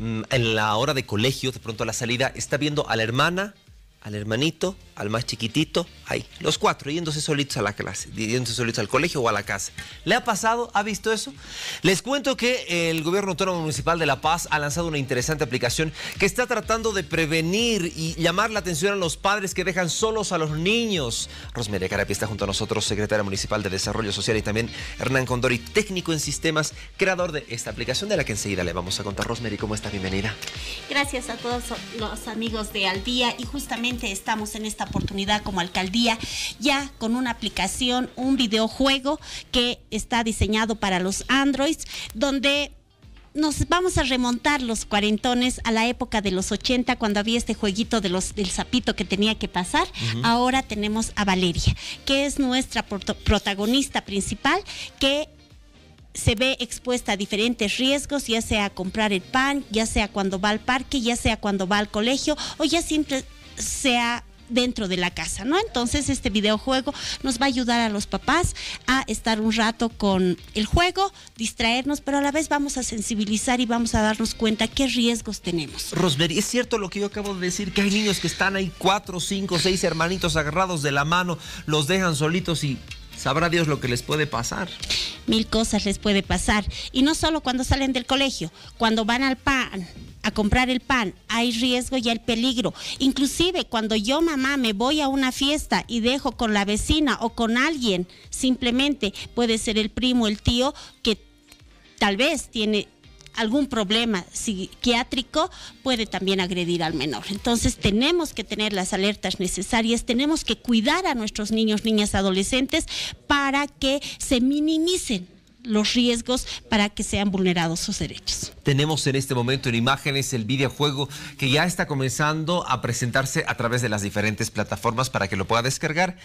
en la hora de colegio, de pronto a la salida, está viendo a la hermana, al hermanito, al más chiquitito, ahí, los cuatro, yéndose solitos a la clase, yéndose solitos al colegio o a la casa. ¿Le ha pasado? ¿Ha visto eso? Les cuento que el gobierno autónomo municipal de La Paz ha lanzado una interesante aplicación que está tratando de prevenir y llamar la atención a los padres que dejan solos a los niños. Rosemary Carapia está junto a nosotros, secretaria municipal de Desarrollo Social, y también Hernán Condori, técnico en sistemas, creador de esta aplicación de la que enseguida le vamos a contar. Rosemary, ¿cómo está? Bienvenida. Gracias a todos los amigos de Al Día y justamente estamos en esta oportunidad como alcaldía ya con una aplicación, un videojuego que está diseñado para los Androids, donde nos vamos a remontar los cuarentones a la época de los 80 cuando había este jueguito de los del sapito que tenía que pasar. Ahora tenemos a Valeria, que es nuestra protagonista principal que se ve expuesta a diferentes riesgos, ya sea comprar el pan, ya sea cuando va al parque, ya sea cuando va al colegio o ya siempre sea dentro de la casa, ¿no? Entonces este videojuego nos va a ayudar a los papás a estar un rato con el juego, distraernos, pero a la vez vamos a sensibilizar y vamos a darnos cuenta qué riesgos tenemos. Rosemary, es cierto lo que yo acabo de decir, que hay niños que están ahí, cuatro, cinco, seis hermanitos agarrados de la mano, los dejan solitos y sabrá Dios lo que les puede pasar. mil cosas les puede pasar. Y no solo cuando salen del colegio, cuando van al pan a comprar el pan, hay riesgo y hay peligro. Inclusive cuando yo mamá me voy a una fiesta y dejo con la vecina o con alguien, simplemente puede ser el primo, el tío, que tal vez tiene algún problema psiquiátrico puede también agredir al menor. Entonces tenemos que tener las alertas necesarias, tenemos que cuidar a nuestros niños, niñas, adolescentes para que se minimicen los riesgos para que sean vulnerados sus derechos. Tenemos en este momento en imágenes el videojuego que ya está comenzando a presentarse a través de las diferentes plataformas para que lo pueda descargar.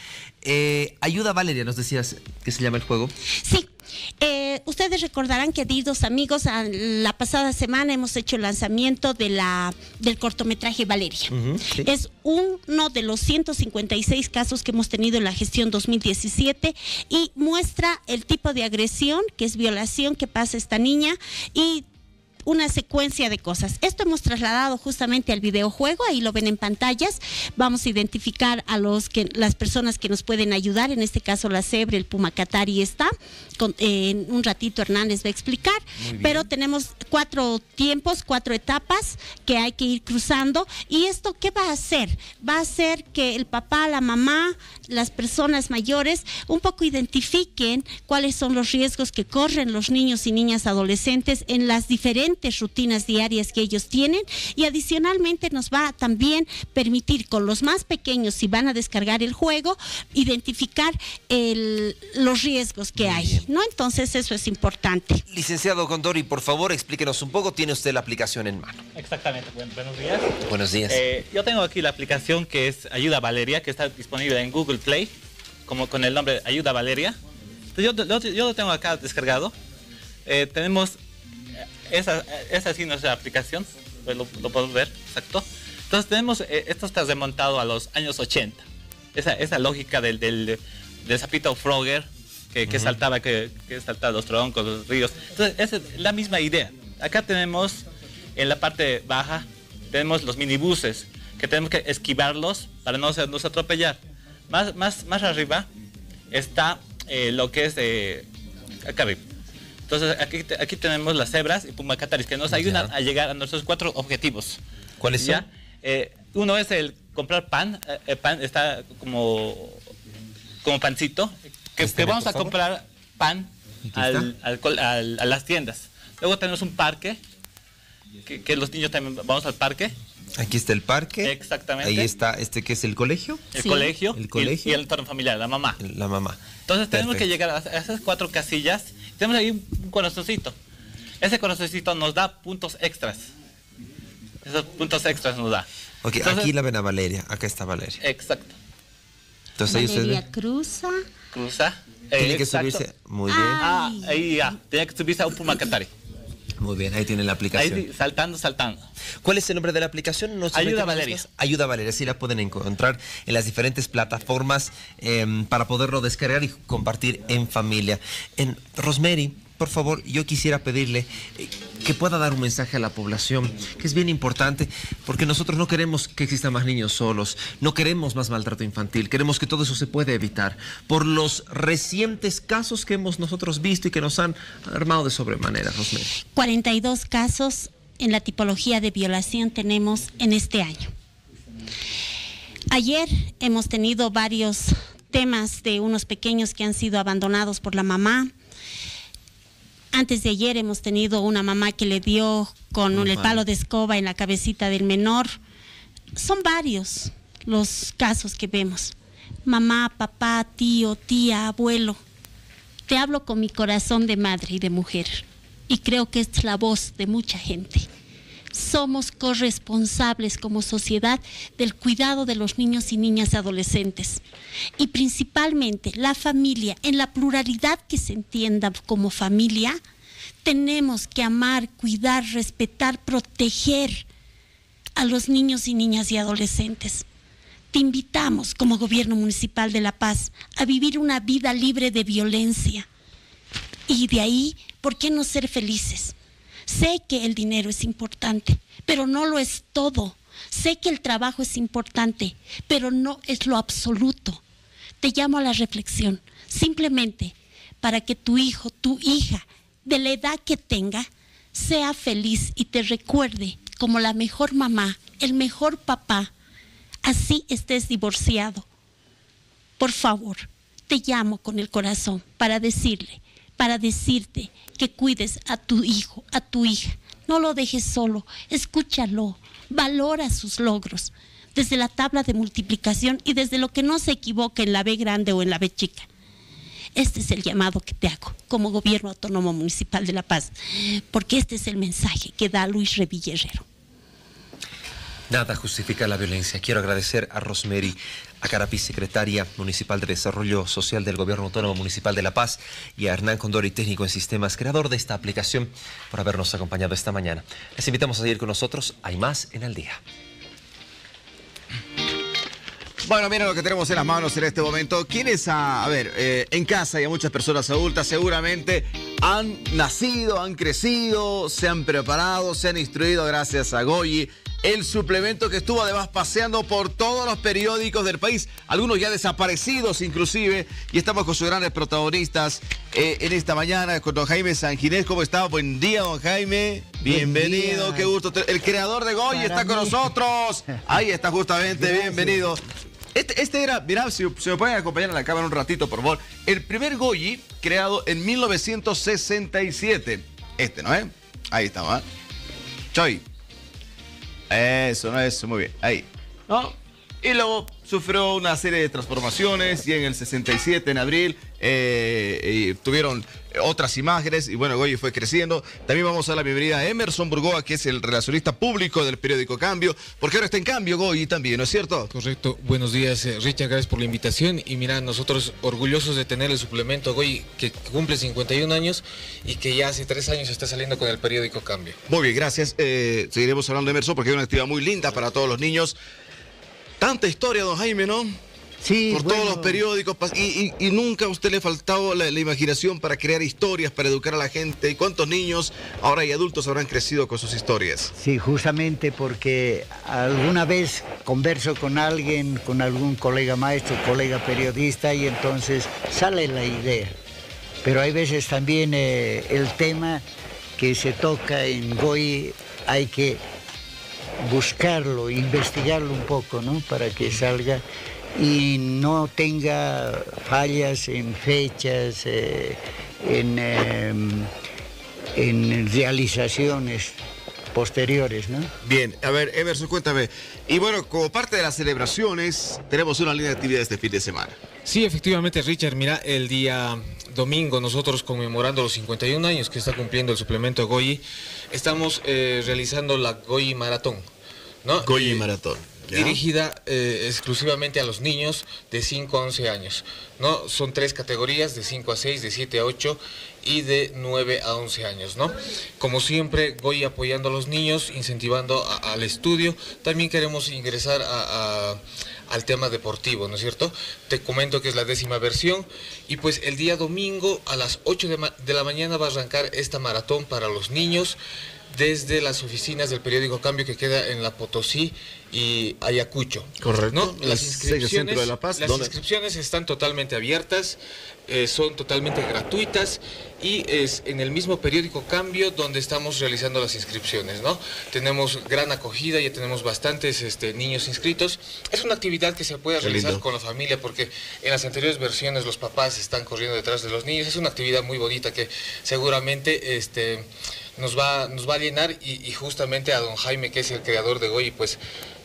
Eh, ayuda Valeria, nos decías que se llama el juego. Sí. Eh, ustedes recordarán que queridos amigos, a- la pasada semana hemos hecho el lanzamiento de la, del cortometraje Valeria. Es uno de los 156 casos que hemos tenido en la gestión 2017 y muestra el tipo de agresión, que es violación que pasa esta niña y una secuencia de cosas. Esto hemos trasladado justamente al videojuego, ahí lo ven en pantallas. Vamos a identificar a los que las personas que nos pueden ayudar, en este caso la Cebre, el Pumacatari está. Con- eh, en un ratito Hernández va a explicar, pero tenemos cuatro tiempos, cuatro etapas que hay que ir cruzando. ¿Y esto qué va a hacer? Va a hacer que el papá, la mamá, las personas mayores un poco identifiquen cuáles son los riesgos que corren los niños y niñas adolescentes en las diferentes diferentes rutinas diarias que ellos tienen y adicionalmente nos va a también permitir con los más pequeños, si van a descargar el juego, identificar el- los riesgos que hay, ¿no? Entonces eso es importante. Licenciado Condori, por favor, explíquenos un poco. Tiene usted la aplicación en mano. Exactamente, buen- buenos días. Buenos días. Eh, yo tengo aquí la aplicación que es Ayuda Valeria, que está disponible en Google Play, como con el nombre Ayuda Valeria. Yo, yo- yo lo tengo acá descargado. Eh, tenemos, esa, esa sí nuestra aplicación, pues lo, lo podemos ver, exacto. Entonces tenemos, eh, esto está remontado a los años 80. Esa, esa lógica del, del, del sapito Frogger, que, que saltaba, que, que saltaba los troncos, los ríos. Entonces, esa es la misma idea. Acá tenemos, en la parte baja, tenemos los minibuses, que tenemos que esquivarlos para no hacernos atropellar. Más, más, más arriba está eh, lo que es eh, acá arriba. Entonces, aquí, aquí tenemos las cebras y pumacataris, que nos ayudan a llegar a nuestros cuatro objetivos. ¿Cuáles son? ¿Ya? Eh, uno es el comprar pan. eh, el pan está como, como pancito. Que, que Espere, vamos a comprar pan Aquí al- al col- al- a las tiendas. Luego tenemos un parque, que, que los niños también vamos al parque. Aquí está el parque. Exactamente. Ahí está este que es el colegio. El colegio, El colegio. Y, el entorno familiar, la mamá. La mamá. Entonces tenemos que llegar a esas cuatro casillas. Tenemos ahí un, corazoncito. Ese corazoncito nos da puntos extras. Esos puntos extras nos da. Ok, Entonces- aquí la ven a Valeria. Acá está Valeria. Exacto. Entonces ahí. Valeria cruza. Cruza. Tiene que exacto. subirse. Muy bien. Ah, ahí ya. Tiene que subirse a un Pumacatari. Muy bien, ahí tiene la aplicación. Ahí saltando, saltando. ¿Cuál es el nombre de la aplicación? ¿Nos Ayuda Valeria. más? Ayuda Valeria, sí la pueden encontrar en las diferentes plataformas em, para poderlo descargar y compartir en familia. En Rosemary, por favor, yo quisiera pedirle eh, que pueda dar un mensaje a la población, que es bien importante, porque nosotros no queremos que existan más niños solos, no queremos más maltrato infantil, queremos que todo eso se pueda evitar por los recientes casos que hemos nosotros visto y que nos han armado de sobremanera, Rosemary. 42 casos en la tipología de violación tenemos en este año. Ayer hemos tenido varios temas de unos pequeños que han sido abandonados por la mamá. Antes de ayer hemos tenido una mamá que le dio con Muy el palo de escoba en la cabecita del menor. Son varios los casos que vemos. Mamá, papá, tío, tía, abuelo. Te hablo con mi corazón de madre y de mujer. Y creo que es la voz de mucha gente. Somos corresponsables como sociedad del cuidado de los niños y niñas adolescentes. Y principalmente la familia, en la pluralidad que se entienda como familia, tenemos que amar, cuidar, respetar, proteger a los niños y niñas y adolescentes. Te invitamos como gobierno municipal de La Paz a vivir una vida libre de violencia. Y de ahí, ¿por qué no ser felices? Sé que el dinero es importante, pero no lo es todo. Sé que el trabajo es importante, pero no es lo absoluto. Te llamo a la reflexión, simplemente para que tu hijo, tu hija, de la edad que tenga, sea feliz y te recuerde como la mejor mamá, el mejor papá, así estés divorciado. Por favor, te llamo con el corazón para decirle, para decirte que cuides a tu hijo, a tu hija. No lo dejes solo, escúchalo, valora sus logros, desde la tabla de multiplicación y desde lo que no se equivoque en la B grande o en la B chica. Este es el llamado que te hago como Gobierno Autónomo Municipal de La Paz, porque este es el mensaje que da Luis Revilla Herrero. Nada justifica la violencia. Quiero agradecer a Rosemary Acarapi, secretaria municipal de Desarrollo Social del Gobierno Autónomo Municipal de La Paz, y a Hernán Condori, técnico en sistemas, creador de esta aplicación, por habernos acompañado esta mañana. Les invitamos a seguir con nosotros. Hay más en el día. Bueno, miren lo que tenemos en las manos en este momento. ¿Quiénes, a, a ver, eh, en casa hay muchas personas adultas seguramente han nacido, han crecido, se han preparado, se han instruido gracias a Goyi, el suplemento que estuvo además paseando por todos los periódicos del país, algunos ya desaparecidos inclusive, y estamos con sus grandes protagonistas eh, en esta mañana, con don Jaime Sanginés. ¿Cómo está? Buen día, don Jaime. Bienvenido, día. qué gusto. El creador de Goyi Para está con nosotros. Ahí está justamente, Gracias. bienvenido. Este, este era, mirá, si se me pueden acompañar a la cámara un ratito, por favor. El primer Goyi creado en 1967. Este, ¿no es? Ahí está, ¿va? Choy. Eso, eso, muy bien. Ahí. ¿No? Y luego sufrió una serie de transformaciones y en el 67, en abril, eh, tuvieron otras imágenes y bueno, Goyi fue creciendo. También vamos a dar la bienvenida a Emerson Burgoa, que es el relacionista público del periódico Cambio, porque ahora está en Cambio Goyi también, ¿no es cierto? Correcto. Buenos días, eh, Richard. Gracias por la invitación. Y mira, nosotros orgullosos de tener el suplemento Goyi, que cumple 51 años y que ya hace tres años está saliendo con el periódico Cambio. Muy bien, gracias. Eh, seguiremos hablando de Emerson porque hay una actividad muy linda para todos los niños. Tanta historia, don Jaime, ¿no? Sí, Por bueno. todos los periódicos. Y, y- y nunca a usted le ha faltado la, la imaginación para crear historias, para educar a la gente. ¿Y cuántos niños, ahora y adultos, habrán crecido con sus historias? Sí, justamente porque alguna vez converso con alguien, con algún colega maestro, colega periodista, y entonces sale la idea. Pero hay veces también eh, el tema que se toca en Goy, hay que buscarlo, investigarlo un poco, ¿no? Para que salga y no tenga fallas en fechas, eh, en, eh, en realizaciones posteriores, ¿no? Bien, a ver, Emerson, cuéntame. Y bueno, como parte de las celebraciones, tenemos una línea de actividades este fin de semana. Sí, efectivamente, Richard. Mira, el día domingo nosotros conmemorando los 51 años que está cumpliendo el suplemento Goyi, estamos eh, realizando la Goyi Maratón. ¿no? Goyi Maratón. ¿Ya? Dirigida eh, exclusivamente a los niños de 5 a 11 años. ¿no? Son tres categorías, de 5 a 6, de 7 a 8 y de 9 a 11 años. ¿no? Como siempre, Goyi apoyando a los niños, incentivando a- al estudio. También queremos ingresar a- a- al tema deportivo, ¿no es cierto? Te comento que es la décima versión y pues el día domingo a las 8 de, de la mañana va a arrancar esta maratón para los niños desde las oficinas del periódico Cambio que queda en La Potosí y Ayacucho. Correcto. ¿no? Las inscripciones, centro de La Paz, las ¿dónde? inscripciones están totalmente abiertas, eh, son totalmente gratuitas y es en el mismo periódico Cambio donde estamos realizando las inscripciones, ¿no? Tenemos gran acogida, ya tenemos bastantes este, niños inscritos. Es una actividad que se puede realizar con la familia porque en las anteriores versiones los papás están corriendo detrás de los niños. Es una actividad muy bonita que seguramente este, nos, va, nos va a llenar y, y justamente a don Jaime, que es el creador de Goyi, pues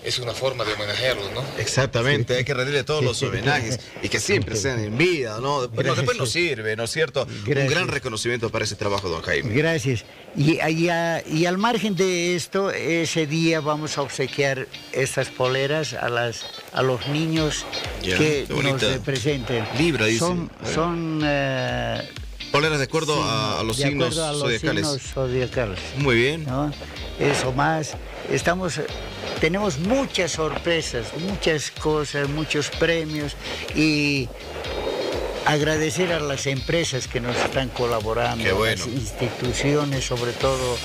es una forma de homenajearlo, ¿no? Exactamente, hay que rendirle todos los homenajes y que siempre sean en vida, ¿no? Después, no, después nos sirve, ¿no es cierto? Un gran reconocimiento para ese trabajo, don Jaime. Gracias. Y, y, a- y al margen de esto, ese día vamos a obsequiar estas poleras a, las, a los niños que nos representen. Libra, dice. Son, A ver. Poleras de acuerdo a, a los de signos acuerdo a los zodiacales. signos zodiacales. Muy bien. ¿no? Eso más. Estamos, tenemos muchas sorpresas, muchas cosas, muchos premios y agradecer a las empresas que nos están colaborando, bueno. las instituciones, sobre todo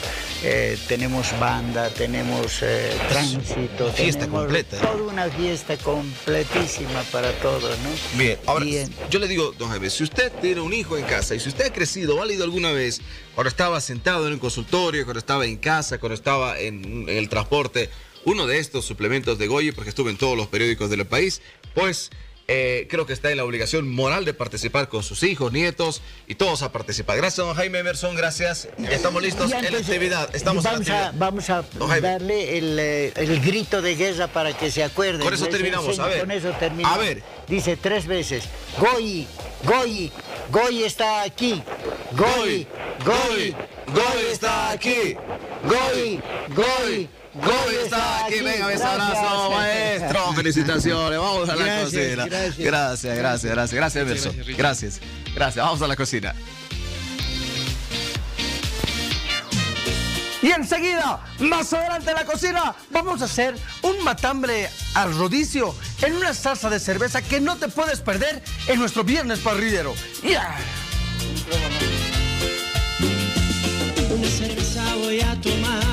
eh, tenemos banda, tenemos eh, tránsito, fiesta completa. toda una fiesta completísima para todos, ¿no? Bien, ahora Bien. yo le digo, don Jaime, si usted tiene un hijo en casa y si usted ha crecido, ha alguna vez, cuando estaba sentado en un consultorio, cuando estaba en casa, cuando estaba en, en el transporte, uno de estos suplementos de Goyi, porque estuve en todos los periódicos del país, pues eh, creo que está en la obligación moral de participar con sus hijos, nietos y todos a participar. Gracias, don Jaime Emerson, gracias. Ya estamos listos en la actividad. Estamos en la vamos, a, vamos a darle el, eh, el grito de guerra para que se acuerden. Con eso Les terminamos, enseño, a ver. Con eso terminamos. A ver. Dice tres veces, Goyi, Goyi, Goyi está aquí. Goyi, Goyi, Goyi está aquí. Goyi, Goyi. Goyi está aquí, venga, ese abrazo, maestro. Felicitaciones, vamos a la Gracias, cocina. gracias. Gracias, gracias, gracias, gracias, Emerson. Gracias, gracias, vamos a la cocina. Y enseguida, más adelante en la cocina, vamos a hacer un matambre al rodicio en una salsa de cerveza que no te puedes perder en nuestro viernes parrillero. ¡Ya! Una cerveza voy a tomar,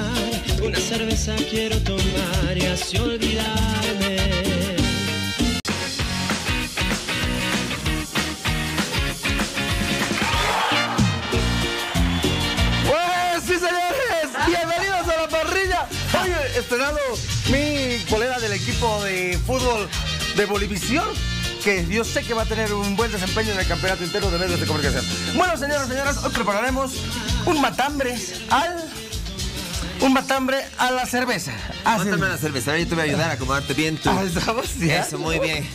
una cerveza quiero tomar y así olvidarme. Pues señores, bienvenidos a la parrilla. Hoy he estrenado mi polera del equipo de fútbol de Bolivisión, que yo sé que va a tener un buen desempeño en el campeonato entero de medios de comunicación. Bueno, señoras y señoras, hoy prepararemos un matambre al un matambre a la cerveza. Así Mándame la cerveza, yo te voy a ayudar a acomodarte bien tú. Ah. Eso, muy bien.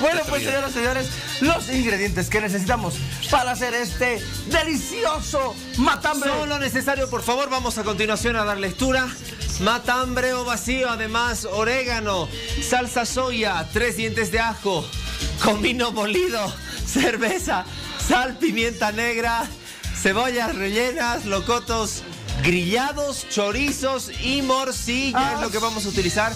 Bueno, pues señoras y señores, los ingredientes que necesitamos para hacer este delicioso matambre. Todo lo necesario, por favor, vamos a continuación a dar lectura. Matambre o vacío, además orégano, salsa soya, tres dientes de ajo, comino molido, cerveza, sal, pimienta negra, cebollas rellenas, locotos grillados, chorizos y morcilla es lo que vamos a utilizar.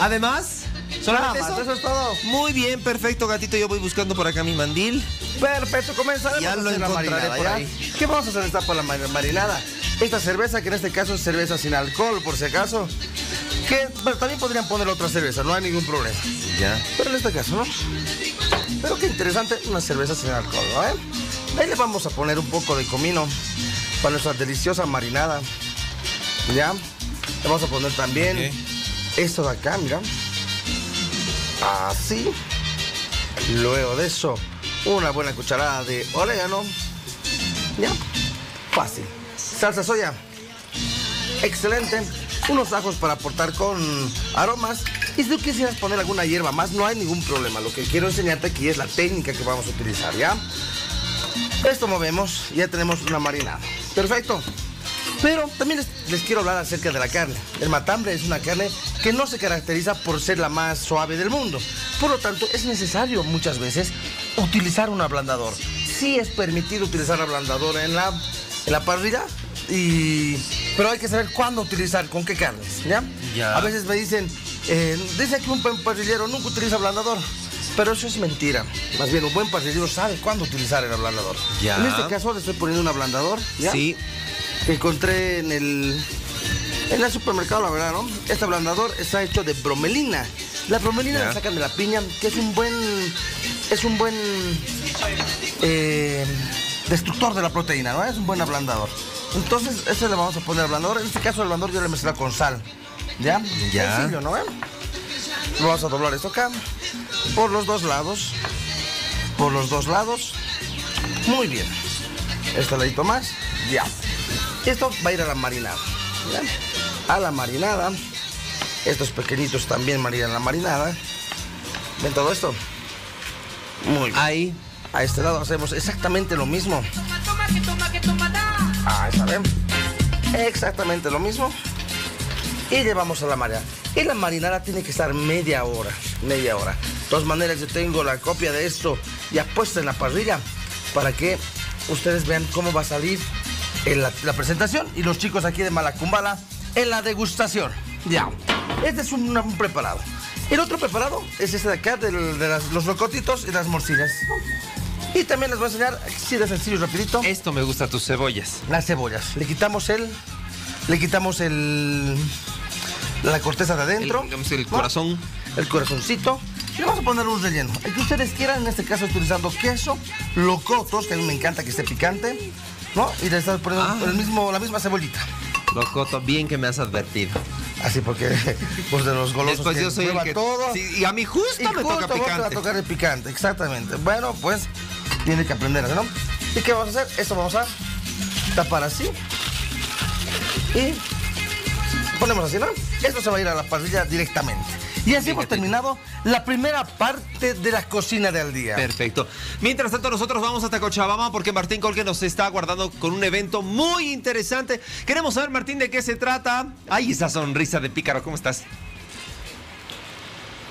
Además, solamente Nada más, eso. eso es todo. Muy bien, perfecto, gatito. Yo voy buscando por acá mi mandil. Perfecto, comenzaremos Ya a lo hacer la encontraré marinada, por ¿ya? ahí. ¿Qué vamos a hacer esta para la mar- marinada? Esta cerveza, que en este caso es cerveza sin alcohol, por si acaso. Que pero también podrían poner otra cerveza, no hay ningún problema. Ya. Pero en este caso, ¿no? Pero qué interesante, una cerveza sin alcohol, ¿no? eh? Ahí le vamos a poner un poco de comino para nuestra deliciosa marinada. ¿Ya? Le vamos a poner también esto de acá, mira. Así. Luego de eso, una buena cucharada de orégano. ¿Ya? Fácil. Salsa soya. Excelente. Unos ajos para aportar con aromas. Y si tú quisieras poner alguna hierba más, no hay ningún problema. Lo que quiero enseñarte aquí es la técnica que vamos a utilizar, ¿ya? Esto movemos y ya tenemos una marinada. Perfecto. Pero también les, les quiero hablar acerca de la carne. El matambre es una carne que no se caracteriza por ser la más suave del mundo. Por lo tanto, es necesario muchas veces utilizar un ablandador. Sí es permitido utilizar ablandador en la, en la parrilla, y, pero hay que saber cuándo utilizar, con qué carnes. ¿ya? Ya. A veces me dicen, eh, dice que un parrillero nunca utiliza ablandador. Pero eso es mentira. Más bien, un buen parrillero sabe cuándo utilizar el ablandador. Ya. En este caso le estoy poniendo un ablandador. ¿ya? Sí. Que encontré en el, en el supermercado, la verdad, ¿no? Este ablandador está hecho de bromelina. La bromelina Ya. la sacan de la piña, que es un buen. Es un buen. eh, destructor de la proteína, ¿no? Es un buen ablandador. Entonces, ese le vamos a poner ablandador. En este caso, el ablandador yo le mezclo con sal. ¿Ya? Ya. Sencillo, ¿no? Vamos a doblar esto acá. Por los dos lados. Por los dos lados. Muy bien. Este ladito más. Ya. Esto va a ir a la marinada. ¿ya? A la marinada. Estos pequeñitos también marinan la marinada. ¿Ven todo esto? Muy bien. Ahí. A este lado hacemos exactamente lo mismo. Ahí está, ¿ven? Exactamente lo mismo. Y llevamos a la marinada. Y la marinada tiene que estar media hora. Media hora. De todas maneras, yo tengo la copia de esto ya puesta en la parrilla para que ustedes vean cómo va a salir en la, la presentación y los chicos aquí de Malacumbala en la degustación. Ya. Este es un, un preparado. El otro preparado es este de acá, de las- los locotitos y las morcillas. Y también les voy a enseñar, así de sencillo y rapidito. Esto me gusta, tus cebollas. Las cebollas. Le quitamos el. Le quitamos el. La corteza de adentro. El, el ¿no? corazón. El corazoncito. Y vamos a poner un relleno. El que ustedes quieran, en este caso utilizando queso, locotos, que a mí me encanta que esté picante, ¿no? Y le estamos poniendo el mismo, la misma cebollita. Locoto, bien que me has advertido. Así porque, pues de los golosos Después que yo soy el prueba que- todo. sí, y a mí justo Y me toca justo a vos te va a picante. tocar el picante, exactamente. Bueno, pues tiene que aprender, ¿no? ¿Y qué vamos a hacer? Esto vamos a tapar así. Y ponemos así, ¿no? Esto se va a ir a la parrilla directamente. Y así hemos terminado la primera parte de la cocina del día. Perfecto. Mientras tanto, nosotros vamos hasta Cochabamba porque Martín Colque nos está aguardando con un evento muy interesante. Queremos saber, Martín, de qué se trata. Ay, esa sonrisa de pícaro, ¿cómo estás?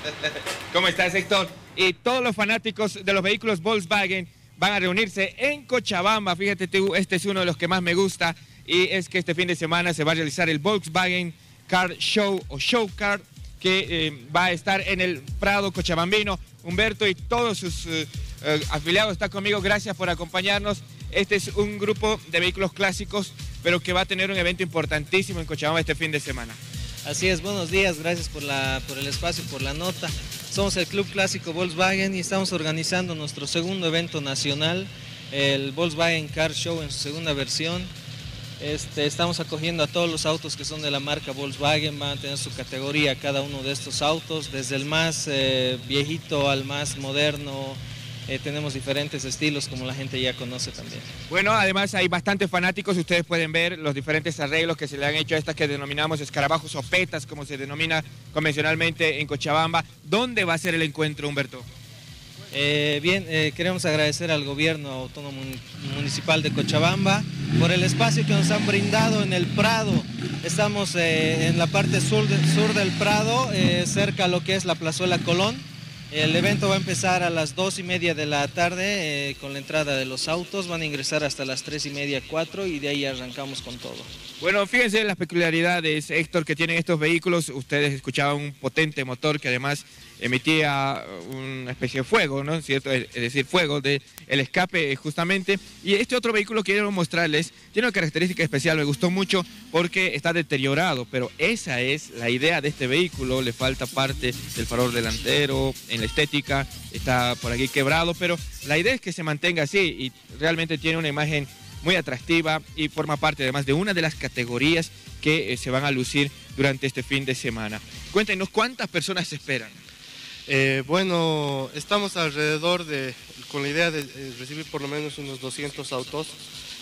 ¿Cómo estás, Héctor? Y todos los fanáticos de los vehículos Volkswagen van a reunirse en Cochabamba. Fíjate tú, este es uno de los que más me gusta. Y es que este fin de semana se va a realizar el Volkswagen Car Show o Show Car, que eh, va a estar en el Prado Cochabambino. Humberto y todos sus eh, eh, afiliados están conmigo. Gracias por acompañarnos. Este es un grupo de vehículos clásicos, pero que va a tener un evento importantísimo en Cochabamba este fin de semana. Así es, buenos días, gracias por, la, por el espacio, por la nota. Somos el Club Clásico Volkswagen y estamos organizando nuestro segundo evento nacional, el Volkswagen Car Show en su segunda versión. Este, estamos acogiendo a todos los autos que son de la marca Volkswagen, van a tener su categoría cada uno de estos autos, desde el más eh, viejito al más moderno, eh, tenemos diferentes estilos como la gente ya conoce también. Bueno, además hay bastantes fanáticos, ustedes pueden ver los diferentes arreglos que se le han hecho a estas que denominamos escarabajos o petas, como se denomina convencionalmente en Cochabamba. ¿Dónde va a ser el encuentro, Humberto? Eh, bien, eh, queremos agradecer al gobierno autónomo municipal de Cochabamba por el espacio que nos han brindado en el Prado. Estamos eh, en la parte sur, sur del Prado, cerca a lo que es la Plazuela Colón. El evento va a empezar a las dos y media de la tarde con la entrada de los autos. Van a ingresar hasta las tres y media, cuatro y de ahí arrancamos con todo. Bueno, fíjense las peculiaridades, Héctor, que tienen estos vehículos. Ustedes escuchaban un potente motor que además emitía una especie de fuego, ¿no cierto? Es decir, fuego del el escape eh, justamente. Y este otro vehículo que quiero mostrarles tiene una característica especial, me gustó mucho porque está deteriorado, pero esa es la idea de este vehículo. Le falta parte del farol delantero, en la estética, está por aquí quebrado, pero la idea es que se mantenga así y realmente tiene una imagen muy atractiva y forma parte además de una de las categorías que eh, se van a lucir durante este fin de semana. Cuéntenos cuántas personas esperan. Eh, bueno, estamos alrededor de, con la idea de eh, recibir por lo menos unos 200 autos.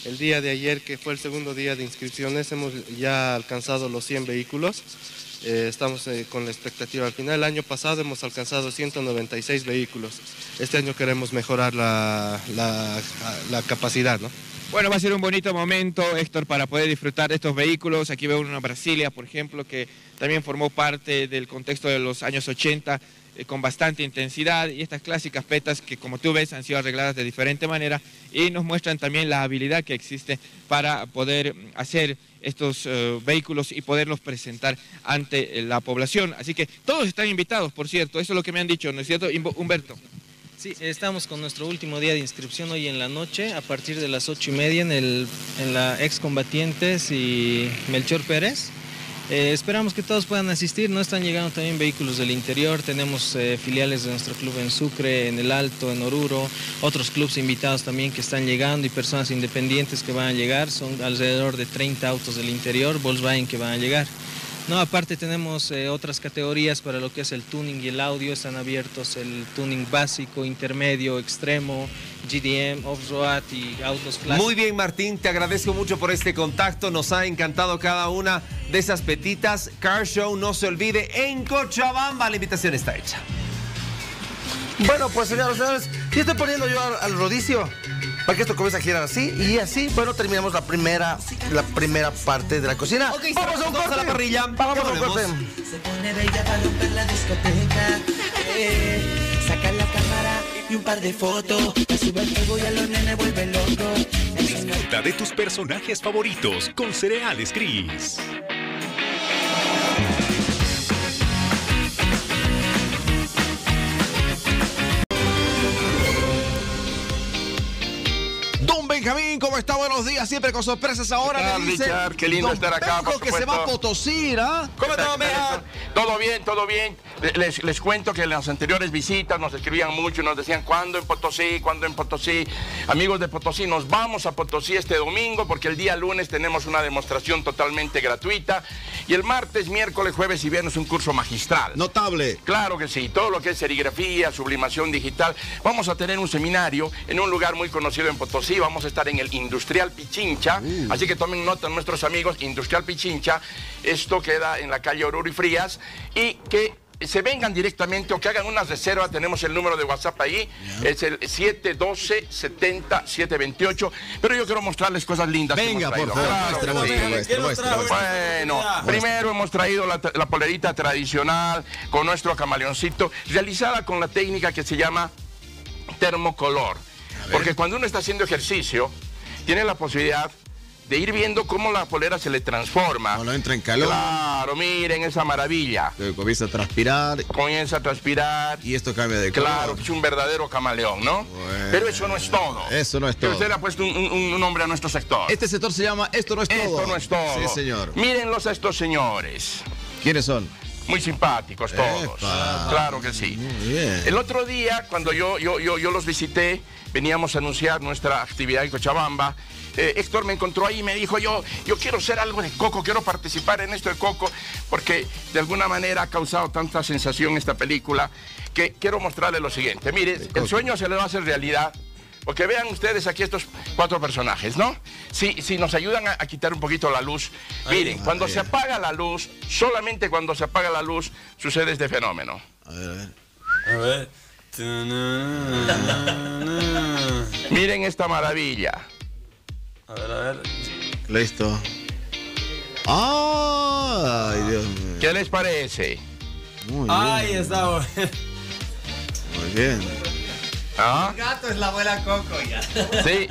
El día de ayer, que fue el segundo día de inscripciones, hemos ya alcanzado los 100 vehículos. Eh, estamos eh, con la expectativa. Al final, el año pasado hemos alcanzado 196 vehículos. Este año queremos mejorar la, la- la capacidad, ¿no? Bueno, va a ser un bonito momento, Héctor, para poder disfrutar de estos vehículos. Aquí veo una Brasilia, por ejemplo, que también formó parte del contexto de los años 80 eh, con bastante intensidad y estas clásicas petas que como tú ves han sido arregladas de diferente manera y nos muestran también la habilidad que existe para poder hacer estos eh, vehículos y poderlos presentar ante eh, la población. Así que todos están invitados, por cierto, eso es lo que me han dicho, ¿no es cierto, Humberto? Sí, estamos con nuestro último día de inscripción hoy en la noche, a partir de las ocho y media en, el, en la Excombatientes y Melchor Pérez. Eh, esperamos que todos puedan asistir, no están llegando también vehículos del interior, tenemos eh, filiales de nuestro club en Sucre, en El Alto, en Oruro, otros clubes invitados también que están llegando y personas independientes que van a llegar, son alrededor de 30 autos del interior, Volkswagen que van a llegar. No, aparte tenemos eh, otras categorías para lo que es el tuning y el audio, están abiertos el tuning básico, intermedio, extremo, GDM, off-road y autos clásicos. Muy bien, Martín, te agradezco mucho por este contacto. Nos ha encantado cada una de esas petitas. Car Show, no se olvide, en Cochabamba la invitación está hecha. Bueno, pues señoras y señores, y estoy poniendo yo al, al rodicio para que esto comience a girar así y así, bueno, terminamos la primera, la primera parte de la cocina. Ok, vamos a un vamos a corte. la parrilla. Vamos a un corte. Se pone bella para romper la discoteca. Eh, saca la cámara y un par de fotos. Sube al fuego y a los nenes vuelve locos. Disfruta de tus personajes favoritos con cereales Cris. Benjamín, ¿cómo está? Buenos días, siempre con sorpresas ahora. ¿Qué tal, me dice Richard? Qué lindo Don estar acá, por que se va a. Potosí, ¿ah? ¿Cómo está? Todo bien, todo bien. Les, les cuento que en las anteriores visitas nos escribían mucho nos decían cuándo en Potosí, cuándo en Potosí. Amigos de Potosí, nos vamos a Potosí este domingo porque el día lunes tenemos una demostración totalmente gratuita y el martes, miércoles, jueves y viernes un curso magistral. Notable. Claro que sí, todo lo que es serigrafía, sublimación digital. Vamos a tener un seminario en un lugar muy conocido en Potosí. Vamos a estar en el Industrial Pichincha. Así que tomen nota nuestros amigos, Industrial Pichincha. Esto queda en la calle Oruro y Frías. Y que se vengan directamente o que hagan una reserva. Tenemos el número de WhatsApp ahí. Es el 712-70-728. Pero yo quiero mostrarles cosas lindas. que Venga, hemos por traído. favor. Bueno, primero hemos traído la, la polerita tradicional con nuestro camaleoncito, realizada con la técnica que se llama termocolor. Porque cuando uno está haciendo ejercicio, tiene la posibilidad de ir viendo cómo la polera se le transforma. Cuando entra en calor. Claro, miren esa maravilla. Que comienza a transpirar. Comienza a transpirar. Y esto cambia de color. Claro, es un verdadero camaleón, ¿no? Pero eso no es todo. Eso no es Que todo. usted le ha puesto un, un- un nombre a nuestro sector. Este sector se llama Esto no es todo. Esto no es todo. Sí, señor. Mírenlos a estos señores. ¿Quiénes son? Muy simpáticos todos. Epa. Claro que sí. El otro día, cuando yo, yo, yo, yo los visité, veníamos a anunciar nuestra actividad en Cochabamba. eh, Héctor me encontró ahí y me dijo, yo, yo quiero ser algo de Coco, quiero participar en esto de Coco, porque de alguna manera ha causado tanta sensación esta película. que quiero mostrarles lo siguiente. Mire, el sueño se le va a hacer realidad. Porque vean ustedes aquí estos cuatro personajes, ¿no? Si, si nos ayudan a, a quitar un poquito la luz. Miren, cuando se apaga la luz, solamente cuando se apaga la luz, sucede este fenómeno. A ver, a ver. A ver. Miren esta maravilla. A ver, a ver. Listo. Ay, Dios mío. ¿Qué les parece? Muy bien. Ahí está. Muy bien. ¿Ah? gato es la abuela Coco ya. Sí.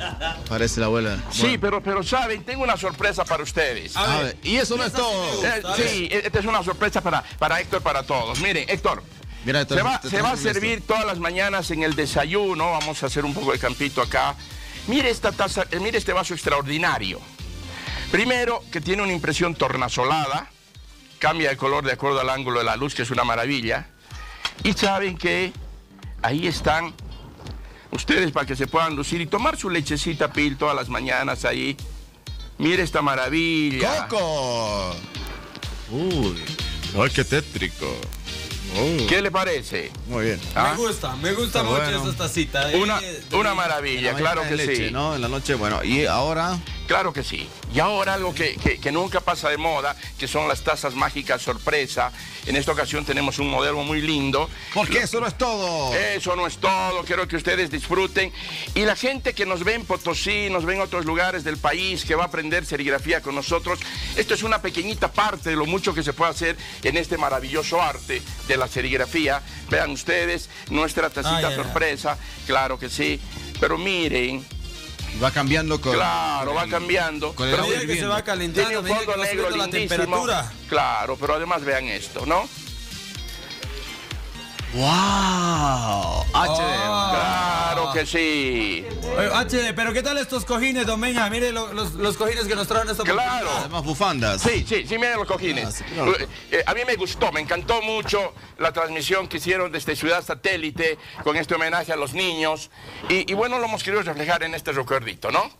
Parece la abuela. Sí, pero, pero saben, tengo una sorpresa para ustedes. A ver, y eso no es todo. Eh, sí, esta es una sorpresa para, para Héctor, para todos. Miren, Héctor. Mira, Se va, se a servir todas las mañanas en el desayuno. Vamos a hacer un poco de campito acá. Mire esta taza, eh, mire este vaso extraordinario. Primero, que tiene una impresión tornasolada. Cambia de color de acuerdo al ángulo de la luz, que es una maravilla. Y saben que ahí están ustedes para que se puedan lucir y tomar su lechecita pil todas las mañanas ahí. Mire esta maravilla. ¡Coco! Uy, ay, qué tétrico. Uy. ¿Qué le parece? Muy bien. ¿Ah? Me gusta, me gusta mucho bueno. esta tacita. eh. Una, una maravilla, claro que leche, sí. ¿no? En la noche, bueno. Y ahora, Claro que sí. Y ahora algo que, que- que nunca pasa de moda, que son las tazas mágicas sorpresa. En esta ocasión tenemos un modelo muy lindo. porque eso no es todo. Eso no es todo, quiero que ustedes disfruten. Y la gente que nos ve en Potosí, nos ve en otros lugares del país, que va a aprender serigrafía con nosotros, esto es una pequeñita parte de lo mucho que se puede hacer en este maravilloso arte de la serigrafía. Vean ustedes nuestra tacita sorpresa, claro que sí. Pero miren, va cambiando con. claro, va cambiando. con el Pero que se va tiene calentando, un medida fondo negro la temperatura. Claro, pero además vean esto, ¿no? ¡Wow! HD. Claro que sí. Oye, HD, pero ¿qué tal estos cojines, Domeña? Mire lo- los, los cojines que nos traen esta Claro. Además, bufandas. Sí, sí, sí, miren los cojines. Ah, sí, claro. Eh, a mí me gustó, me encantó mucho la transmisión que hicieron desde Ciudad Satélite con este homenaje a los niños. Y, y bueno, lo hemos querido reflejar en este recuerdito, ¿no?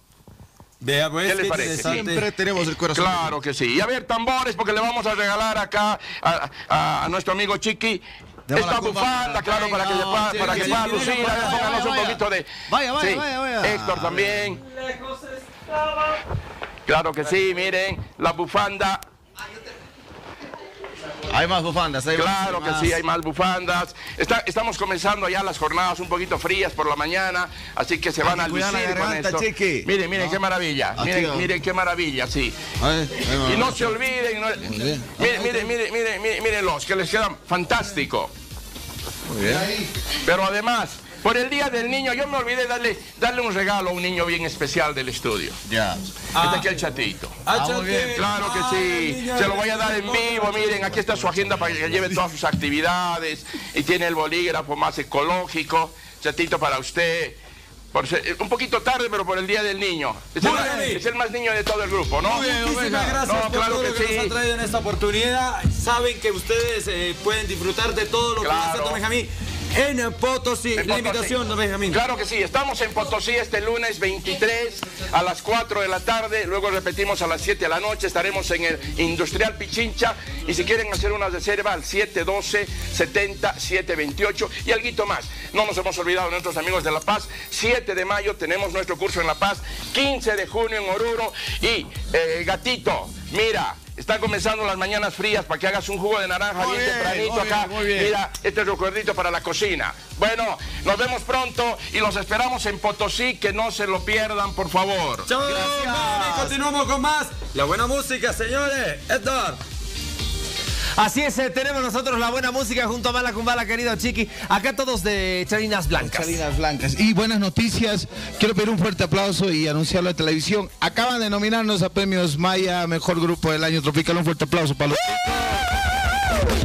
Vea, pues, ¿Qué les parece? Siempre tenemos el corazón. Claro que sí. Y a ver, tambores, porque le vamos a regalar acá a, a- a nuestro amigo Chiqui. Esta bufanda, claro, para que se pueda, sí, para que pueda sí, vaya, pónganos un poquito de. Vaya, vaya, vaya, vaya. Héctor también. Claro que sí, miren, la bufanda. Hay más bufandas. Hay Claro más. que sí, hay más bufandas. Está- estamos comenzando ya las jornadas un poquito frías por la mañana, así que se van a lucir con esto. chiqui. Miren, miren No. qué maravilla. Aquí, Miren, miren qué maravilla, sí. Y no se olviden, no- bien. miren, miren, miren, miren, miren, mírenlos, que les quedan fantástico. Muy bien. Pero además, por el Día del Niño, yo me olvidé darle, darle un regalo a un niño bien especial del estudio. Ya. Este aquí el chatito. Ah, muy bien. Claro que sí, se lo voy a dar en vivo, miren, aquí está su agenda para que lleve todas sus actividades y tiene el bolígrafo más ecológico, chatito para usted. Por ser- eh, un poquito tarde, pero por el Día del Niño. Es el, Muy más, bien. es el más niño de todo el grupo, ¿no? Muchísimas gracias No, por claro todo que lo que sí. nos ha traído en esta oportunidad. Saben que ustedes eh, pueden disfrutar de todo lo que Claro. hace Don Benjamín en Potosí. En La Potosí. invitación, Don Benjamín. Claro que sí, estamos en Potosí este lunes 23 a las 4 de la tarde, luego repetimos a las 7 de la noche, estaremos en el Industrial Pichincha y si quieren hacer una reserva al 712-70-728 y algo más. No nos hemos olvidado de nuestros amigos de La Paz, 7 de mayo tenemos nuestro curso en La Paz, 15 de junio en Oruro y eh, Gatito, mira. Están comenzando las mañanas frías para que hagas un jugo de naranja Muy bien, bien, tempranito muy acá. bien, muy bien. Mira, este es recuerdito para la cocina. Bueno, nos vemos pronto y los esperamos en Potosí, que no se lo pierdan, por favor. Chao, Benjamín. Continuamos con más. La buena música, señores. Héctor. Así es, eh, tenemos nosotros la buena música junto a Mala Kumbala, querido Chiqui. Acá todos de Chalinas Blancas. Chalinas Blancas. Y buenas noticias. Quiero pedir un fuerte aplauso y anunciarlo en televisión. Acaban de nominarnos a premios Maya, mejor grupo del año tropical. Un fuerte aplauso para los.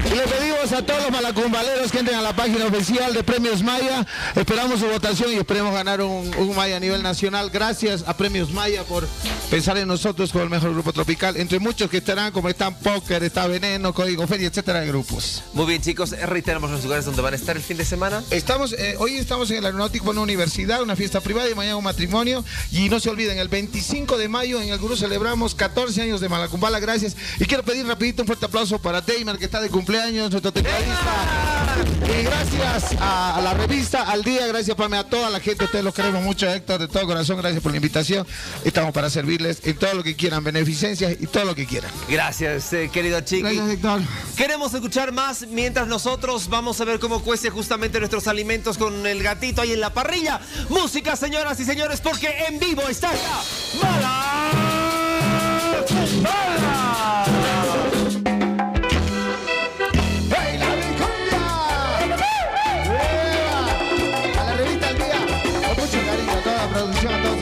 Y le pedimos a todos los malacumbaleros que entren a la página oficial de Premios Maya. Esperamos su votación y esperemos ganar un, un Maya a nivel nacional. Gracias a Premios Maya por pensar en nosotros como el mejor grupo tropical. Entre muchos que estarán, como están Póker, está Veneno, Código Feria, etcétera, de grupos. Muy bien, chicos, eh, reiteramos los lugares donde van a estar el fin de semana. Estamos, eh, hoy estamos en el Aeronáutico, en una universidad, una fiesta privada y mañana un matrimonio. Y no se olviden, el 25 de mayo en el Gurú celebramos 14 años de Malacumbala, gracias. Y quiero pedir rapidito un fuerte aplauso para Daymer, que está de cumpleaños, nuestro Y gracias a, a la revista Al Día, gracias Pame, a toda la gente, ustedes los queremos mucho, Héctor, de todo corazón, gracias por la invitación. Estamos para servirles en todo lo que quieran, beneficencias y todo lo que quieran. Gracias, eh, querido Chiqui. Gracias, Héctor. Queremos escuchar más mientras nosotros vamos a ver cómo cuece justamente nuestros alimentos con el gatito ahí en la parrilla. Música, señoras y señores, porque en vivo está. ¡Mala! ¡Mala! Toda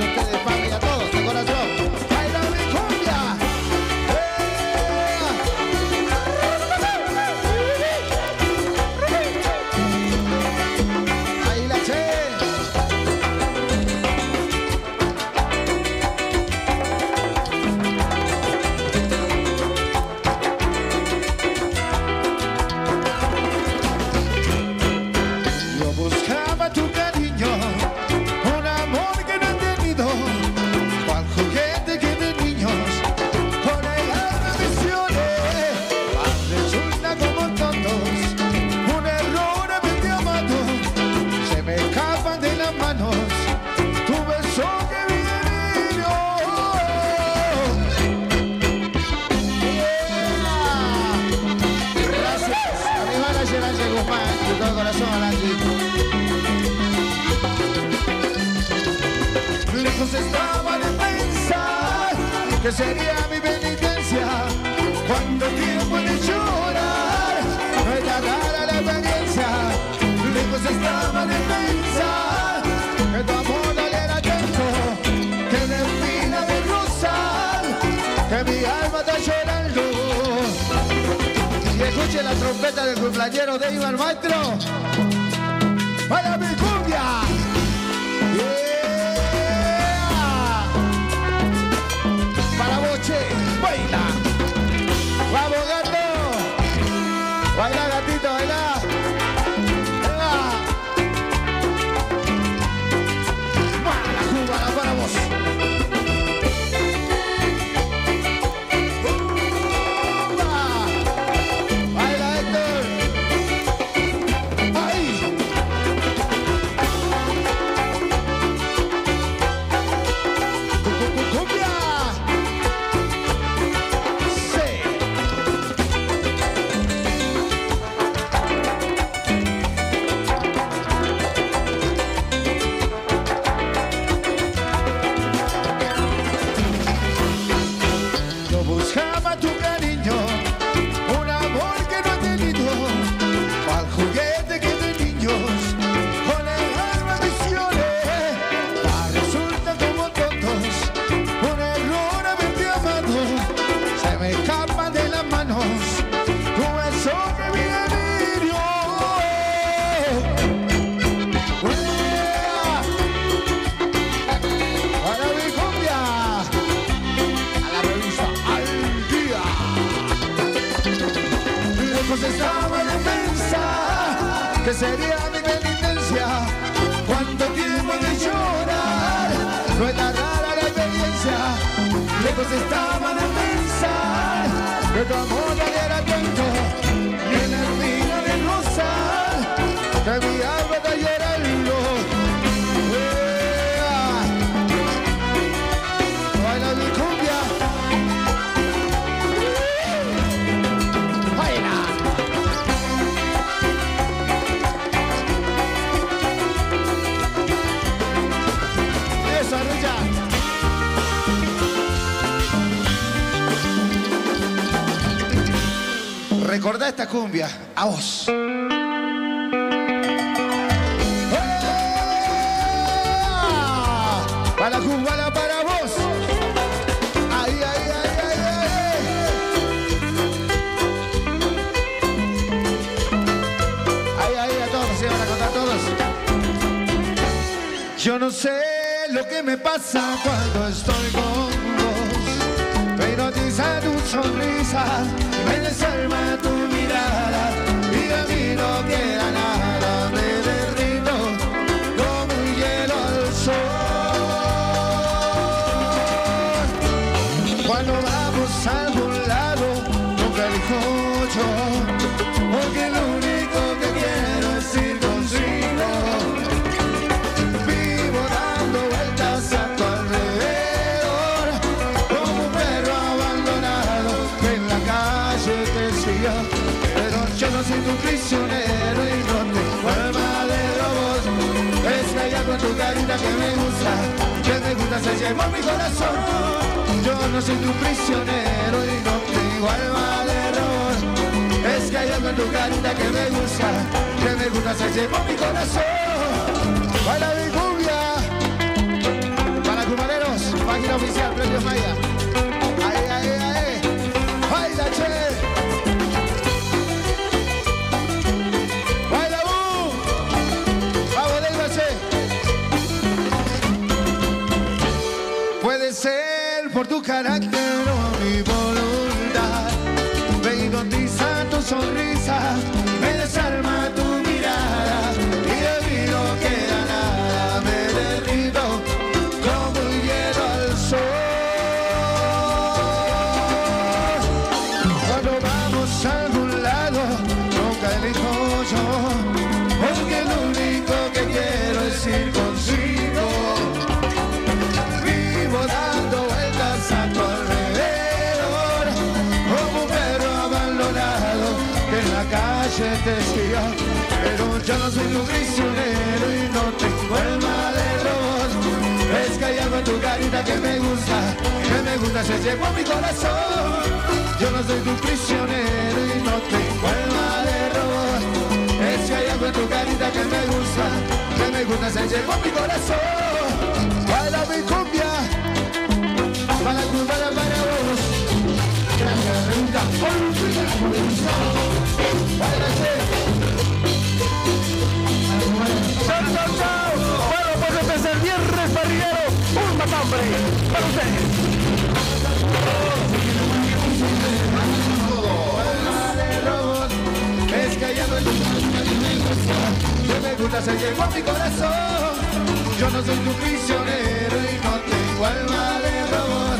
sería mi penitencia cuando tiempo de llorar no era rara la experiencia. Lejos estaba de pensar que tu amor doliera tanto que me espina de rosal que mi alma está llorando. Y escuche la trompeta del cumpleañero de Iván Maestro. ¡Vaya mi cumbia! Lejos estaba de pensar amor Recordá esta cumbia, a vos. Para cumbia, para vos. Ay, ay, ay, ay, ay. Ay, ay, a todos, se van a contar todos. Yo no sé lo que me pasa cuando estoy con vos. Me hipnotiza tu sonrisa, desarma tu mirada. Y a mí no queda nada, que me gusta, que me gusta, se llevó mi corazón. Yo no soy tu prisionero y tengo alma de robot. Es que hay algo en tu carita que me gusta, que me gusta, se llevó mi corazón. Baila mi cumbia. Para cumareros, página oficial, Premios Maya. Ahí, ahí, ahí. Baila, che. Por tu carácter o mi voluntad. Me hipnotiza tu sonrisa, soy tu prisionero y no tengo alma de robot. Es que hay algo en tu carita que me gusta, que me gusta, se llevó mi corazón. Yo no soy tu prisionero y no tengo alma de robot. Es que hay algo en tu carita que me gusta, que me gusta, se llevó mi corazón. Baila mi cumbia, para cumbia, para vos. Gracias, matambre para usted. Es no es que me gusta, se llegó a mi corazón. Yo no soy tu prisionero y no tengo alma de robot.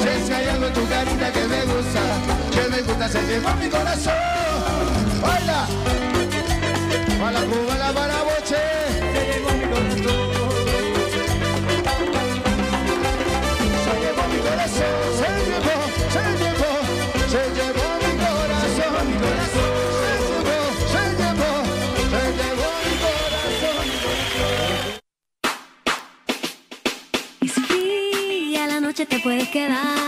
Si es que hay algo en tu carita que me gusta, que me gusta, se llegó a mi corazón. ¡Baila! Para Cuba, la para boche, se llegó a mi corazón. Noche te